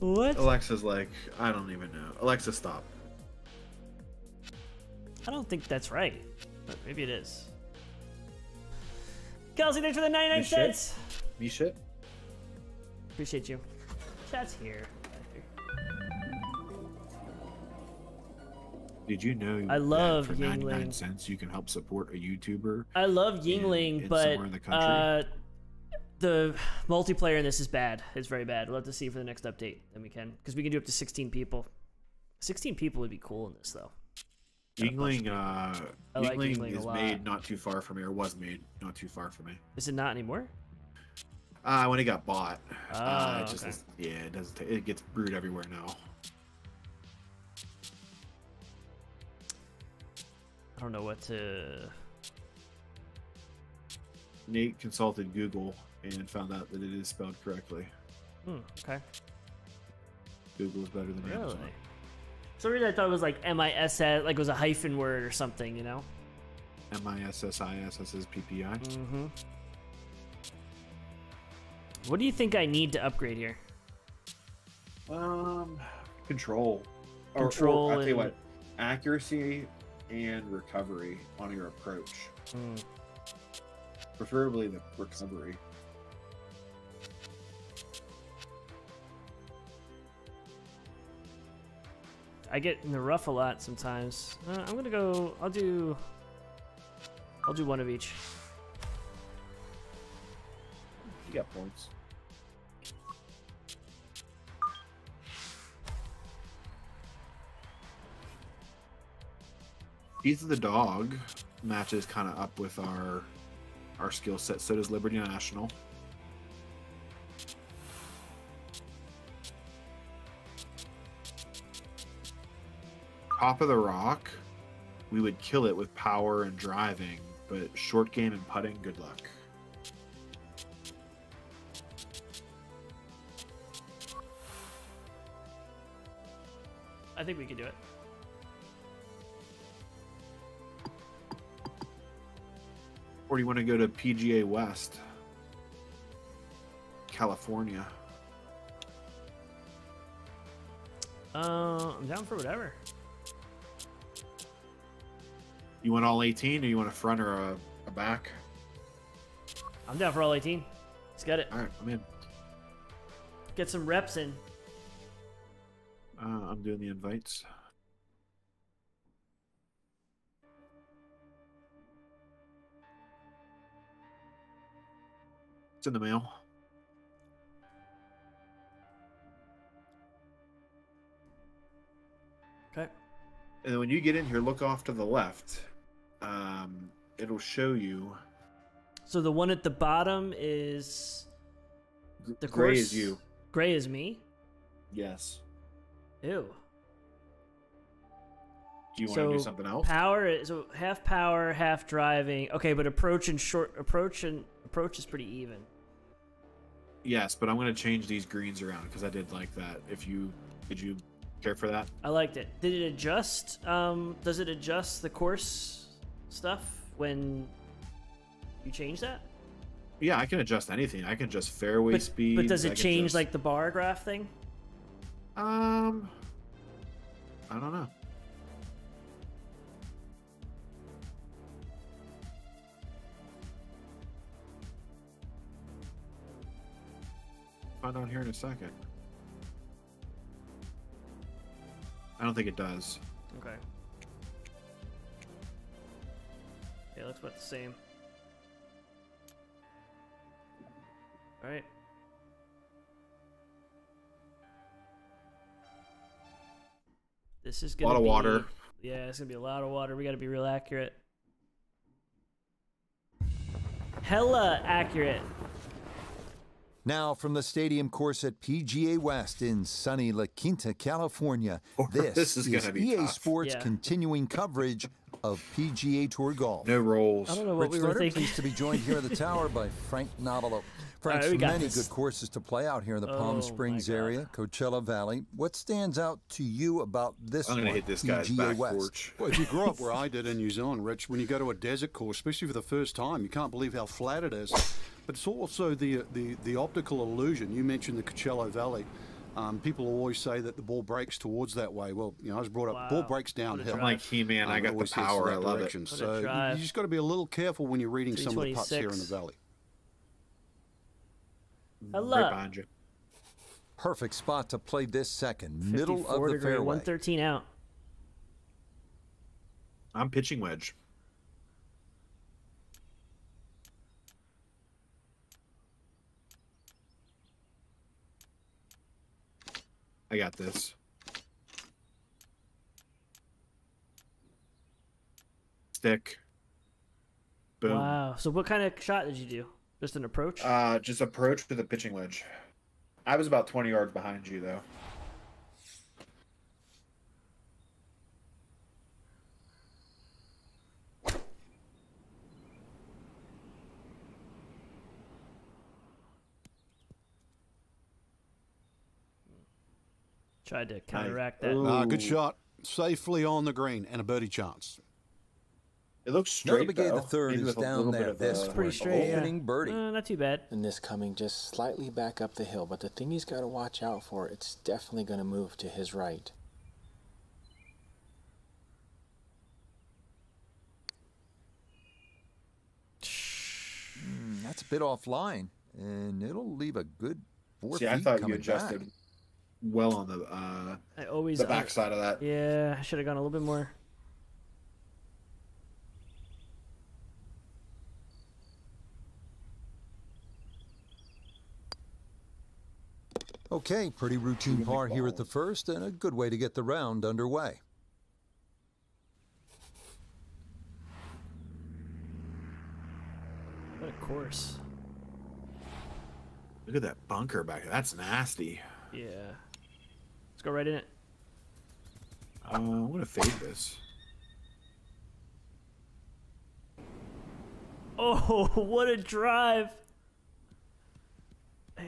what? Alexa's like, I don't even know. Alexa, stop. I don't think that's right, but maybe it is. Kelsey, thanks for the 99 Me shit? cents. Me shit? Appreciate you. Chat's here. Did you know? I love for 99 Yuengling. cents you can help support a YouTuber? I love in- Yuengling, in but somewhere in the uh, the multiplayer in this is bad. It's very bad. We'll have to see for the next update. Then we can, because we can do up to 16 people. 16 people would be cool in this, though. Yuengling, uh, like Yuengling, Yuengling is made not too far from me, or was made not too far from me. Is it not anymore? Uh, when it got bought, uh, Oh, it just okay. is- yeah, it doesn't. it gets brewed everywhere now. Don't know what to. Nate consulted Google and found out that it is spelled correctly. Hmm, okay. Google is better than Really? Amazon. So reason I thought it was like M I S S, like it was a hyphen word or something, you know? M I S S I S S S P P I. Mm-hmm. What do you think I need to upgrade here? Um, control. Control Or, I'll tell you what, accuracy and recovery on your approach. Hmm. Preferably the recovery. I get in the rough a lot sometimes. Uh, I'm gonna go. I'll do. I'll do one of each. You got points. He's the dog matches kind of up with our our skill set. So does Liberty National. Top of the rock, we would kill it with power and driving, but short game and putting, good luck. I think we can do it. Or do you want to go to PGA West? California. Uh, I'm down for whatever. You want all 18 or you want a front or a, a back? I'm down for all 18. Let's get it. All right, I'm in. Get some reps in. Uh, I'm doing the invites. It's in the mail. Okay. And then when you get in here, look off to the left. Um, it'll show you. So the one at the bottom is the Gray course. is you. Gray is me. Yes. Ew. Do you want so to do something else? Power is so half power, half driving. Okay, but approach and short approach and approach is pretty even. Yes, but I'm going to change these greens around because I did like that. If you did, you care for that? I liked it. Did it adjust? Um, does it adjust the course stuff when you change that? Yeah, I can adjust anything. I can adjust fairway But, speed. but does it change like the bar graph thing? Um, I don't know. Find out here in a second. I don't think it does. Okay. Yeah, looks about the same. All right. This is gonna be a lot of be, water. Yeah, it's gonna be a lot of water. We got to be real accurate. Hella accurate. Now, from the stadium course at PGA West in sunny La Quinta, California, this, this is gonna be EA tough. Sports Yeah. continuing coverage of PGA Tour golf. No rolls. I don't know what Rich we were Lerner, thinking. pleased to be joined here at the tower by Frank Nobilo. Frank's right, many this. good courses to play out here in the Oh, Palm Springs area, Coachella Valley. What stands out to you about this I'm gonna hit this guy's PGA back West? porch. Well, if you grew up where I did in New Zealand, Rich, when you go to a desert course, especially for the first time, you can't believe how flat it is. But it's also the the, the optical illusion. You mentioned the Coachella Valley. Um, people always say that the ball breaks towards that way. Well, you know, I was brought up, ball breaks What a downhill. drive. I'm like He-Man. I Um, got the power. I love direction. it. What So you, you just got to be a little careful when you're reading some of the putts here in the valley. Hello. Right behind you. Perfect spot to play this second, middle 54 of the degree, fairway. 113 out. I'm pitching wedge. I got this. Stick. Boom. Wow. So what kind of shot did you do? Just an approach? Uh, just approach with a pitching wedge. I was about 20 yards behind you, though. Tried to counteract that. Ooh. Ah, good shot. Safely on the green and a birdie chance. It looks straight. Brigade though, the third maybe is down there. of This Pretty straight. Yeah. Opening birdie. Uh, not too bad. And this coming just slightly back up the hill, but the thing he's got to watch out for, it's definitely going to move to his right. Mm, that's a bit offline, and it'll leave a good four See, feet I thought you coming adjusted back. Well on the uh, I always the backside of that. Yeah, I should have gone a little bit more. Okay, pretty routine par here at the first, and a good way to get the round underway. What a course. Look at that bunker back there. That's nasty. Yeah. Let's go right in it. Uh, I'm gonna fade this. Oh, what a drive!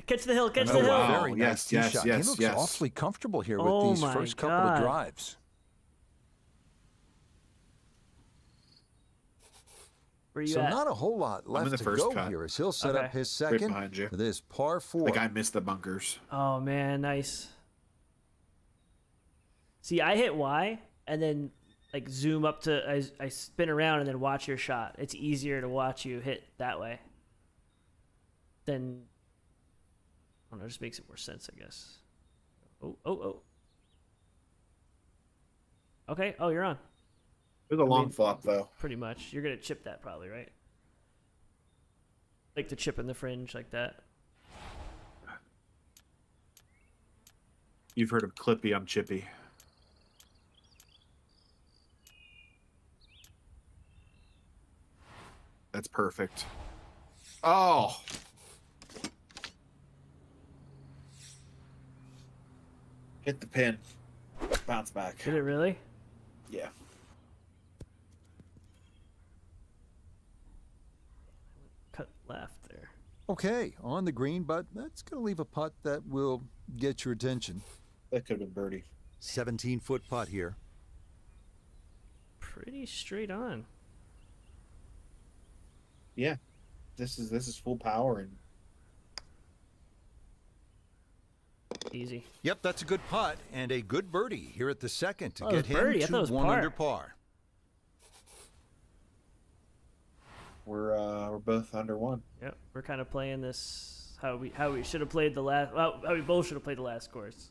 Catch the hill, catch Oh, the hill. wow. Very yes, nice tee yes, shot. yes, he looks yes. awfully comfortable here with Oh these my first couple God. of drives. So at? not a whole lot in left the to first go cut. here as he'll set up Okay. his Right second behind you. for this par four. Like I missed the bunkers. Oh man, nice. See, I hit Y and then like zoom up to I, I spin around and then watch your shot. It's easier to watch you hit that way. Then I don't know, it just makes it more sense, I guess. Oh, oh, oh. Okay, oh you're on. It was a long mean- flop though. Pretty much. You're gonna chip that probably, right? Like the chip in the fringe like that. You've heard of Clippy, I'm Chippy. That's perfect. Oh. Hit the pin. Bounce back. Did it really? Yeah. Cut left there. Okay, on the green, but that's going to leave a putt that will get your attention. That could have been birdie. 17 foot putt here. Pretty straight on. Yeah. This is this is full power and Easy. Yep, that's a good putt and a good birdie here at the second to Oh, get was him birdie. To thought it was one par. under par. we're uh we're both under one. Yep. We're kind of playing this how we how we should have played the last. Well, how we both should have played the last course.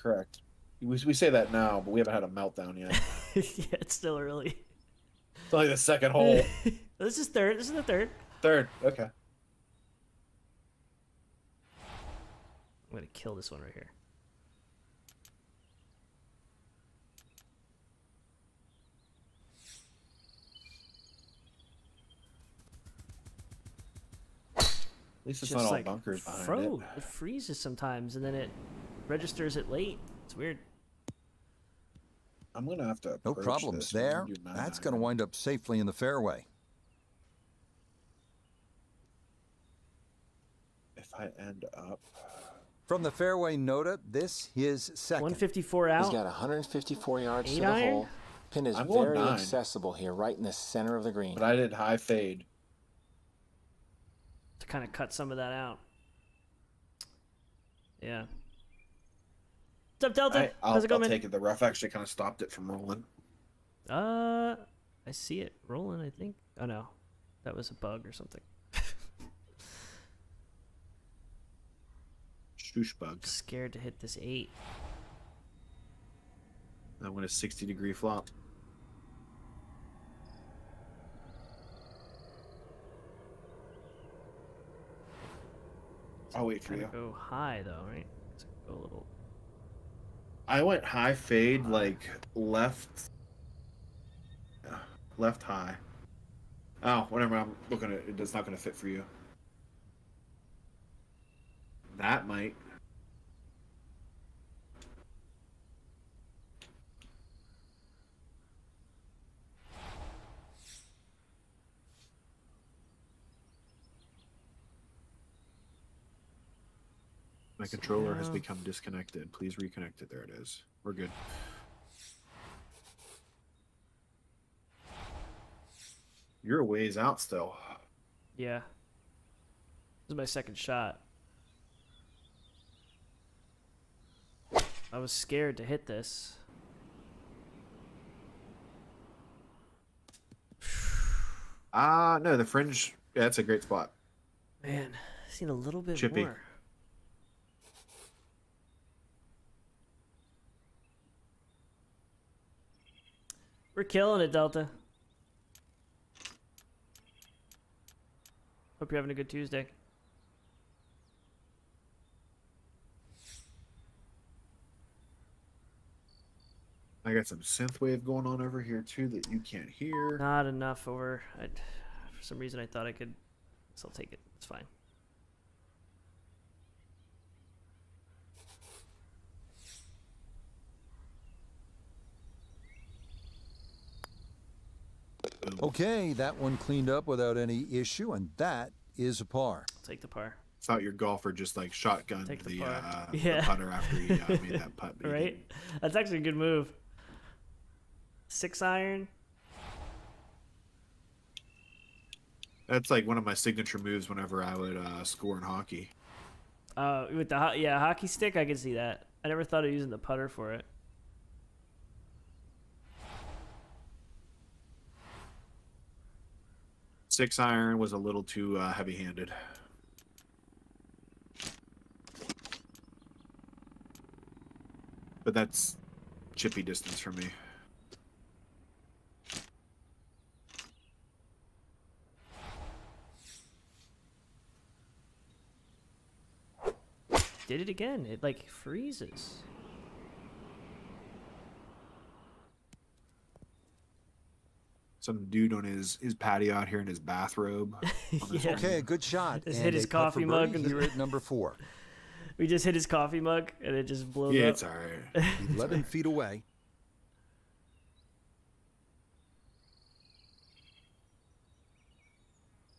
Correct. We, we say that now, but we haven't had a meltdown yet. yeah, it's still early. it's only the second hole. this is third. This is the third. Third. Okay. I'm gonna kill this one right here. At least it's Just not all like bunkers behind froze. it. It freezes sometimes, and then it registers it late. It's weird. I'm gonna have to. No problems this there. you do nine That's going to wind up safely in the fairway. I end up, From the fairway, Notah, this is second. 154 He's out. got 154 yards Eight to the iron? hole. Pin is I'm very accessible here, right in the center of the green. but I did high fade. to kind of cut some of that out. Yeah. What's up, Delta? I, I'll, How's it I'll going, take it. The rough actually kind of stopped it from rolling. Uh, I see it rolling. I think. Oh no, that was a bug or something. Shoosh bug. Scared to hit this eight. That went a 60 degree flop. I'll wait for you. go high though, right? Go a little. I went high fade, like left, left high. Oh, whatever. I'm looking at it. It's not going to fit for you. That might. My controller has Yeah. become disconnected. Please reconnect it. There it is. We're good. You're a ways out still. Yeah. This is my second shot. I was scared to hit this. Ah, no, the fringe. Yeah, that's a great spot. Man, I've seen a little bit Chippy. more. We're killing it, Delta. Hope you're having a good Tuesday. I got some synthwave going on over here too that you can't hear. Not enough over. I, for some reason, I thought I could. So I'll take it. It's fine. Okay, that one cleaned up without any issue, and that is a par. I'll take the par. Thought your golfer just like shotgunned Take the the, uh, Yeah. the putter after he uh, made that putt. but Right? That's actually a good move. Six iron. That's like one of my signature moves whenever I would uh, score in hockey. Uh, with the ho- yeah hockey stick, I can see that. I never thought of using the putter for it. Six iron was a little too uh, heavy handed. But that's chippy distance for me. Did it again. It like freezes. Some dude on his, his patio out here in his bathrobe. on Yeah. Okay, good shot. Just and hit his a putt for coffee mug birdie and- here at number four. We just hit his coffee mug and it just blew Yeah, up. Yeah, it's all right. 11 feet away.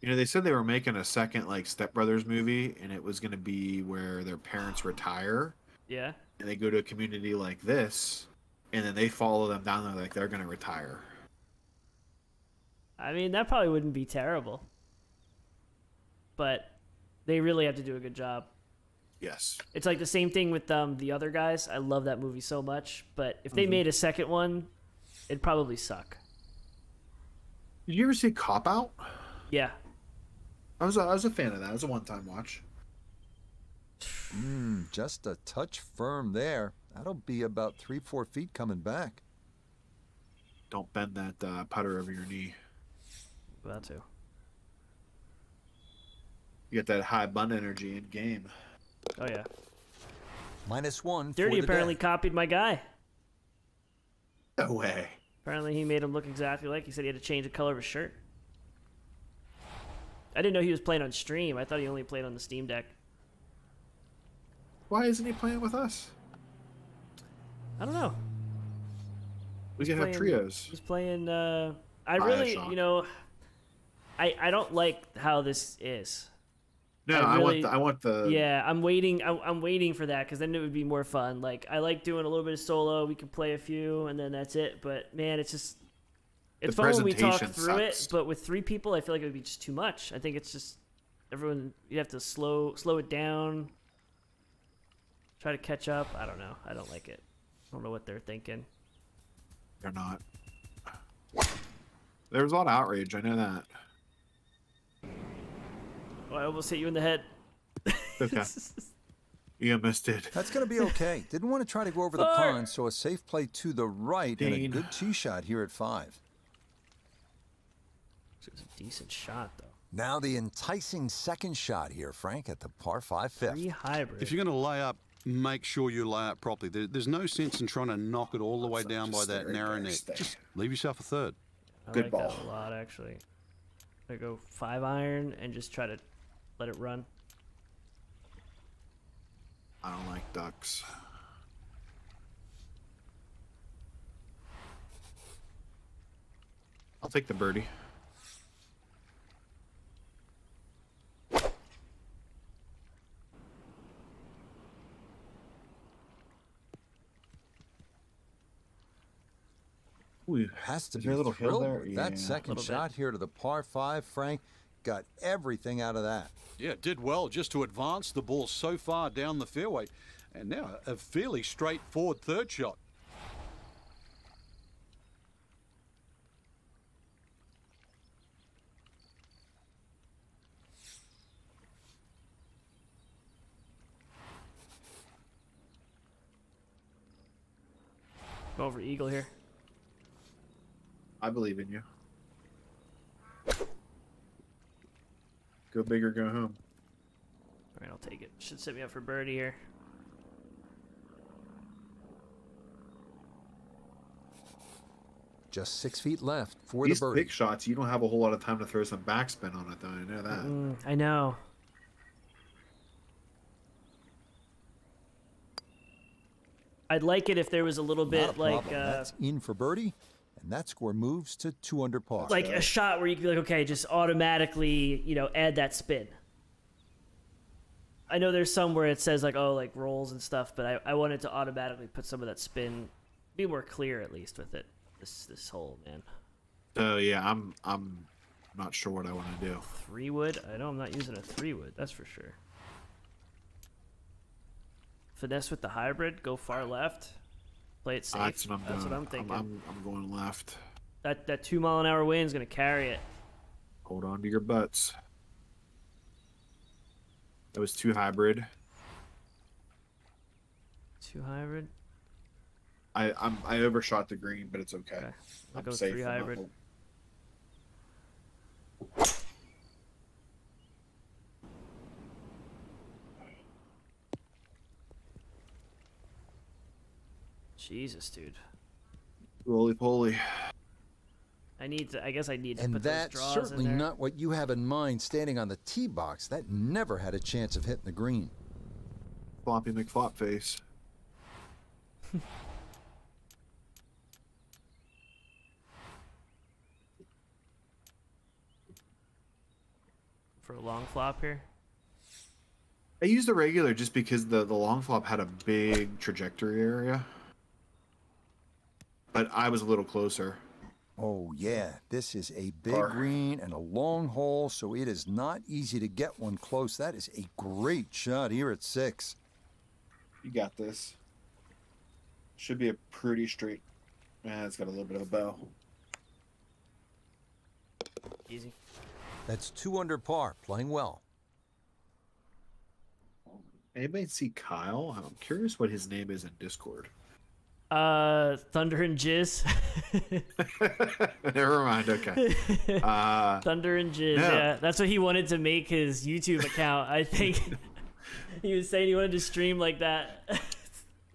You know, they said they were making a second like Step Brothers movie, and it was going to be where their parents retire, Yeah. and they go to a community like this, and then they follow them down there like they're going to retire. I mean, that probably wouldn't be terrible. But they really have to do a good job. Yes. It's like the same thing with um, the other guys. I love that movie so much, but if they made a second one, it'd probably suck. Did you ever see Cop Out? Yeah. I was a, I was a fan of that. It was a one time watch. Mm, just a touch firm there. That'll be about three, four feet coming back. Don't bend that uh, putter over your knee. About to. You get that high bun energy in game. Oh yeah. Minus one. for Dirty apparently day. copied my guy. No way. Apparently he made him look exactly like. He said he had to change the color of his shirt. I didn't know he was playing on stream. I thought he only played on the Steam Deck. Why isn't he playing with us? I don't know. We can have trios. He's playing. Uh, I really, Bioshock. you know, I I don't like how this is. No, I I, want the, I want the Yeah, I'm waiting. I'm, I'm waiting for that because then it would be more fun. Like I like doing a little bit of solo. We could play a few, and then that's it. But man, it's just it's The fun when we talk through it. But with three people, I feel like it would be just too much. I think it's just everyone. You have to slow slow it down. Try to catch up. I don't know. I don't like it. I don't know what they're thinking. They're not. There was a lot of outrage. I know that. Oh, I almost hit you in the head. Okay. you missed it. That's going to be okay. Didn't want to try to go over the Four. pond, so a safe play to the right and a good tee shot here at five. It was a decent shot though. Now the enticing second shot here, Frank, at the par five fifth. Three hybrid. If you're going to lay up, make sure you lay up properly. There, there's no sense in trying to knock it all the way So down by that stay right narrow there, Just leave yourself a third. I Good like ball. that a lot actually. I go five iron and just try to let it run. I don't like ducks. I'll take the birdie. Ooh, Has to be a little hill there? with Yeah, that second little bit. shot here to the par five, Frank. Got everything out of that. Yeah, did well just to advance the ball so far down the fairway. And now a fairly straightforward third shot. Go over eagle here. I believe in you. Go big or go home. All right, I'll take it. Should set me up for birdie here. Just six feet left for These the birdie. big shots, you don't have a whole lot of time to throw some backspin on it, though. I know that. Mm, I know. I'd like it if there was a little Not a bit like uh, That's in for birdie, and that score moves to two under par. like a shot where you could be like, okay, just automatically, you know, add that spin. I know there's some where it says like, oh, like rolls and stuff, but I, I wanted to automatically put some of that spin, be more clear at least with it. This this hole, man. So yeah, I'm I'm not sure what I want to do. Three wood. I know I'm not using a three wood. That's for sure. Finesse with the hybrid. Go far left. Play it ah, safe. That's what I'm That's doing. what I'm thinking. I'm, I'm going left. That that two mile an hour wind is gonna carry it. Hold on to your butts. That was two hybrid. Two hybrid. I I'm, I overshot the green, but it's okay. Okay. I'll I'm go safe three hybrid. Jesus, dude. Roly poly. I need to. I guess I need to and put that's those draws certainly in there. not what you have in mind standing on the tee box. That never had a chance of hitting the green. Floppy McFlop face. for a long flop here. I used the regular just because the, the long flop had a big trajectory area. But I was a little closer. Oh, yeah, this is a big Par. green and a long hole, so it is not easy to get one close. That is a great shot here at six. You got this. Should be a pretty straight. Ah, it's got a little bit of a bow. Easy. That's two under par, playing well. Anybody see Kyle? I'm curious what his name is in Discord. Uh, Thunder and Jizz. Never mind. Okay. Uh, Thunder and Jizz. No. Yeah, that's what he wanted to make his YouTube account. I think he was saying he wanted to stream like that.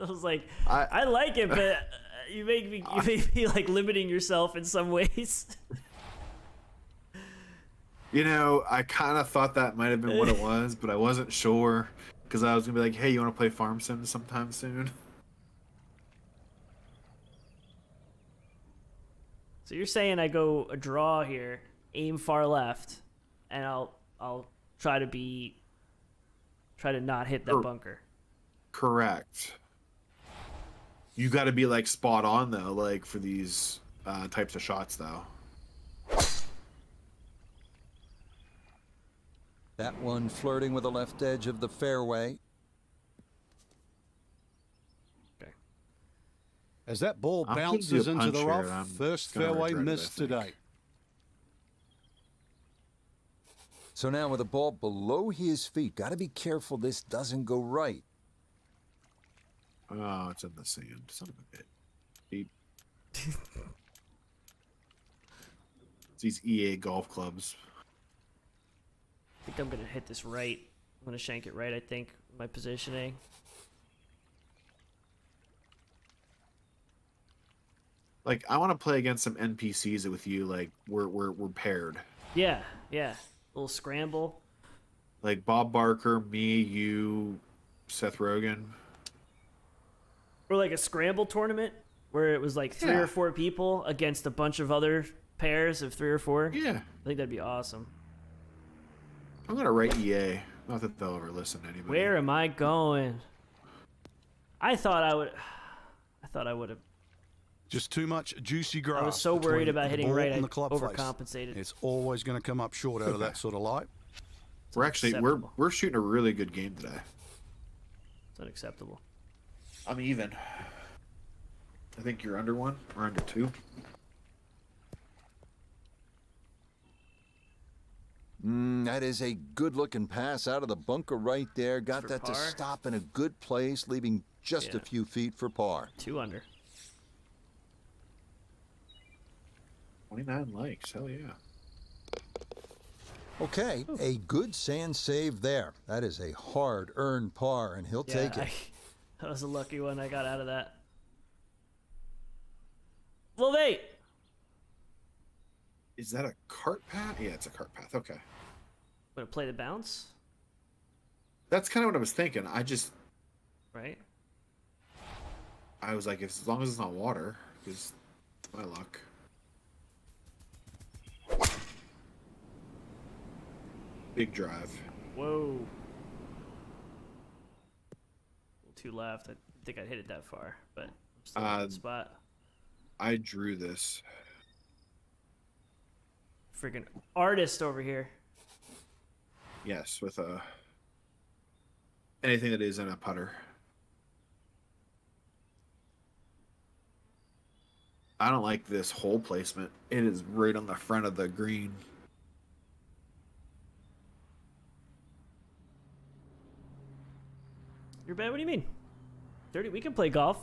I was like, I, I- like it, but uh, you make me you make me like limiting yourself in some ways. you know, I kind of thought that might have been what it was, but I wasn't sure because I was gonna be like, "Hey, you want to play Farm Sim sometime soon?" So you're saying I go a draw here, aim far left, and I'll I'll try to be try to not hit that Sure. bunker. Correct. You got to be like spot on though, like for these uh, types of shots though. That one flirting with the left edge of the fairway. As that ball I'm bounces into the rough, and I'm first fairway regret it, missed today. So now with the ball below his feet, got to be careful this doesn't go right. Oh, it's in the sand. Son of a bit. Deep. it's these EA golf clubs. I think I'm gonna hit this right. I'm gonna shank it right. I think my positioning. Like I want to play against some NPCs with you. Like we're we're we're paired. Yeah, yeah. A little scramble. Like Bob Barker, me, you, Seth Rogen. Or like a scramble tournament where it was like three Yeah. or four people against a bunch of other pairs of three or four. Yeah, I think that'd be awesome. I'm gonna write EA. Not that they'll ever listen to anybody. Where am I going? I thought I would. I thought I would have Just too much juicy grass. I was so worried about the hitting right. and I the club face. overcompensated. It's always going to come up short out of that sort of light. We're actually we're we're shooting a really good game today. It's unacceptable. I'm even. I think you're under one or under two. Mm, that is a good looking pass out of the bunker right there. Got For that to stop in a good place, leaving just a few feet for par. Two under. 29 likes. Hell yeah. Okay, a good sand save there. That is a hard earned par, and he'll Yeah, take it. I, that was a lucky one I got out of that. Well, wait. Is that a cart path? Yeah, it's a cart path. Okay. Gonna play the bounce, That's kind of what I was thinking. I just right? I was like, if, as long as it's not water, because my luck. Big drive. Whoa. Two left. I think I'd hit it that far, but I'm still in Uh, the spot. I drew this. Freaking artist over here. Yes, with a anything that isn't a putter. I don't like this hole placement. It is right on the front of the green. You're bad. What do you mean? Dirty. We can play golf.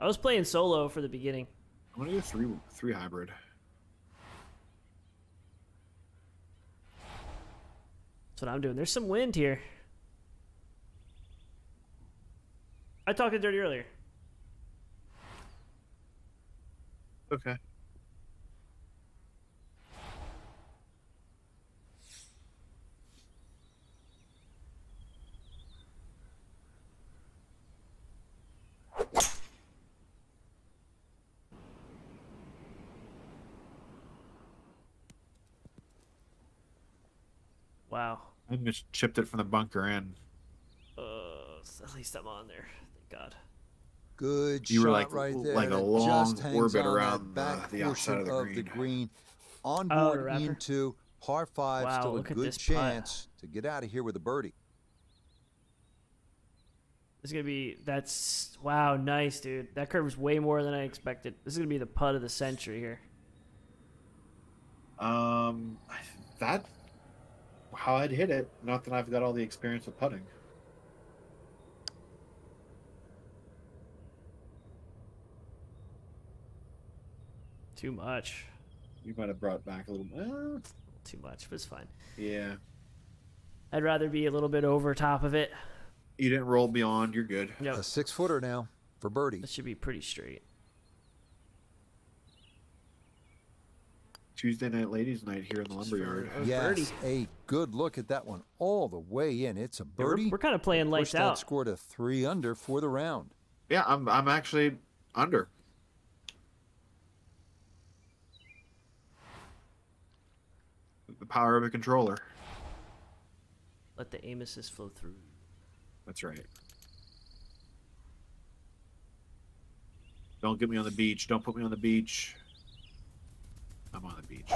I was playing solo for the beginning. I'm gonna go three three hybrid. That's what I'm doing. There's some wind here. I talked to Dirty earlier. Okay. Wow. I just chipped it from the bunker in. Uh, at least I'm on there. Thank God. Good You shot were like- right there. like a that long just hangs orbit around that the- back the outside of the the green. green. On Oh, board wrapper. into par five, Wow, still a good this putt. chance to get out of here with a birdie. This is gonna be that's wow, nice, dude. That curve is way more than I expected. This is gonna be the putt of the century here. Um, that how I'd hit it. Not that I've got all the experience with putting. Too much, You might have brought back a little. Uh, too much, but it's fine. yeah, I'd rather be a little bit over top of it. you didn't roll beyond. You're good. Yep, A six footer now for birdie. this should be pretty straight. Tuesday night, ladies' night here in the lumberyard. a Yes, birdie. a good look at that one all the way in. It's a Yeah, we're, birdie. we're kind of playing Push lights that out. Scored a three under for the round. Yeah, I'm. I'm actually under. The power of a controller. Let the aim assist flow through. That's right. Don't get me on the beach. Don't put me on the beach. I'm on the beach.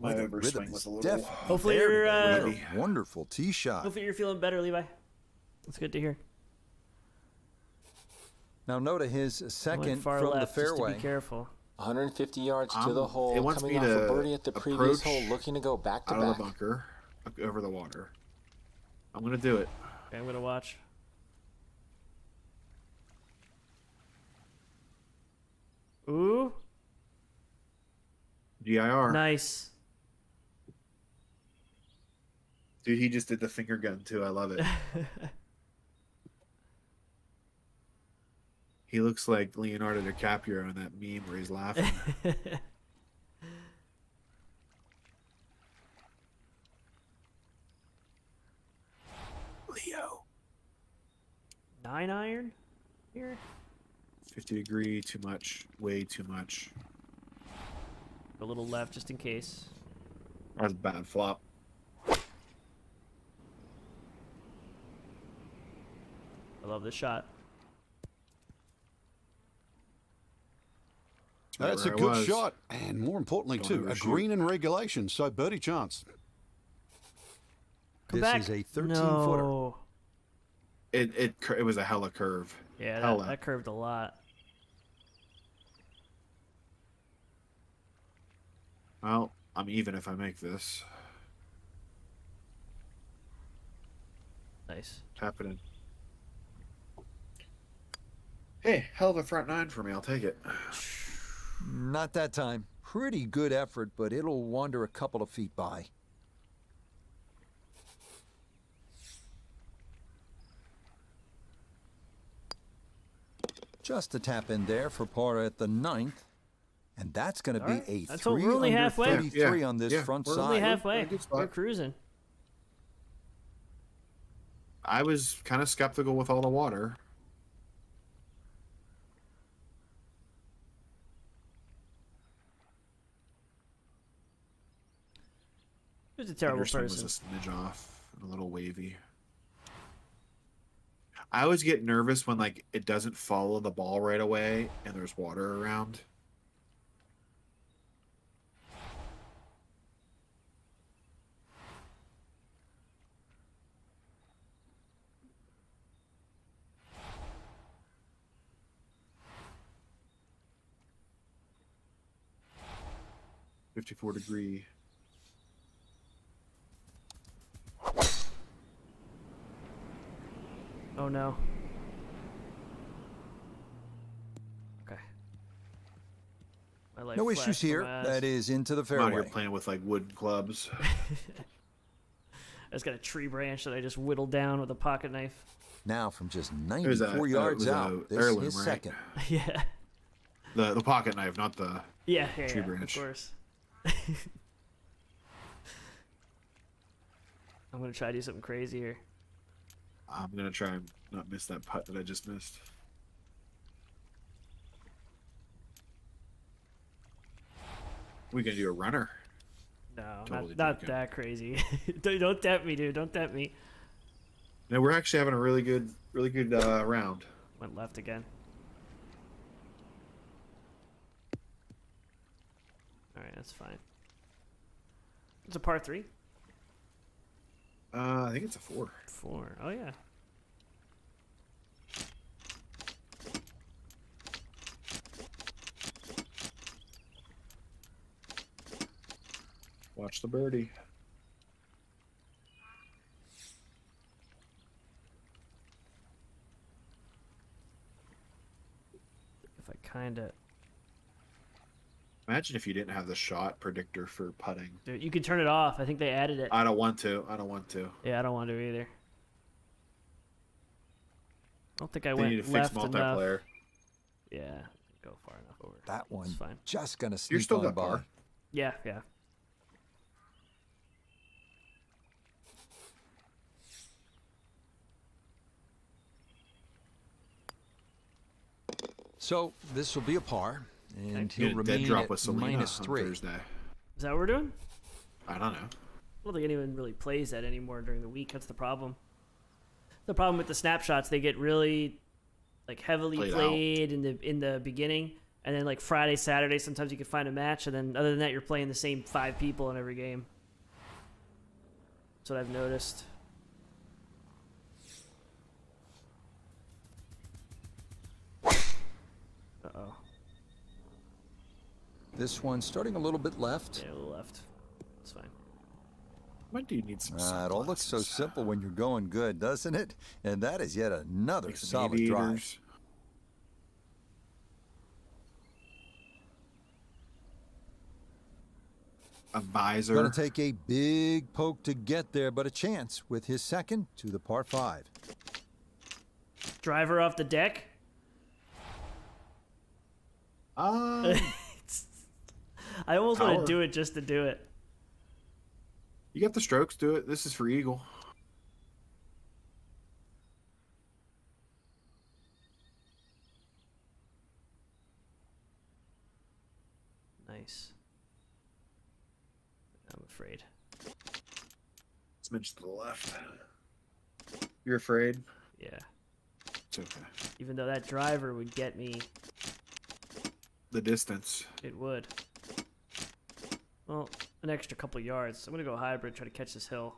My Boy, the rhythm overswing is was a little. definitely Hopefully there you're, uh, What a wonderful tee shot. Hopefully you're feeling better, Levi. That's good to hear. Now Notah his second far from left the just to fairway. be careful. 150 yards to the Um, hole, it wants coming me off to a birdie at the previous approach hole, looking to go back to out of the bunker, over the water. I'm gonna do it. Okay, I'm gonna watch. Ooh, GIR. nice. Dude, he just did the finger gun too. I love it. he looks like Leonardo DiCaprio in that meme where he's laughing. Leo. Nine iron here? 50 degree, too much. Way too much. A little left just in case. That's a bad flop. I love this shot. That's a good shot. And more importantly, Don't too, a green in regulation, so birdie chance. Come this back. is a 13 no. footer. It it cur- it was a hella curve. Yeah, that, Hella. that curved a lot. Well, I'm even if I make this. Nice. Tap it in. Hey, hell of a front nine for me. I'll take it. Not that time. Pretty good effort, but it'll wander a couple of feet by. Just a tap in there for par at the ninth. And that's going to be right. a That's three we're only under halfway. 33 yeah, on this yeah. front We're We're only side. we're halfway. in a good. We're cruising. I was kind of skeptical with all the water. Who's a terrible Anderson person? was a smidge off, and a little wavy. I always get nervous when like it doesn't follow the ball right away and there's water around. Fifty-four degree. Oh no. Okay. My life No issues here. That is into the I'm out here playing with like wood clubs. I just got a tree branch that I just whittled down with a pocket knife. Now from just It was a- 94 uh, yards a out. This heirloom, is right? second. yeah. The the pocket knife, not the. Yeah, yeah, Tree yeah, branch. of course. I'm gonna try to do something crazy here. I'm gonna try and not miss that putt that I just missed. We can do a runner. No, Totally not, not that crazy. don't, don't tempt me, dude. Don't tempt me. No, we're actually having a really good, really good uh, round. Went left again. All right, that's fine. It's a par three. Uh, I think it's a four. Four. Oh yeah. Watch the birdie. If I kind of, Imagine if you didn't have the shot predictor for putting. dude, you could turn it off. I think they added it. I don't want to. I don't want to. Yeah, I don't want to either. I don't think I They went need to fix left enough. multiplayer. Yeah, go far enough over. That one It's fine. just going to sneak You're still on got by. par. Yeah, yeah. So this will be a par, and he'll Get remain drop at with Selena three. Thursday. Is that what we're doing? I don't know. I don't think anyone really plays that anymore during the week. That's the problem. The problem with the snapshots, they get really like heavily Played played in the in the beginning, and then like Friday, Saturday, sometimes you can find a match, and then other than that, you're playing the same five people in every game. That's what I've noticed. Uh oh. This one starting a little bit left. Yeah, a little left. It's fine. Why do you need some. Ah, it all looks so simple when you're going good, doesn't it? And that is yet another Like some solid drive. aviators. A visor. Going to take a big poke to get there, but a chance with his second to the par five. Driver off the deck. Um, I almost want to do it just to do it. you got the strokes. Do it. This is for eagle. Nice. I'm afraid. Smidge to the left. You're afraid? Yeah. It's okay. Even though that driver would get me, The distance. it would. Well, an extra couple yards. I'm gonna go hybrid, try to catch this hill.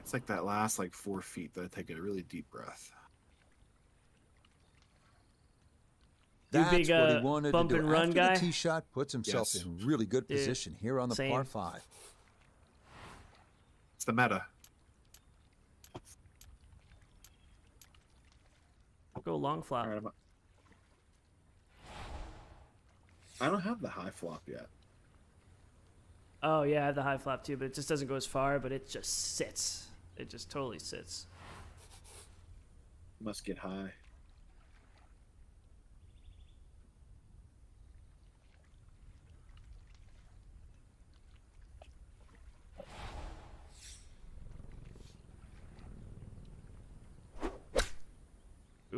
It's like that last like four feet that I take a really deep breath. You That's big, what uh, he wanted bump to do. and run After guy? the tee shot puts himself Yes. in really good Dude, position here on the same. par five. It's the meta. Go long flop. Right, I don't have the high flop yet. Oh yeah, I have the high flop too, but it just doesn't go as far. But it just sits. It just totally sits. Must get high.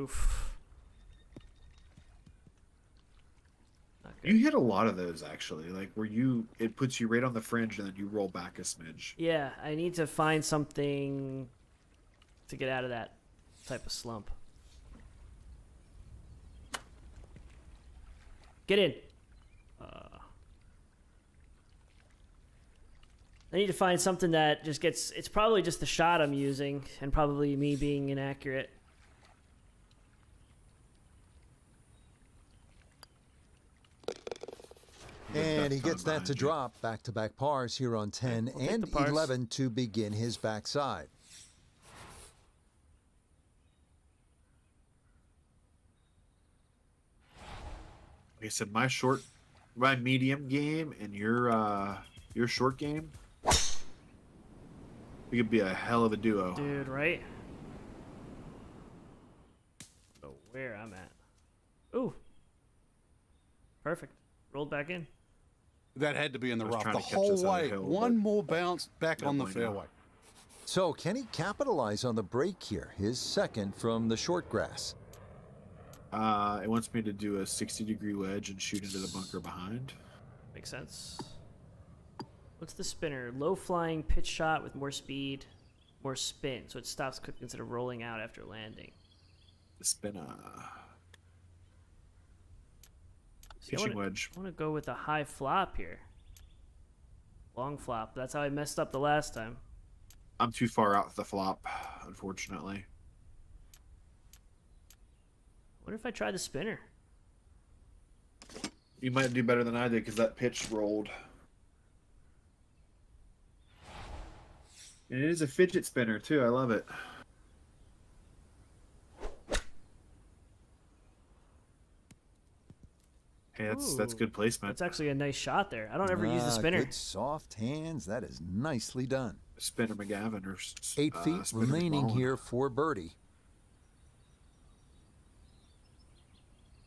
Oof. You hit a lot of those actually, like where you it puts you right on the fringe and then you roll back a smidge. Yeah, I need to find something to get out of that type of slump. Get in. Uh, I need to find something that just gets. It's probably just the shot I'm using, and probably me being inaccurate. And he gets that to you. drop back to back pars here on 10 we'll and 11 to begin his backside. Like I said, my short, my medium game and your uh your short game, we could be a hell of a duo. Dude, right? But where I'm at. Ooh. Perfect. Rolled back in. That had to be in the rough the whole us the way. hill, One more bounce back on the Definitely not. fairway. So can he capitalize on the break here? His second from the short grass. Uh, it wants me to do a 60 degree wedge and shoot into the bunker behind. Makes sense. What's the spinner? Low flying pitch shot with more speed, more spin, so it stops quick instead of rolling out after landing. The spinner. See, I wanna- wedge. I want to go with a high flop here. Long flop. That's how I messed up the last time. I'm too far out the flop, unfortunately. What if I try the spinner? You might do better than I did because that pitch rolled. And it is a fidget spinner too. I love it. Hey, that's that's good placement. That's actually a nice shot there. I don't ever use the Ah, spinner. Good soft hands. That is nicely done. Spinner McGavin or Eight uh, feet Spinner remaining McMullen. here for birdie.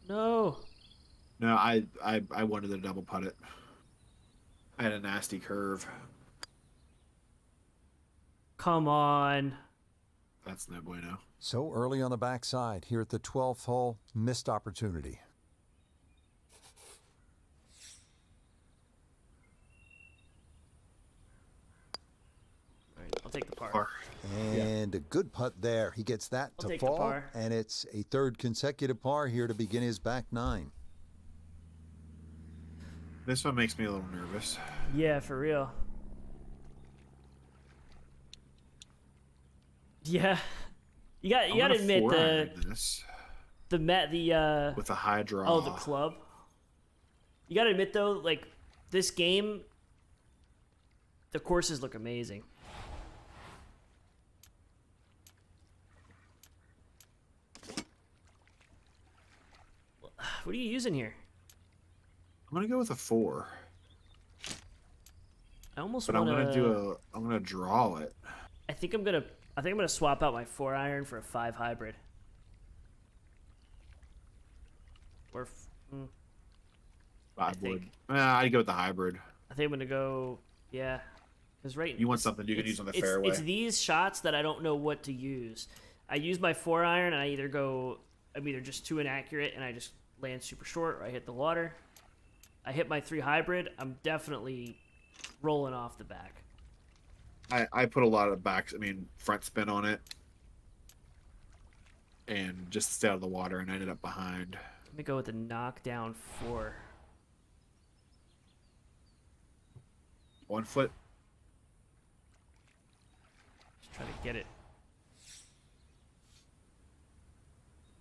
No. No, I, I I wanted to double putt it. I had a nasty curve. Come on. That's no bueno. So early on the backside here at the 12th hole, missed opportunity. All right, I'll take the par. Par. And a good putt there. He gets that I'll to fall, par. and it's a third consecutive par here to begin his back nine. This one makes me a little nervous. Yeah, for real. Yeah. You got you got to admit the this the met the uh with a high draw. oh the club. You got to admit though like this game the courses look amazing. What are you using here? I'm gonna go with a four, I almost but want I'm gonna do a. I'm gonna draw it. I think I'm gonna. I think I'm gonna swap out my four iron for a five hybrid. Or, mm, I, would. Uh, I'd go with the hybrid. I think I'm gonna go. Yeah, because right. You want something you can use on the it's, fairway. It's these shots that I don't know what to use. I use my four iron, and I either go. I'm either just too inaccurate, and I just land super short, or I hit the water. I hit my three hybrid, I'm definitely rolling off the back. I, I put a lot of backs, I mean, front spin on it. And just stay out of the water, and I ended up behind. Let me go with the knockdown four. One foot. Just try to get it.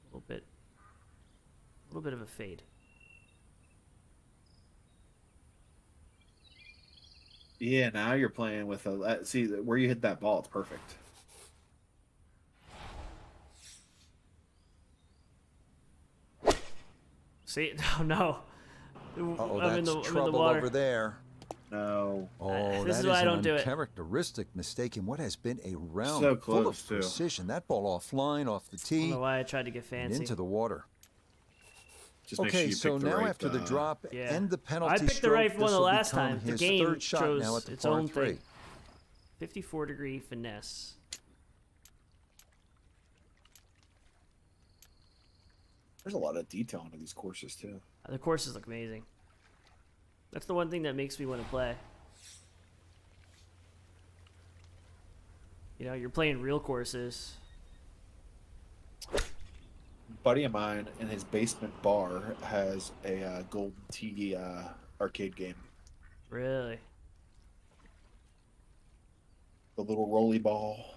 A little bit. A little bit of a fade. Yeah, now you're playing with a. uh, See where you hit that ball. It's perfect. See? Oh no. Uh-oh, I'm in that's the, I'm in the trouble water. over there. No. Oh, this that is why I don't do it. uncharacteristic mistake in what has been a round So full of too. precision. That ball offline, off the I don't tee, know why I tried to get and fancy. into the water. Just make sure Okay, you so pick now right, after the uh, drop Yeah. and the penalty I picked the stroke, right one the this'll last time. The his game third shot chose now at the its own three. thing. 54 degree finesse. There's a lot of detail into these courses too. The courses look amazing. That's the one thing that makes me want to play. You know, you're playing real courses. Buddy of mine in his basement bar has a uh, golden tee uh, arcade game. Really? The little rolly ball.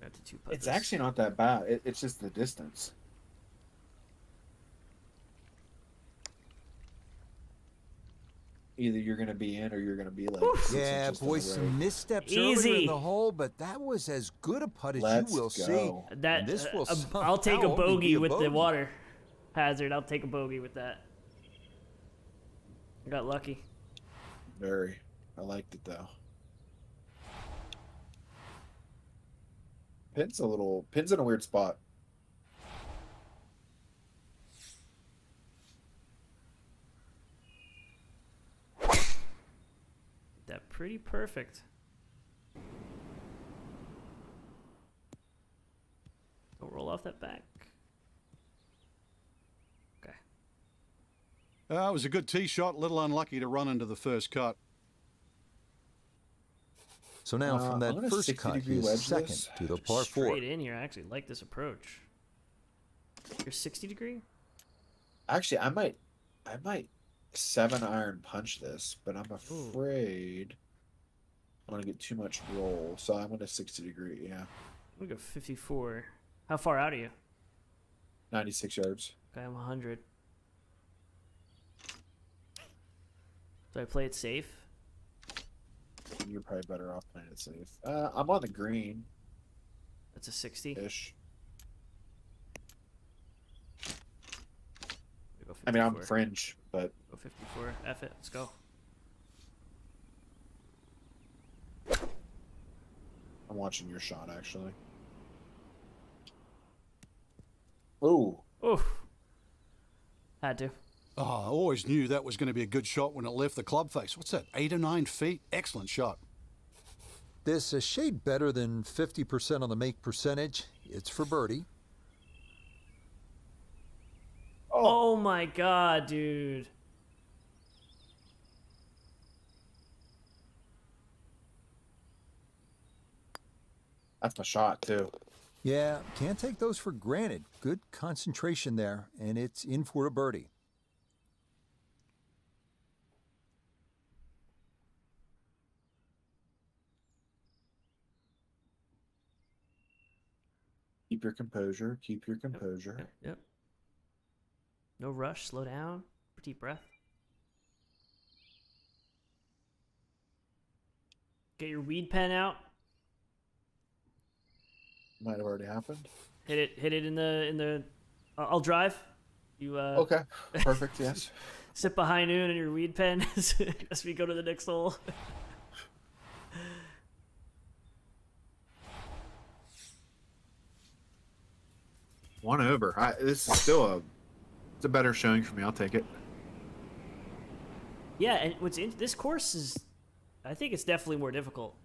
To two It's actually not that bad. It, it's just the distance. Either you're gonna be in or you're gonna be like. six Yeah, inches to the boy, some missteps earlier Easy. in the hole, but that was as good a putt as Let's you will see. That And this uh, will uh, I'll take a somehow only be bogey a with the water hazard. I'll take a bogey with that. I got lucky. Very. I liked it though. Pin's a little. Pin's in a weird spot. That pretty perfect. Don't roll off that back. Okay. Uh, it was a good tee shot, A little unlucky to run into the first cut. So now Uh, from that gonna first cut, degree he is second this. to the par four. Straight in here. I actually like this approach. You're 60 degree? Actually, I might, I might seven iron punch this, but I'm afraid I'm gonna get too much roll. So I'm gonna sixty degree. Yeah, I'm gonna go 54. How far out are you? ninety six yards. Okay, I'm 100. Do I play it safe? You're probably better off playing it safe. Uh, I'm on the green That's a 60. ish. I'm gonna go I mean, I'm 54. fringe, but Go 54. F it. Let's go. I'm watching your shot actually. Ooh, Oof. Had to. Oh, I always knew that was going to be a good shot when it left the club face. What's that, eight or nine feet? Excellent shot. This a shade better than 50% on the make percentage. It's for birdie. Oh my god, dude. That's my shot too. Yeah, can't take those for granted. Good concentration there, and it's in for a birdie. Keep your composure. Keep your composure. Yep. yep. No rush. Slow down. Deep breath. Get your weed pen out. Might have already happened. Hit it. Hit it in the in the. I'll I'll drive. You uh, Okay, perfect. Yes. sit behind noon in your weed pen as as we go to the next hole. One over. I, this is still a. It's a better showing for me. I'll take it. yeah, and what's in this course is, I think it's definitely more difficult.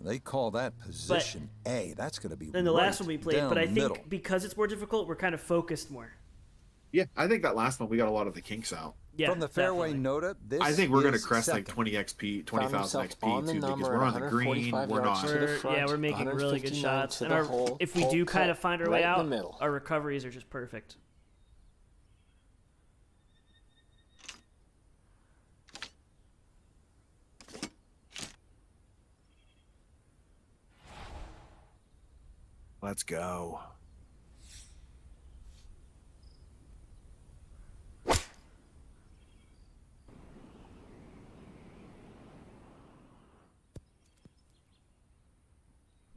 They call that position A. That's going to be Than the right last one we played, down but I the think middle. because it's more difficult, we're kind of focused more. Yeah, I think that last one we got a lot of the kinks out. Yeah, From the fairway definitely. Notah, this I think we're gonna is crest like 20 XP, 20,000 XP too, because we're on the green. We're not. We're- front, yeah, we're making really good shots, and our, hole, if we hole do kind of find our right way in out, the middle. our recoveries are just perfect. Let's go.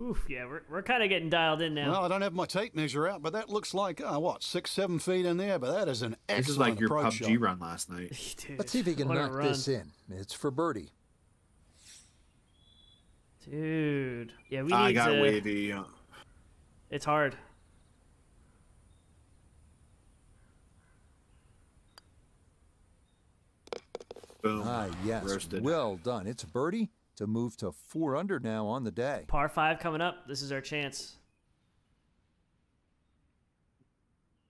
Oof, yeah, we're, we're kind of getting dialed in now. Well, I don't have my tape measure out, but that looks like, uh, what, six, seven feet in there? But that is an excellent This is like your approach PUBG shot. run last night. Dude, Let's see if he can knock this in. It's for birdie. Dude, yeah, we need I got to. wavy. It's hard. Boom. Ah, yes. Roasted. Well done. It's a birdie to move to four under now on the day. Par five coming up. This is our chance.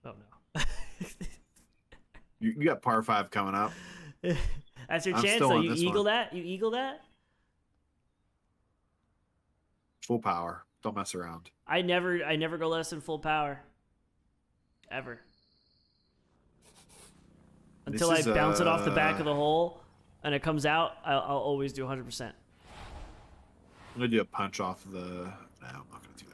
Oh no. You, you got par five coming up. That's your I'm chance still though. You eagle one. that? You eagle that? Full power. Don't mess around. I never I never go less than full power. Ever. Until I bounce it off the back of uh, the hole and it comes out, I'll, I'll always do 100%. I'm gonna do a punch off the. No, I'm not gonna do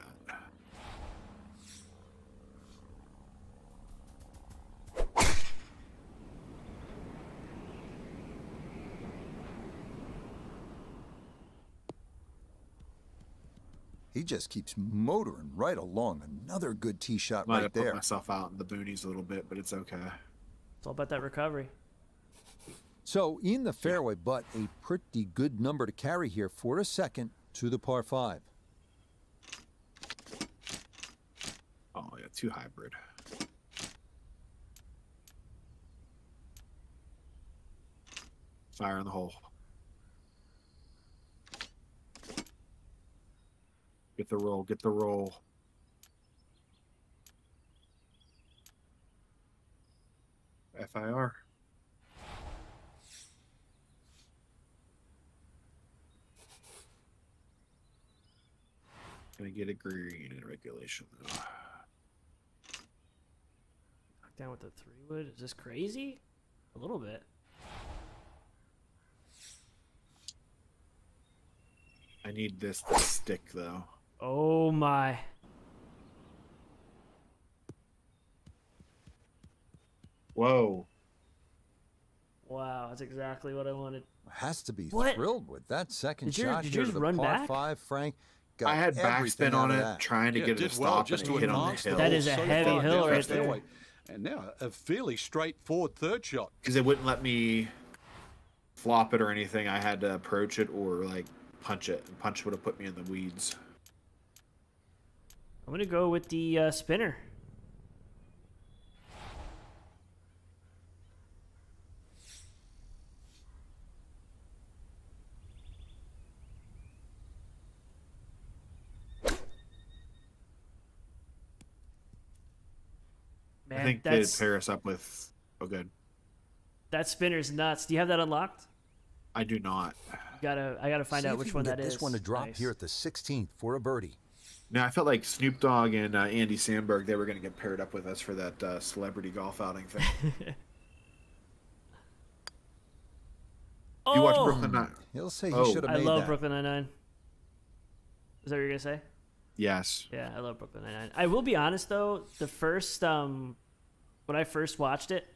He just keeps motoring right along. Another good tee shot Might right have put there. myself out in the boonies a little bit, but it's okay. It's all about that recovery. So in the fairway, but a pretty good number to carry here for a second to the par five. Oh yeah, two hybrid. Fire in the hole. Get the roll. Get the roll. FIR. Gonna get a green in regulation though. Knock down with the three wood. Is this crazy? A little bit. I need this to stick though. Oh my. Whoa. Wow, that's exactly what I wanted. Has to be What? thrilled with that second Did you- shot did you just run par back? five, Frank. Got I had everything backspin on it, that. trying to Yeah, get it did to well stop, just and to hit on the hill. That is a so heavy far hill down the right there. fairway. And now a fairly straightforward third shot. because it wouldn't let me flop it or anything. I had to approach it or like punch it, and punch would have put me in the weeds. I'm gonna go with the uh, spinner. Man, I think they'd pair us up with. Oh, good. that spinner's nuts. Do you have that unlocked? I do not. You gotta, I gotta find See out which you can one get that is. this one to drop Nice. here at the 16th for a birdie. Now I felt like Snoop Dogg and uh, Andy Samberg they were going to get paired up with us for that uh, celebrity golf outing thing. Oh, you watch Brooklyn Nine? He'll say he Oh. should have I made love that. Brooklyn Nine Nine. Is that what you're gonna say? Yes. Yeah, I love Brooklyn Nine Nine. I will be honest though, the first um, when I first watched it,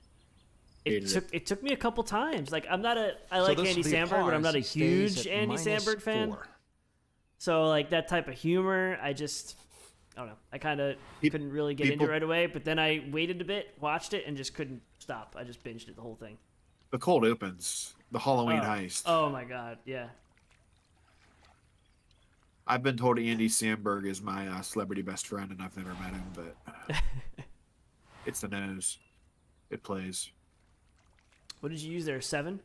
it Hated took it. it. took me a couple times. Like I'm not a I So like this Andy will be Samberg, but I'm not a huge Andy minus Samberg fan. So like that type of humor, I just I don't know. I kind of couldn't really get into people- it right away. But then I waited a bit, watched it, and just couldn't stop. I just binged it the whole thing. The cold opens. The Halloween oh. heist. Oh my god, yeah. I've been told Andy Samberg is my uh, celebrity best friend, and I've never met him, but it's the nose. It plays What did you use there? Seven.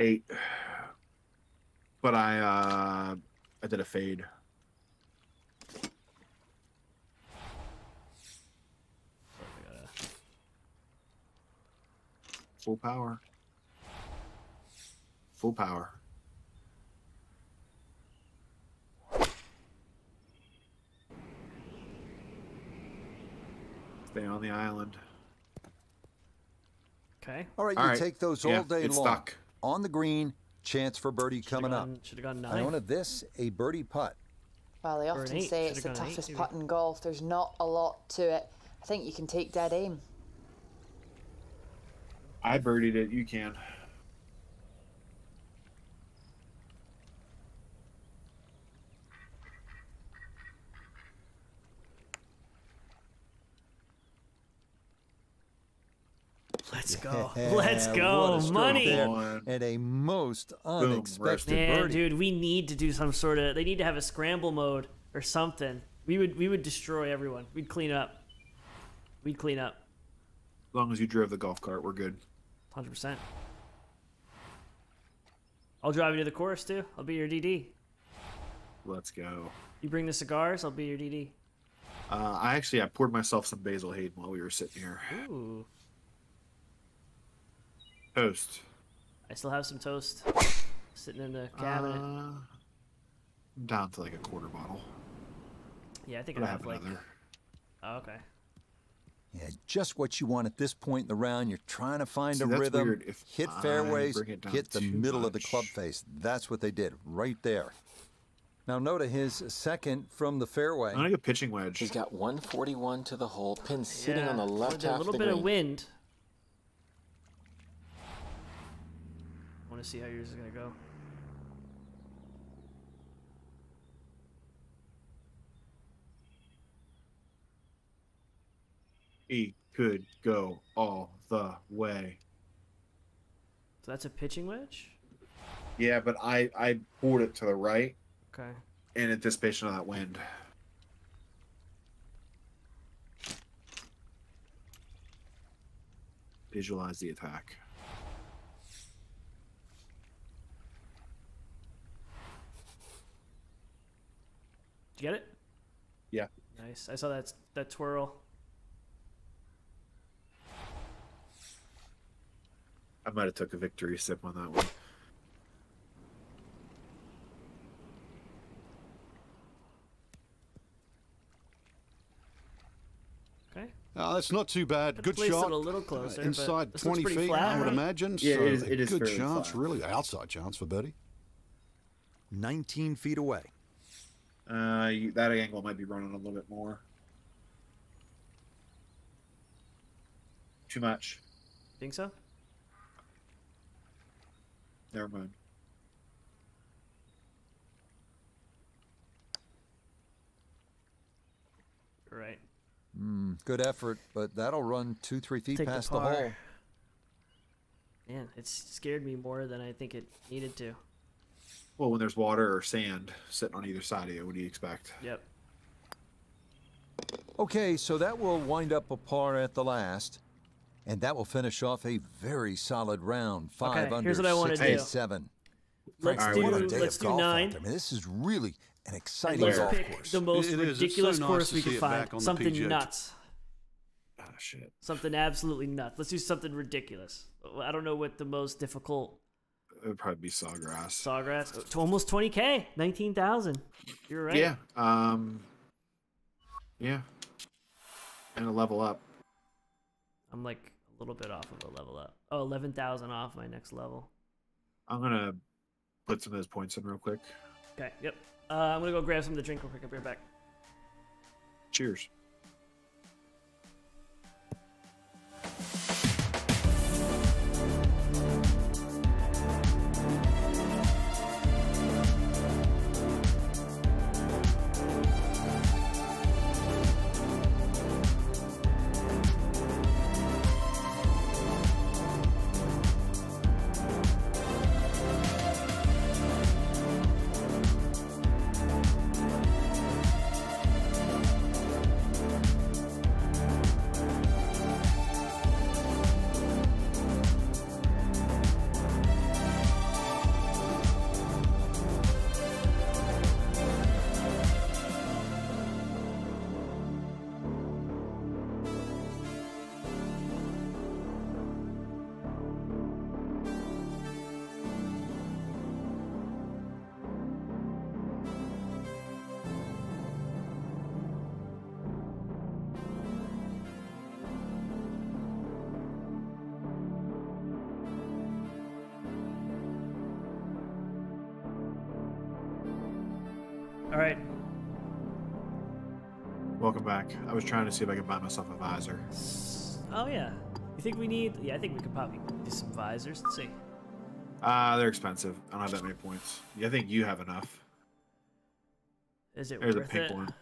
eight. But I uh, I did a fade. Full power. Full power. Stay on the island. Okay. All right, All you right. take those Yeah, all day it's long. stuck. On the green, chance for birdie coming up. Should have gone nine. Iona, this a birdie putt. Well, they often say Should've it's the gone an eight, toughest putt in golf. There's not a lot to it. I think you can take dead aim. I birdied it. You can. Let's go. Yeah, Let's go. a Money. there. One. And a most unexpected roasted. Man, birdie. dude, we need to do some sort of. They need to have a scramble mode or something. We would we would destroy everyone. We'd clean up. We'd clean up. As long as you drove the golf cart, we're good. Hundred percent. I'll drive you to the course too. I'll be your DD. Let's go. You bring the cigars, I'll be your DD. Uh, I actually I poured myself some Basil Hayden while we were sitting here. Ooh, Toast. I still have some toast sitting in the cabinet. Uh, down to like a quarter bottle. yeah, I think But I I have have like. another. Oh, okay. Yeah, just what you want at this point in the round. You're trying to find See, a rhythm. If hit I fairways, bring it down hit the too middle of the club face. That's what they did right there. Now, Notah, his second from the fairway. I'm gonna go pitching wedge. He's got 141 to the hole, pin sitting yeah, on the left with a half little of the bit green. of wind. Want to see how yours is gonna go. He could go all the way. So that's a pitching wedge. Yeah, but I I poured it to the right Okay. in anticipation of that wind. Visualize the attack. You get it? Yeah. Nice. I saw that that twirl. I might have took a victory sip on that one. Okay. Oh, that's not too bad. Could've Good shot. a little closer, but Inside 20 feet, flat, I would right? imagine. Yeah, it so is- it a good chance, flat. really. Outside chance for birdie. 19 feet away. Uh, you, that angle might be running a little bit more. Too much. Think so? Never mind. Right. Mm, good effort, but that'll run two, three feet Take the past the, par. hole. Man, it's scared me more than I think it needed to. Well, when there's water or sand sitting on either side of you, what do you expect? Yep. Okay, so that will wind up a par at the last, and that will finish off a very solid round. Five Okay, under, here's what I wanna do. 67. Let's Frankly, what a do day let's of do golf nine. I mean, this is really an And exciting let's golf pick course. the most It is. It's so ridiculous nice course we see could find. back on the Something nuts. Ah, shit. Something absolutely nuts. Let's do something ridiculous. I don't know what the most difficult It would probably be sawgrass. sawgrass. To almost 20k, 19,000. You're right. Yeah. Um. Yeah. And a level up. I'm like a little bit off of a level up. Oh, 11,000 off my next level. I'm gonna put some of those points in real quick. Okay. Yep. Uh, I'm gonna go grab some of the drink real quick. I'll be right back. Cheers. Back. I was trying to see if I could buy myself a visor. Oh yeah. You think we need? Yeah, I think we could probably do some visors. Let's see. Ah, they're expensive. I don't have that many points. Yeah, I think you have enough. Is it There's a pink it? one.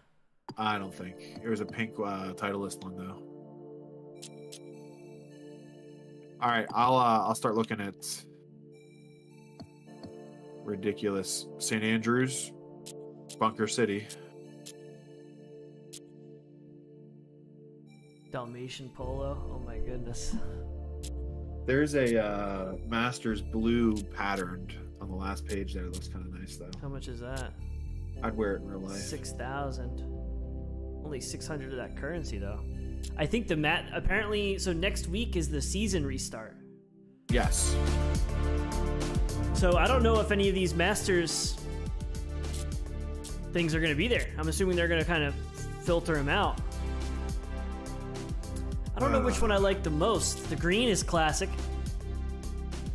I don't think. There was a pink uh, Titleist one though. All right, I'll uh, I'll start looking at ridiculous St. Andrews, Bunker City. Dalmatian polo. Oh my goodness. There's a uh, Masters blue patterned on the last page there. It looks kind of nice though. How much is that? I'd wear it in real life. Six thousand. Only six hundred of that currency though. I think the mat apparently. So next week is the season restart. Yes. So I don't know if any of these masters things are going to be there. I'm assuming they're going to kind of filter them out. I don't know which one I like the most. The green is classic.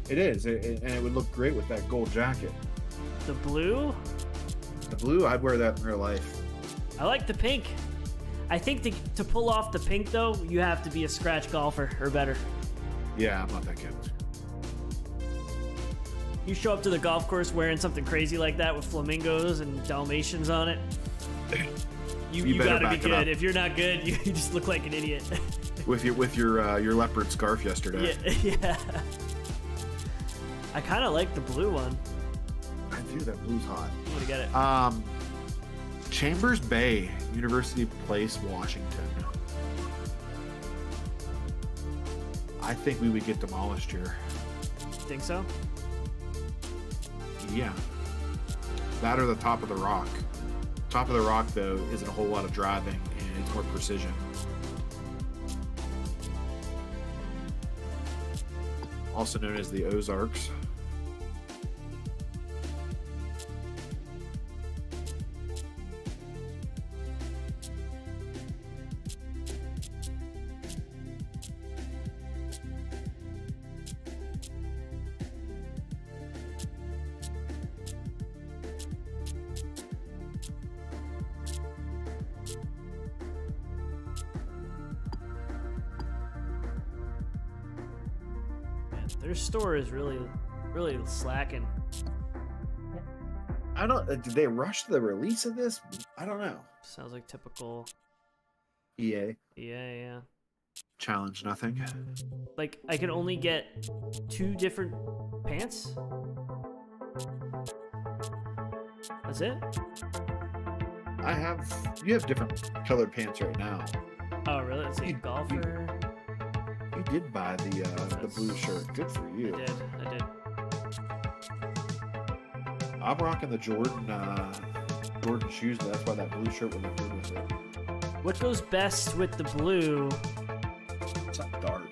It is, it, it- and it would look great with that gold jacket. The blue, The blue, I'd wear that in real life. I like the pink. I think to, to pull off the pink though, you have to be a scratch golfer or better. Yeah, I'm not that good. You show up to the golf course wearing something crazy like that with flamingos and dalmatians on it. You, You you, gotta be good. If you're not good, you, you just look like an idiot. With your with your uh, your leopard scarf yesterday. yeah, yeah. I kind of like the blue one. I do. That blue's hot. I'm gonna get it. Um, Chambers Bay, University Place, Washington. I think we would get demolished here. Think so? Yeah. That or the top of the rock. Top of the rock though isn't a whole lot of driving and it's more precision. Also known as the Ozarks. Store is really, really slacking. I don't. Uh, did they rush the release of this? I don't know. Sounds like typical. EA Yeah, yeah. challenge nothing. Like I can only get two different pants. That's it. I have. You have different colored pants right now. Oh, really? Let's see. You- you- Golfer. You did buy the uh, the blue shirt. Good for you. I did. I did. I'm rocking the Jordan uh, Jordan shoes. But that's why that blue shirt would look good with it. What goes best with the blue? It's not dark.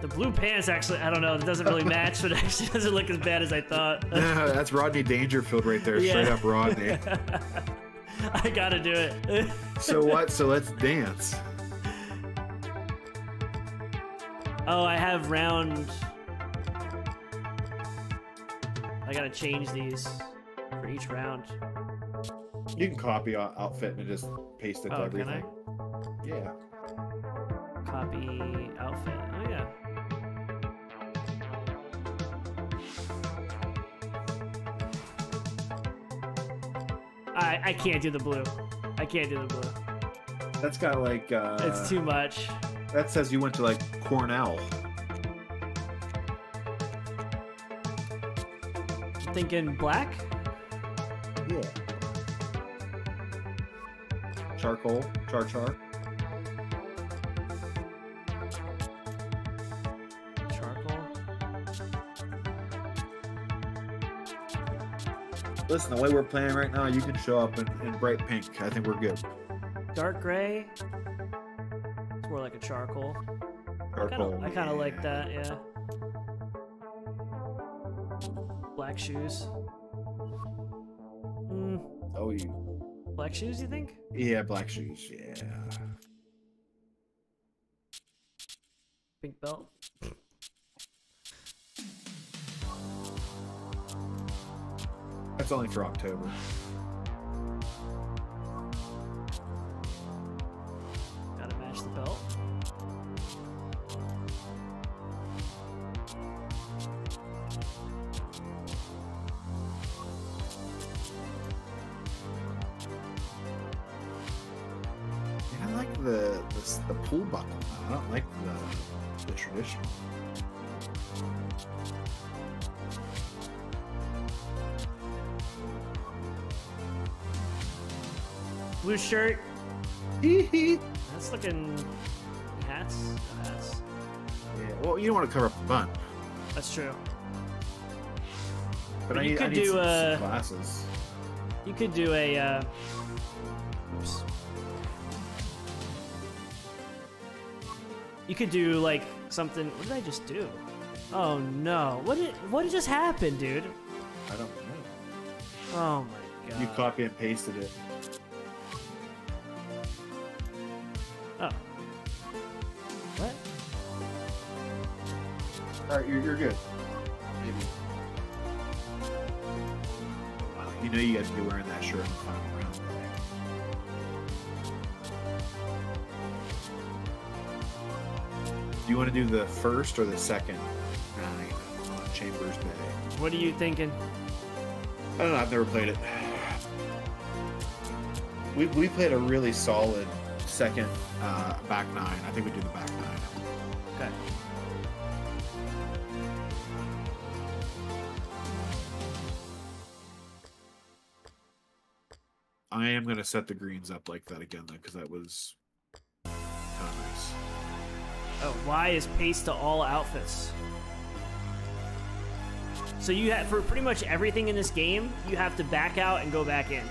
The blue pants actually, I don't know, it doesn't really match, but it actually doesn't look as bad as I thought. that's Rodney Dangerfield right there, Yeah. straight up Rodney. I gotta do it. so what? So let's dance. Oh, I have round. I gotta change these for each round. You can copy outfit and just paste it to Oh, can I? everything. Yeah. Copy outfit. Oh, yeah. I, I can't do the blue. I can't do the blue. That's got like. Uh, It's too much. That says you went to like Cornell. Thinking black? Yeah. Charcoal, char char. Charcoal? Listen, the way we're playing right now, you can show up in, in bright pink. I think we're good. Dark gray? More like a charcoal. Charcoal. I kind of like that, yeah. Black shoes. Mm, Oh, you. black shoes, you think? Yeah, black shoes. Yeah. Pink belt? That's only for October. the belt. Yeah, I like the, the, the pull buckle. I don't like the, the traditional. Blue shirt. Hee hee. That's looking. Hats. No hats. Yeah. Well, you don't want to cover up the bun. That's true. But, But I you need, I could need do, some, some uh, glasses. You could do a. Uh, oops. You could do like something. What did I just do? Oh no! What did what did just happen, dude? I don't know. Oh my god! You copy and pasted it. All right, you're, you're good. Maybe. Wow, you know you got to be wearing that shirt in the final round. Do you want to do the first or the second nine on Chambers Bay? What are you thinking? I don't know. I've never played it. We, we played a really solid second uh, back nine. I think we do the back nine. Okay. I am going to set the greens up like that again, though, because that was kind of nice. Oh, Y is paste to all outfits. So you have for pretty much everything in this game, you have to back out and go back in.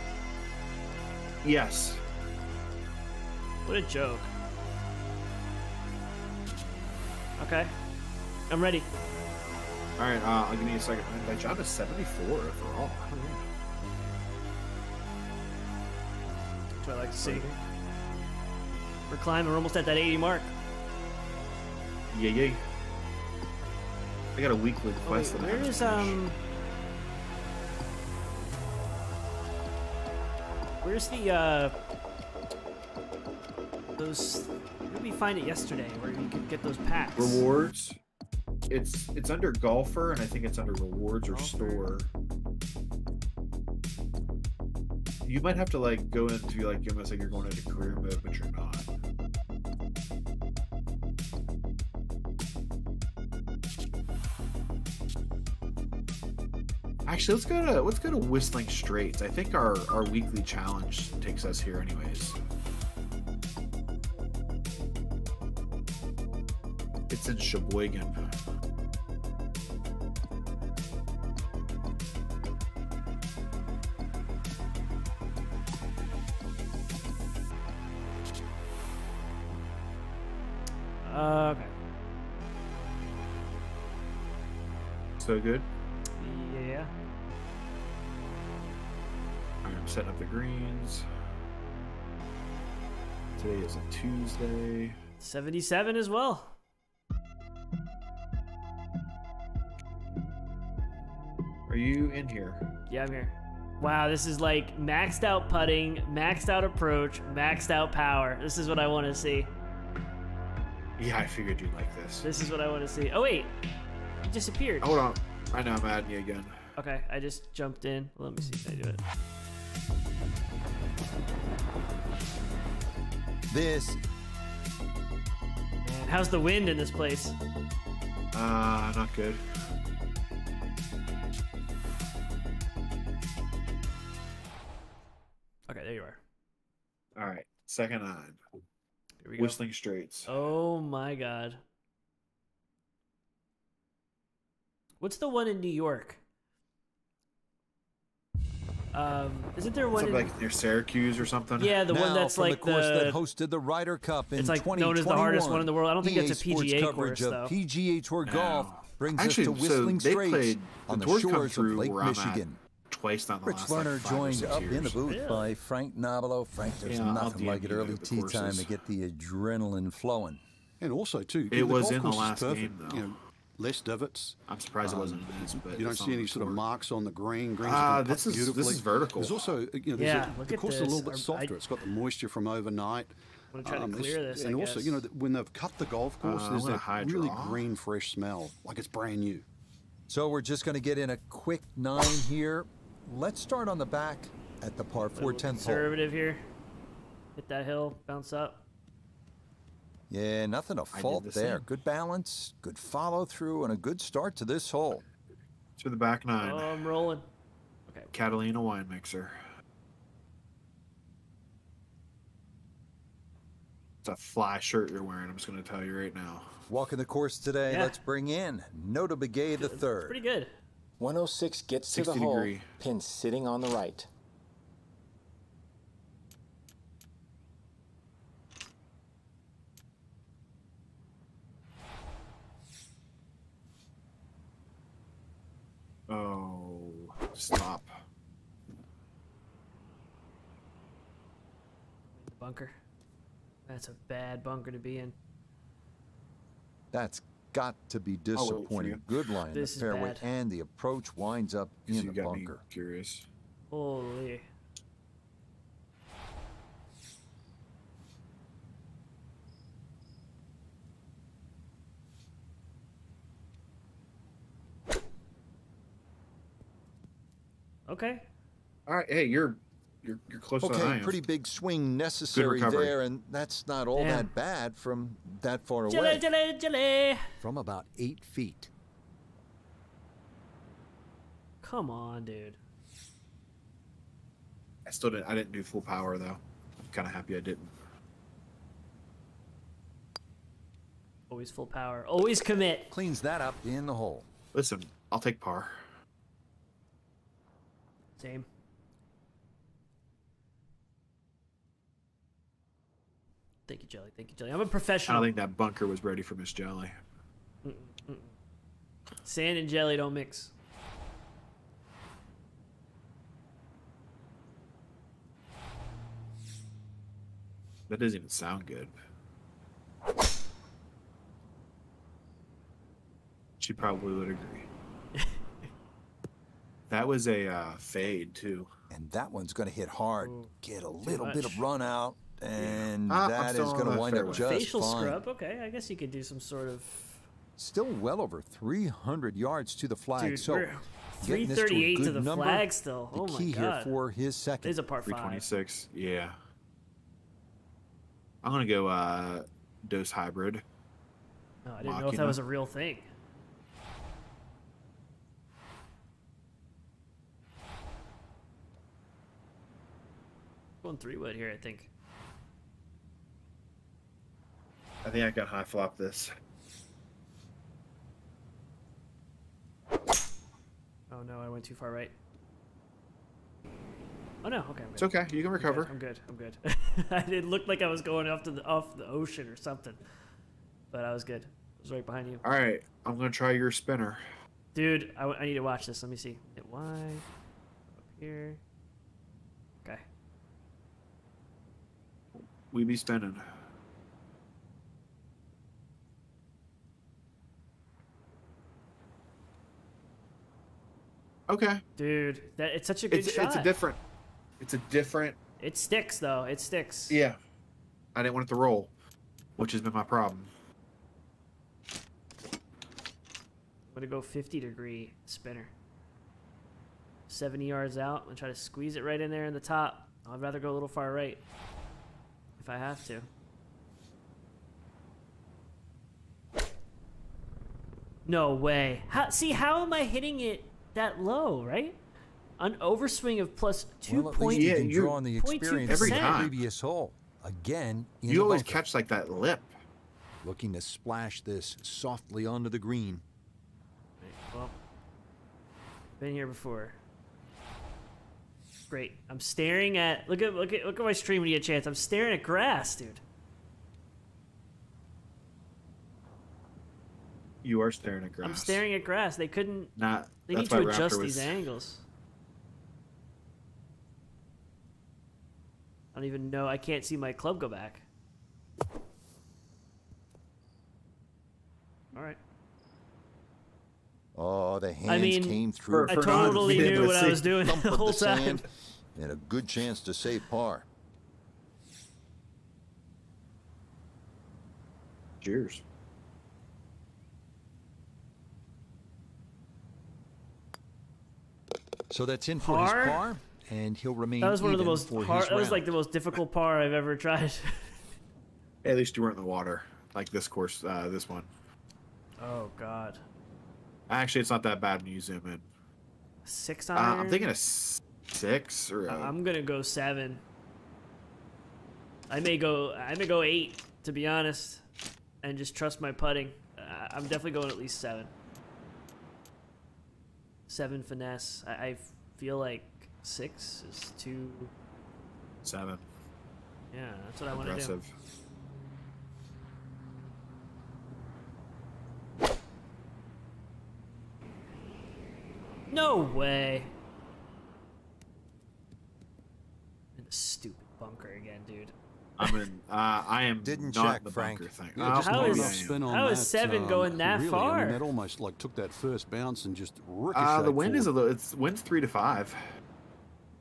Yes. What a joke. Okay. I'm ready. All right, uh, I'll give me a second. My job is 74 overall. What I like to see. We're climbing. We're almost at that 80 mark. Yeah, yeah. I got a weekly Oh, wait, quest. I where is um? Where's the uh? Those. Where did we find it yesterday? Where you could get those packs? rewards? It's it's under golfer, and I think it's under rewards or store. You might have to like go into like almost like you're going into career mode, but you're not. Actually, let's go to let's go to Whistling Straits. I think our our weekly challenge takes us here, anyways. It's in Sheboygan. Tuesday. 77 as well. Are you in here? Yeah, I'm here. Wow, this is like maxed out putting, maxed out approach, maxed out power. This is what I want to see. Yeah, I figured you'd like this. This is what I want to see. Oh wait, you disappeared. Hold on. I know I'm adding you again. Okay, I just jumped in. Let me see if I do it. This Man, how's the wind in this place? Uh, not good. Okay, there you are. All right, second nine. Here we go. Whistling Straits. Oh my god. What's the one in New York? Um, isn't there one? Something In, like near Syracuse or something. yeah, the now one that's from like the course that hosted the Ryder Cup in It's like 2021. known as the hardest one in the world. I don't think EA that's a Sports PGA coverage course, of though. PGA Tour golf No. brings Actually, us to so Whistling they Straits played on the the shores of Lake where I'm at Michigan. twice down the Rich last like, Lerner five or joined six up in the booth Really? by Frank Nobilo. Frank, there's Yeah, nothing like DM it early the tee time to get the adrenaline flowing. And also, too, It was in the last perfect. game, though. You know, less divots. I'm surprised it wasn't Um, this, but you don't see any sort of marks on the green. Greens Ah, this cut is- this is vertical. There's also, you know, there's Yeah, a, the at course is a little this. bit I- softer. it's got the moisture from overnight. I'm gonna try to Um, clear it's- this. I and also, you know, guess. when they've cut the golf course, Uh, I'm there's gonna that really draw. green, fresh smell, like it's brand new. So we're just going to get in a quick nine here. Let's start on the back at the par A 4 little 10th hole. conservative here. Hit that hill, bounce up. Yeah, nothing to fault the there. same. Good balance, good follow through, and a good start to this hole. To the back nine. Oh, I'm rolling. Okay. Catalina wine mixer. It's a fly shirt you're wearing. I'm just going to tell you right now. Walking the course today, Yeah. let's bring in Notah Begay the third. Pretty good. 106 gets to the 60 hole. degree. Pin sitting on the right. Oh, stop. Bunker. That's a bad bunker to be in. That's got to be disappointing. Good line in the fairway, bad. and the approach winds up So in you the got me bunker. curious. Holy. Okay. All right, hey, you're you're you're closer than I Okay, am. pretty big swing necessary there, and that's not all Damn. that bad from that far Jelly, away. jelly, jelly. From about eight feet. Come on, dude. I still didn't. I didn't do full power though. I'm kind of happy I didn't. Always full power. Always commit. Cleans that up in the hole. Listen, I'll take par. Same. Thank you, Jelly. Thank you, Jelly. I'm a professional. I don't think that bunker was ready for Miss Jelly. Sand and jelly don't mix. That doesn't even sound good. She probably would agree. That was a uh, fade too. And that one's going to hit hard. Get a little bit of run out, and Ah, I'm that still is on going to the wind up fairway. just Facial fine. scrub. Okay, I guess you could do some sort of. Still well over 300 yards to the flag. Dude, so we're getting this to 338 to the number, flag still. The Oh my key here God. for his second. There's a par five. 326. Yeah. I'm gonna go uh dose hybrid. Oh, I didn't know if that Machina. was a real thing. Going three wood here, I think. I think I can high flop this. Oh no, I went too far right. Oh no, okay. I'm It's okay. You can recover. I'm good. I'm good. it looked like I was going off to the off the ocean or something, but I was good. I was right behind you, All right. I'm gonna try your spinner. dude. I, I need to watch this. Let me see. Hit wide. Up here. Okay. We be spinning. Okay. Dude, that it's such a good It's shot. it's a different. It's a different. It sticks though. It sticks. Yeah. I didn't want it to roll, which has been my problem. I'm gonna go 50 degree spinner. 70 yards out. I'm gonna try to squeeze it right in there in the top. I'd rather go a little far right if I have to. No way. How, see, how am I hitting it that low, right? An overswing of plus two well, at least point. you Yeah, can you- draw on the experience Every time. previous hole. Again, in You always bunker. catch like that lip. Looking to splash this softly onto the green. Well, been here before. Great. I'm staring at look at look at look at my stream when you get a chance. I'm staring at grass, dude. You are staring at grass. I'm staring at grass. They couldn't. Not. They need to adjust was, these angles. I don't even know. I can't see my club go back. All right. Oh, the hands mean, came through. For- I for non- totally knew what I was doing the thump of whole the time. and a good chance to save par. Cheers. So that's in for Par? his par, and he'll remain. That was one of the most for hard. his That was like the most difficult par I've ever tried. At least you weren't in the water. like this course, uh, this one. Oh God. Actually, it's not that bad when you zoom in. Six Uh. I'm thinking a six or a, I'm gonna go seven. I may go. I may go eight, to be honest, and just trust my putting. Uh, I'm definitely going at least seven. Seven finesse. I, I feel like six is too. seven. Yeah, that's what I want to do. No way. In the stupid bunker again, dude. I'm in. Uh, I am Didn't not check, the Frank. bunker thing. Yeah, Oh, just How not is- enough maybe I am. spin on how is that, seven um, going that really. I far? mean, that almost like took that first bounce and just ricocheted. Uh, the wind is a little. It's wind's three to five.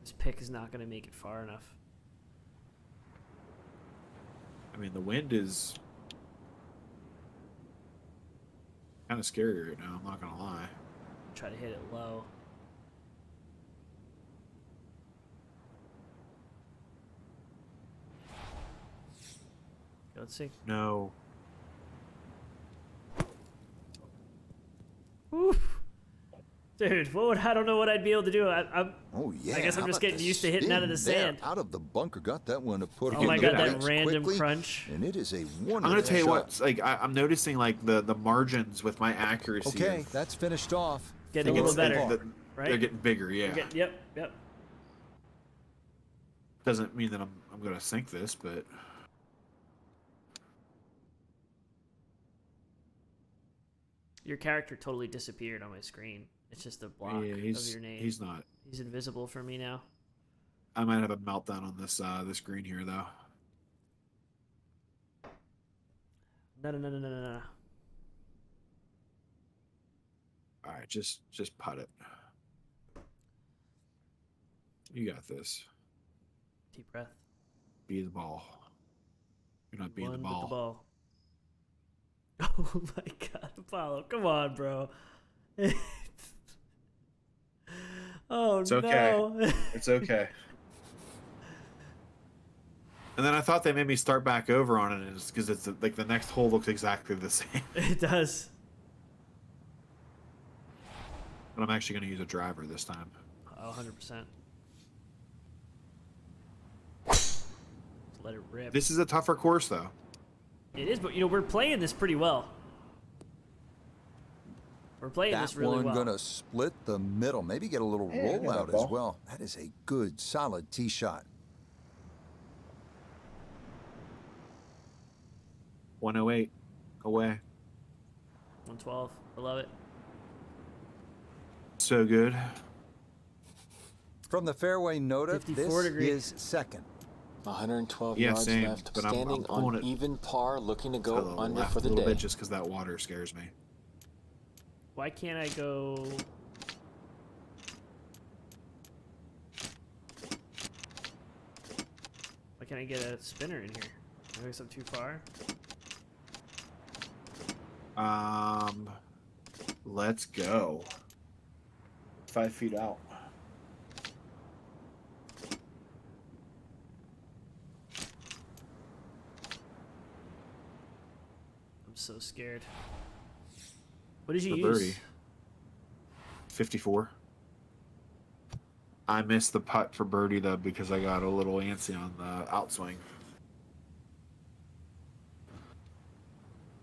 This pick is not gonna make it far enough. I mean, the wind is kind of scary right now. I'm not gonna lie. Try to hit it low. Let's see. No. Oof. Dude, what would I don't know what I'd be able to do. I, I'm, Oh yeah. I guess I'm how just getting used to hitting out of the sand. Out of the bunker, got that one to put. oh on my god, that random quickly, crunch. And it is a one. I'm gonna tell you shot. what. Like I, I'm noticing, like the the margins with my accuracy. Okay, of- that's finished off. Getting a little better, the- right? They're getting bigger. Yeah. Get- yep, yep. Doesn't mean that I'm I'm gonna sink this, but Your character totally disappeared on my screen. It's just a block yeah, of your name. he's not. He's invisible for me now. I might have a meltdown on this uh this green here though. No, no, no, no, no, no, no. All right, just just putt it. You got this. Deep breath. Be the ball. You're not being the ball. the ball. Oh my god, Apollo, come on, bro. oh no. It's okay. no. It's okay. and then I thought they made me start back over on it, because it's like the next hole looks exactly the same. it does. But I'm actually going to use a driver this time. Oh, 100%. Just let it rip. This is a tougher course though. It is, but you know, we're playing this pretty well. We're playing That this really one well. gonna split the middle. Maybe get a little Yeah, I rollout as well. That is a good, solid tee shot. 108 away. 112. I love it. So good. From the fairway Notah, 54 this degree. is second. 112 Yeah, yards same, left, but I'm- I'm standing on it even par, looking to To go the under left for a the little day. bit just because that water scares me. Why can't I go? Why can't I get a spinner in here? I guess I'm too far. Um, let's go. Five feet out. I'm so scared. What did you The use? birdie. 54. I missed the putt for birdie though because I got a little antsy on the outswing.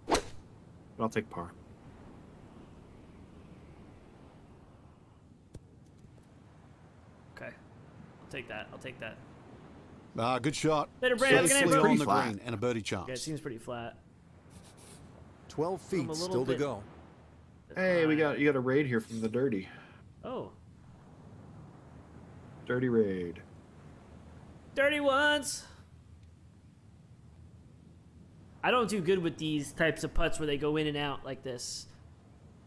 But I'll take par. Okay, I'll take that. I'll take that. Ah, good shot. Later, Brad. Have a good night, Safely bro. on the Flat. green and a birdie chance. Yeah, it seems pretty flat. 12 feet a little still to go. Hey, we got you got a raid here from the dirty. Oh, Dirty raid. dirty ones. I don't do good with these types of putts where they go in and out like this,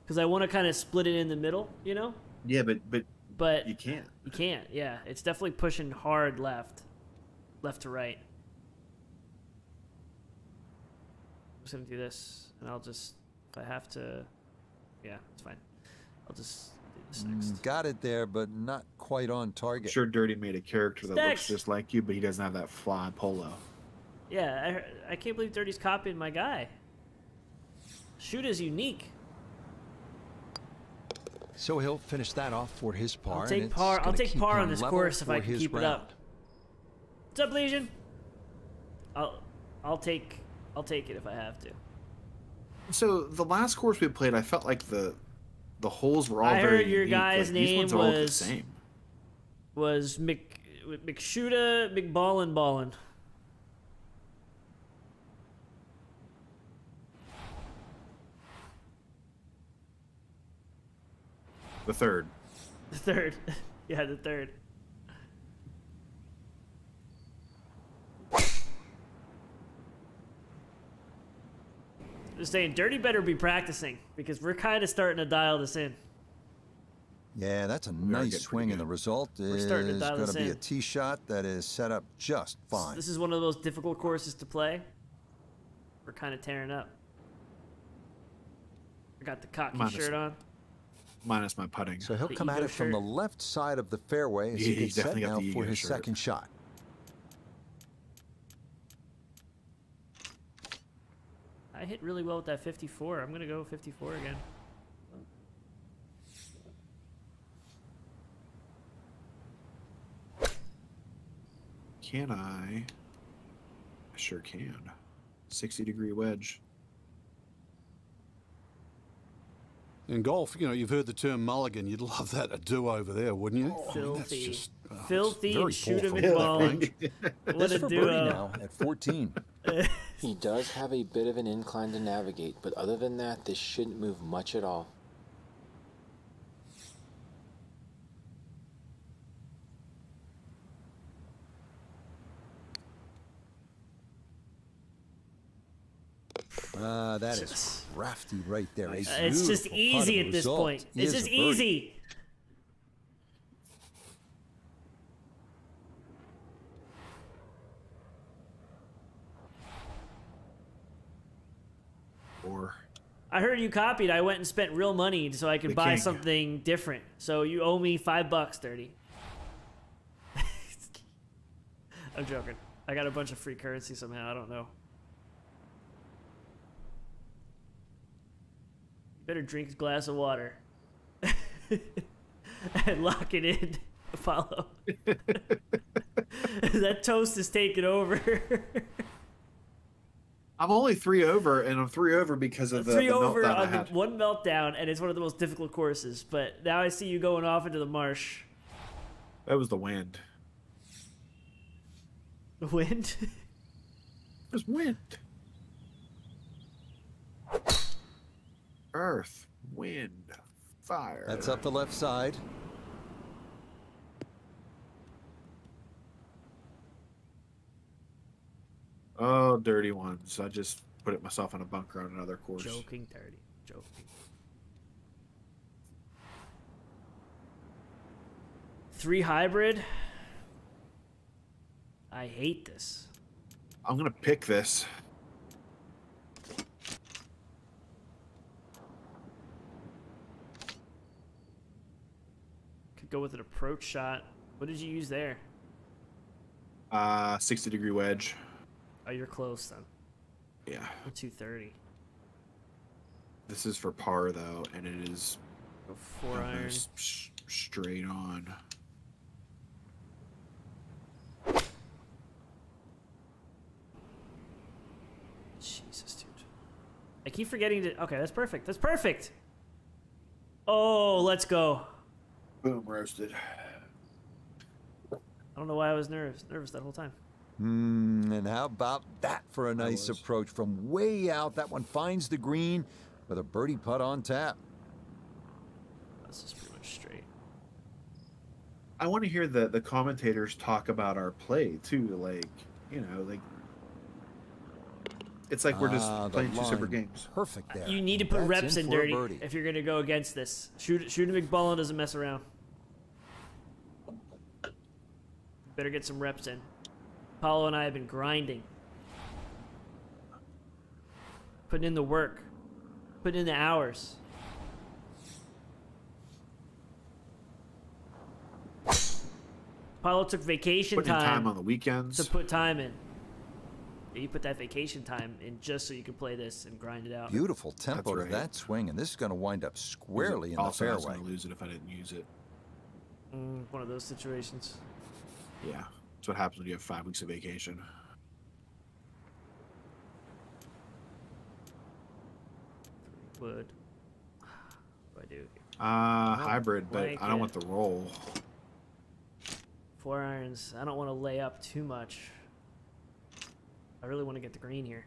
because I want to kind of split it in the middle, you know. Yeah, but but But you can't. You can't. Yeah, it's definitely pushing hard left, left to right. I'm just gonna do this, and I'll just if I have to. Yeah, it's fine. I'll just do this next. Mm, Got it there, but not quite on I'm target. sure Dirty made a character that looks just like you, but he doesn't have that fly polo. Yeah, I, I can't believe Dirty's copying my guy. Shoot is unique. So he'll finish that off for his par. I'll take par. I'll take par on this course if I can his keep it up. What's up, Legion? I'll I'll take I'll take it if I have to. So the last course we played, I felt like the the holes were all I very heard your unique. guy's like, name ones the was- same. Was Mc McShuda McBallin Ballin. The third. The third. yeah, the third. Just saying, Dirty better be practicing because we're kind of starting to dial this in. Yeah, that's a are nice swing, pretty and the good. result is starting to dial going to be a tee shot that is set up just fine. This is one of those difficult courses to play. We're kind of tearing up. I got the cocky Minus- shirt on. Minus my putting. So he'll The come at ego it from the left side of the fairway as he he gets set definitely now for his shirt. second shot. I hit really well with that 54. I'm gonna go 54 again. Can I? I sure can. 60 degree wedge. In golf, you know, you've heard the term mulligan. You'd love that a do over there, wouldn't you? I mean, that's Filthy. just, oh, it's Filthy and shoot him from in that ball. range. What This a for duo. birdie now at 14. He does have a bit of an incline to navigate, but other than that, this shouldn't move much at all. Ah, that is crafty right there. A Uh, It's just easy at this result point. It's is just easy. Or I heard you copied. I went and spent real money so I could buy king. something different. So you owe me five bucks, dirty. I'm joking. I got a bunch of free currency somehow. I don't know. Better drink a glass of water and lock it in, Follow. that toast is taking over. I'm only three over, and I'm three over because of the, three the over meltdown I on the one meltdown, and it's one of the most difficult courses. But now I see you going off into the marsh. That was the wind. The wind. It was wind. Earth, wind, fire. That's up the left side. Oh, dirty ones. I just put it myself in a bunker on another course. Joking, dirty. Joking. Three hybrid. I hate this. I'm gonna pick this. Go with an approach shot. What did you use there? Uh, 60 degree wedge. Oh, you're close then. Yeah. 230. This is for par though, and it is Go four iron. straight on. Jesus, dude. I keep forgetting to. Okay, that's perfect. That's perfect. Oh, let's go. Boom, roasted. I don't know why I was nervous nervous that whole time. Hmm, and how about that for a nice approach from way out? That one finds the green with a birdie putt on tap. This is pretty much straight. I want to hear the the commentators talk about our play too. Like, you know, like it's like we're just Ah, playing two separate games. Perfect there. You need to put That's reps in, for a dirty birdie. if you're gonna go against this. Shoot, shoot McBullen doesn't mess around. Better get some reps in. Paulo and I have been grinding, putting in the work, putting in the hours. Paulo took vacation Putting time, time on the weekends. to put time in. You put that vacation time in just so you can play this and grind it out. Beautiful tempo right. to that swing, and this is going to wind up squarely in the also, I was gonna lose it if I didn't use it. Mm, one of those situations. Yeah, that's what happens when you have five weeks of vacation. Wood. What do I do? Uh, hybrid, but I don't it. want the roll. Four irons. I don't want to lay up too much. I really want to get the green here.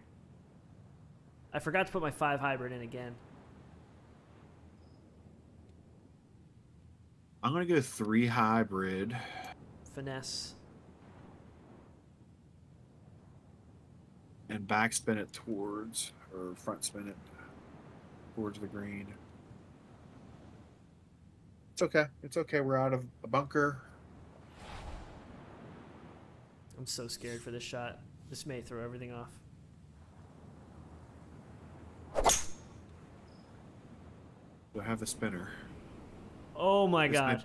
I forgot to put my five hybrid in again. I'm gonna go three hybrid. Finesse. and backspin it towards or front spin it towards the green. It's okay. It's okay. We're out of a bunker. I'm so scared for this shot. This may throw everything off. I have a spinner? Oh my This god.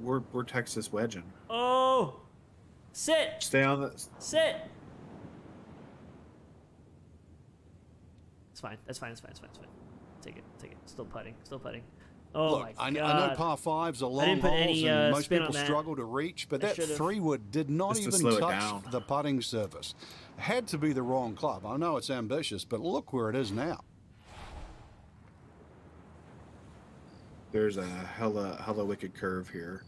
We're we're Texas wedging. Oh! Sit! Stay on the. Sit! It's fine. That's fine. It's fine. It's fine. It's fine. Take it. Take it. Still putting. Still putting. Oh Look, my I, god. I know par fives are long didn't holes any, and uh, most people struggle to reach, but I that should've. three wood did not Just even slow it touch the putting surface. Had to be the wrong club. I know it's ambitious, but look where it is now. There's a hella hella wicked curve here.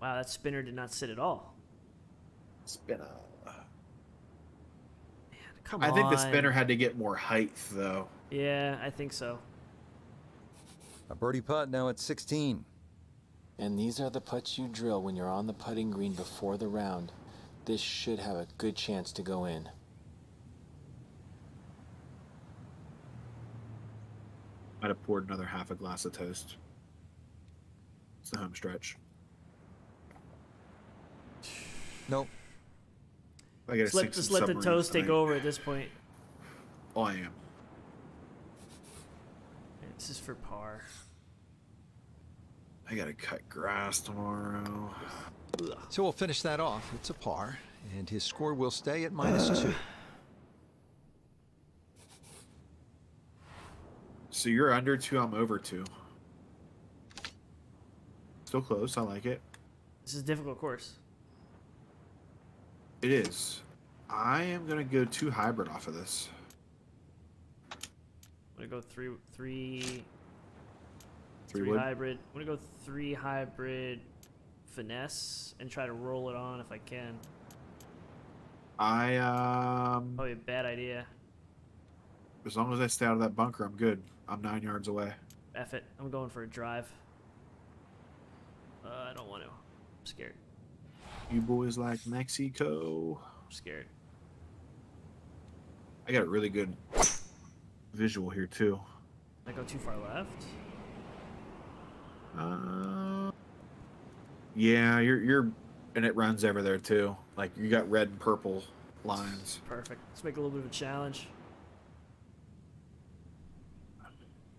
Wow, that spinner did not sit at all. Spinner. Come I on. think the spinner had to get more height though. Yeah, I think so. A birdie putt now at 16. And these are the putts you drill when you're on the putting green before the round. This should have a good chance to go in. I'd have poured another half a glass of toast. It's the home stretch. Nope. I get a Just let, six just let the toes toast take over at this point. Oh, I am. This is for par. I gotta cut grass tomorrow. So we'll finish that off. It's a par, and his score will stay at minus uh. two. So you're under two, I'm over two. Still close, I like it. This is a difficult course. It is. I am gonna go two hybrid off of this. I'm gonna go three, three, Three three hybrid. I'm gonna go three hybrid finesse and try to roll it on if I can. I um Probably a bad idea. as long as I stay out of that bunker, I'm good. I'm nine yards away. F it. I'm going for a drive. Uh, I don't want to. I'm scared. You boys like Mexico. I'm scared. I got a really good visual here too. I go too far left. Uh, yeah, you're you're, and it runs over there too. Like you got red and purple lines. Perfect. Let's make a little bit of a challenge.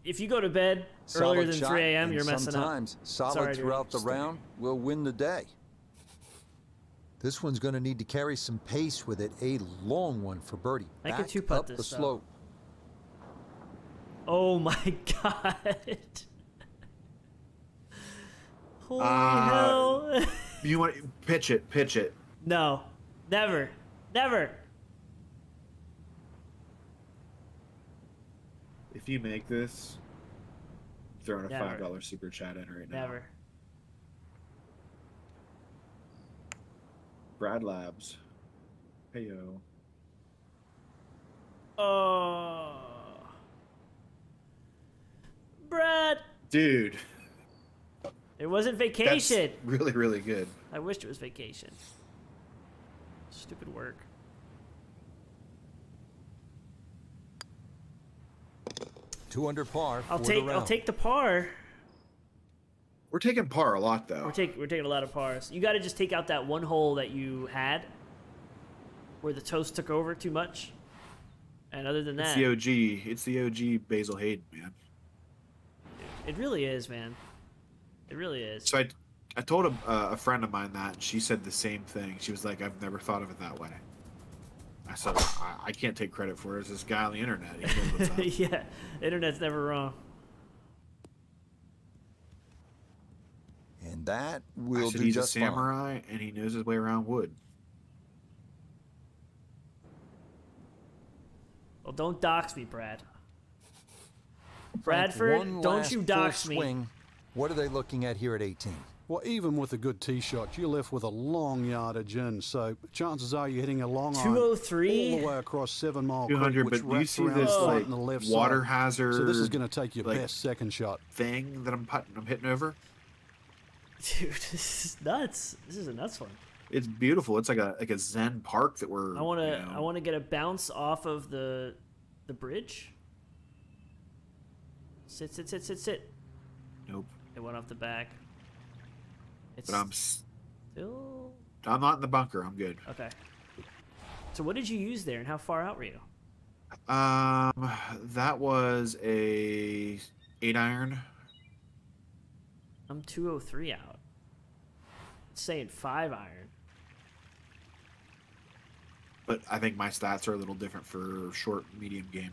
If you go to bed earlier than 3 a.m., you're messing up. sometimes solid Sorry, dude. throughout the round, we'll win the day. This one's going to need to carry some pace with it. A long one for birdie. I could Back two-putt up the this, though. slope. Oh my god. Holy Uh, hell. You want to pitch it, pitch it. no. Never. Never. If you make this, throwing a Never. five dollar super chat in right now. Never. Brad Labs. Hey yo. Oh. Uh, Brad. Dude. It wasn't That's vacation. really, really good. I wished it was vacation. Stupid work. Two under par. I'll for take the I'll take the par. We're taking par a lot though. We're taking we're taking a lot of pars. You got to just take out that one hole that you had, where the toast took over too much. And other than that, it's the OG. It's the OG Basil Hayden, man. it really is, man. It really is. So I, I told a, uh, a friend of mine that, and she said the same thing. She was like, "I've never thought of it that way." I said, "I, I can't take credit for it. It's this guy on the internet. He knows what's up." yeah, internet's never wrong. And that will I will said, do he's a just fine. samurai, and he knows his way around wood. Well, don't dox me, Brad. Bradford, one don't you full dox me. swing. What are they looking at here at 18? Well, even with a good tee shot, you're left with a long yardage in. So chances are you're hitting a long iron 203? all the oh way across Seven Mile Two Creek, which but do you wraps see around this like the left water side. hazard? So this is going to take your like, best second shot. thing that I'm putting, I'm hitting over. Dude, this is nuts. This is a nuts one. It's beautiful. It's like a like a Zen park that we're. I want to. you know- I want to get a bounce off of the, the bridge. Sit, sit, sit, sit, sit. Nope. It went off the back. It's But I'm still I'm not in the bunker. I'm good. okay. So what did you use there, and how far out were you? Um, that was a eight iron. I'm 203 out. Saying five iron. But I think my stats are a little different for short, medium game.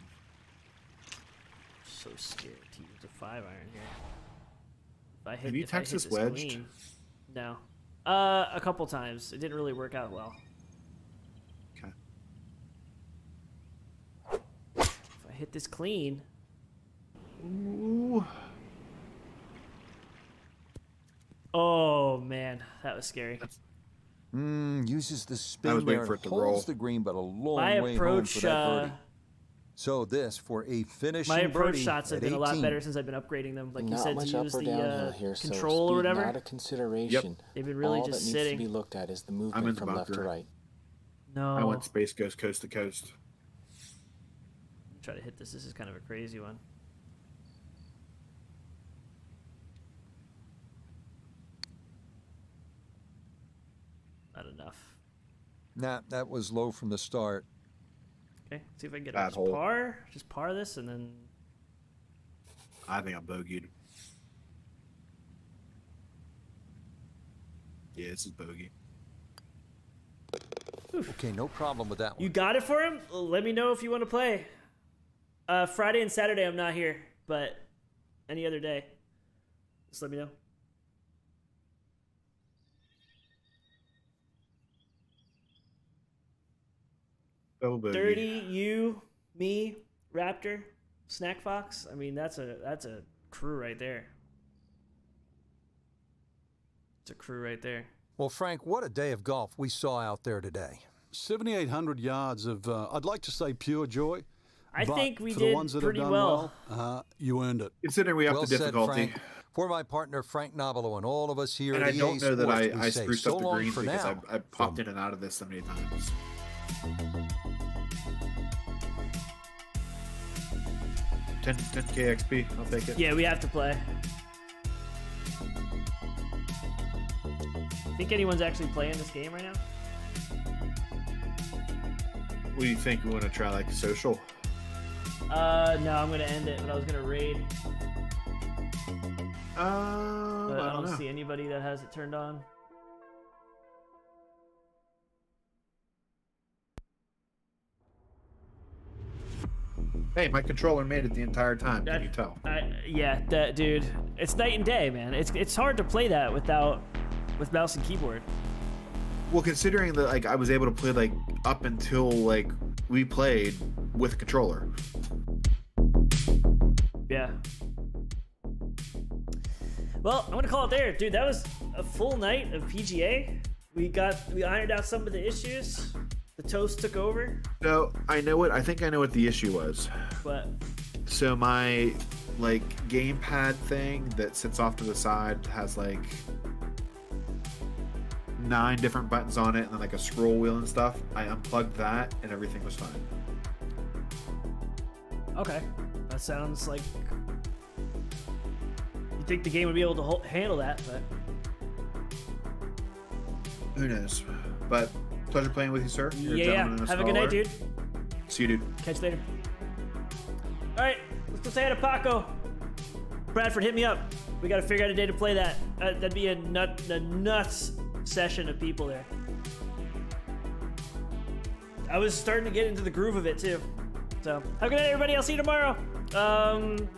So scared to use a five iron here. If I hit, Have you if I hit Texas this wedged? clean- no. Uh, a couple times. It didn't really work out well. Okay. If I hit this clean, Ooh. Oh man, that was scary. Mm, uses the I spin was there waiting for and it to holds roll. the green, but a long My way home for approach, that uh, birdie. So this for a finishing my approach birdie shots have at been a lot better since I've been upgrading them. Like you not said, much to up use or the downhill uh, here, so control or speed whatever. not a consideration. They've been really All just that needs sitting. to be looked at is the in movement the from left to right. No, I want space coast, coast to coast. try to hit this. This is kind of a crazy one. Not enough. Nah, that was low from the start. Okay, see if I can get a Bad just hole. par. Just par this, and then I think I'm bogeyed. Yeah, this is bogey. Okay, no problem with that one. you got it for him. Let me know if you want to play. Uh, Friday and Saturday I'm not here, but any other day, just let me know. Double bogey. Dirty, you, me, Raptor, Snack Fox. I mean, that's a that's a crew right there. It's a crew right there. Well, Frank, what a day of golf we saw out there today. 7,800 yards of, uh, I'd like to say pure joy. I think we for did ones that pretty done well. well, uh, you earned it. Considering we have well the said, difficulty, Frank. For my partner Frank Nobilo and all of us here and at I EA don't know that I, I spruced so up the greens because now. I, I popped from in and out of this so many times. Ten, 10 KXP, I'll take it. Yeah, we have to play. Think anyone's actually playing this game right now? What do you think? We want to try like social? Uh, no, I'm gonna end it, but I was gonna raid, Um, but I I don't don't see anybody that has it turned on. Hey, my controller made it the entire time. That- Can you tell? I, yeah, that dude, it's night and day, man. It's it's hard to play that without with mouse and keyboard. Well, considering that like I was able to play like up until like we played with a controller. Yeah. Well, I'm gonna call it there, dude. That was a full night of PGA. We got we ironed out some of the issues. The toast took over, So I know what I think I know what the issue was. but So my like gamepad thing that sits off to the side has like nine different buttons on it and then like a scroll wheel and stuff. I unplugged that and everything was fine. okay, that sounds like you think the game would be able to handle that, but Who knows? But pleasure playing with you, sir. You're yeah, yeah. Have a good night, dude. See you, dude. Catch you later. All right, let's go say hi to Paco. Bradford, hit me up. We got to figure out a day to play that. Uh, that'd be a nut, a nuts session of people there. I was starting to get into the groove of it too. So, have a good night, everybody. I'll see you tomorrow. Um,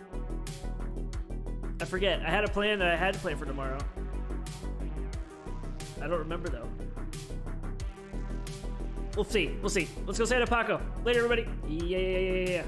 I forget. I had a plan that I had to plan for tomorrow. I don't remember though. We'll see. We'll see. Let's go say to Paco. Later, everybody. Yeah, yeah, yeah, yeah, yeah.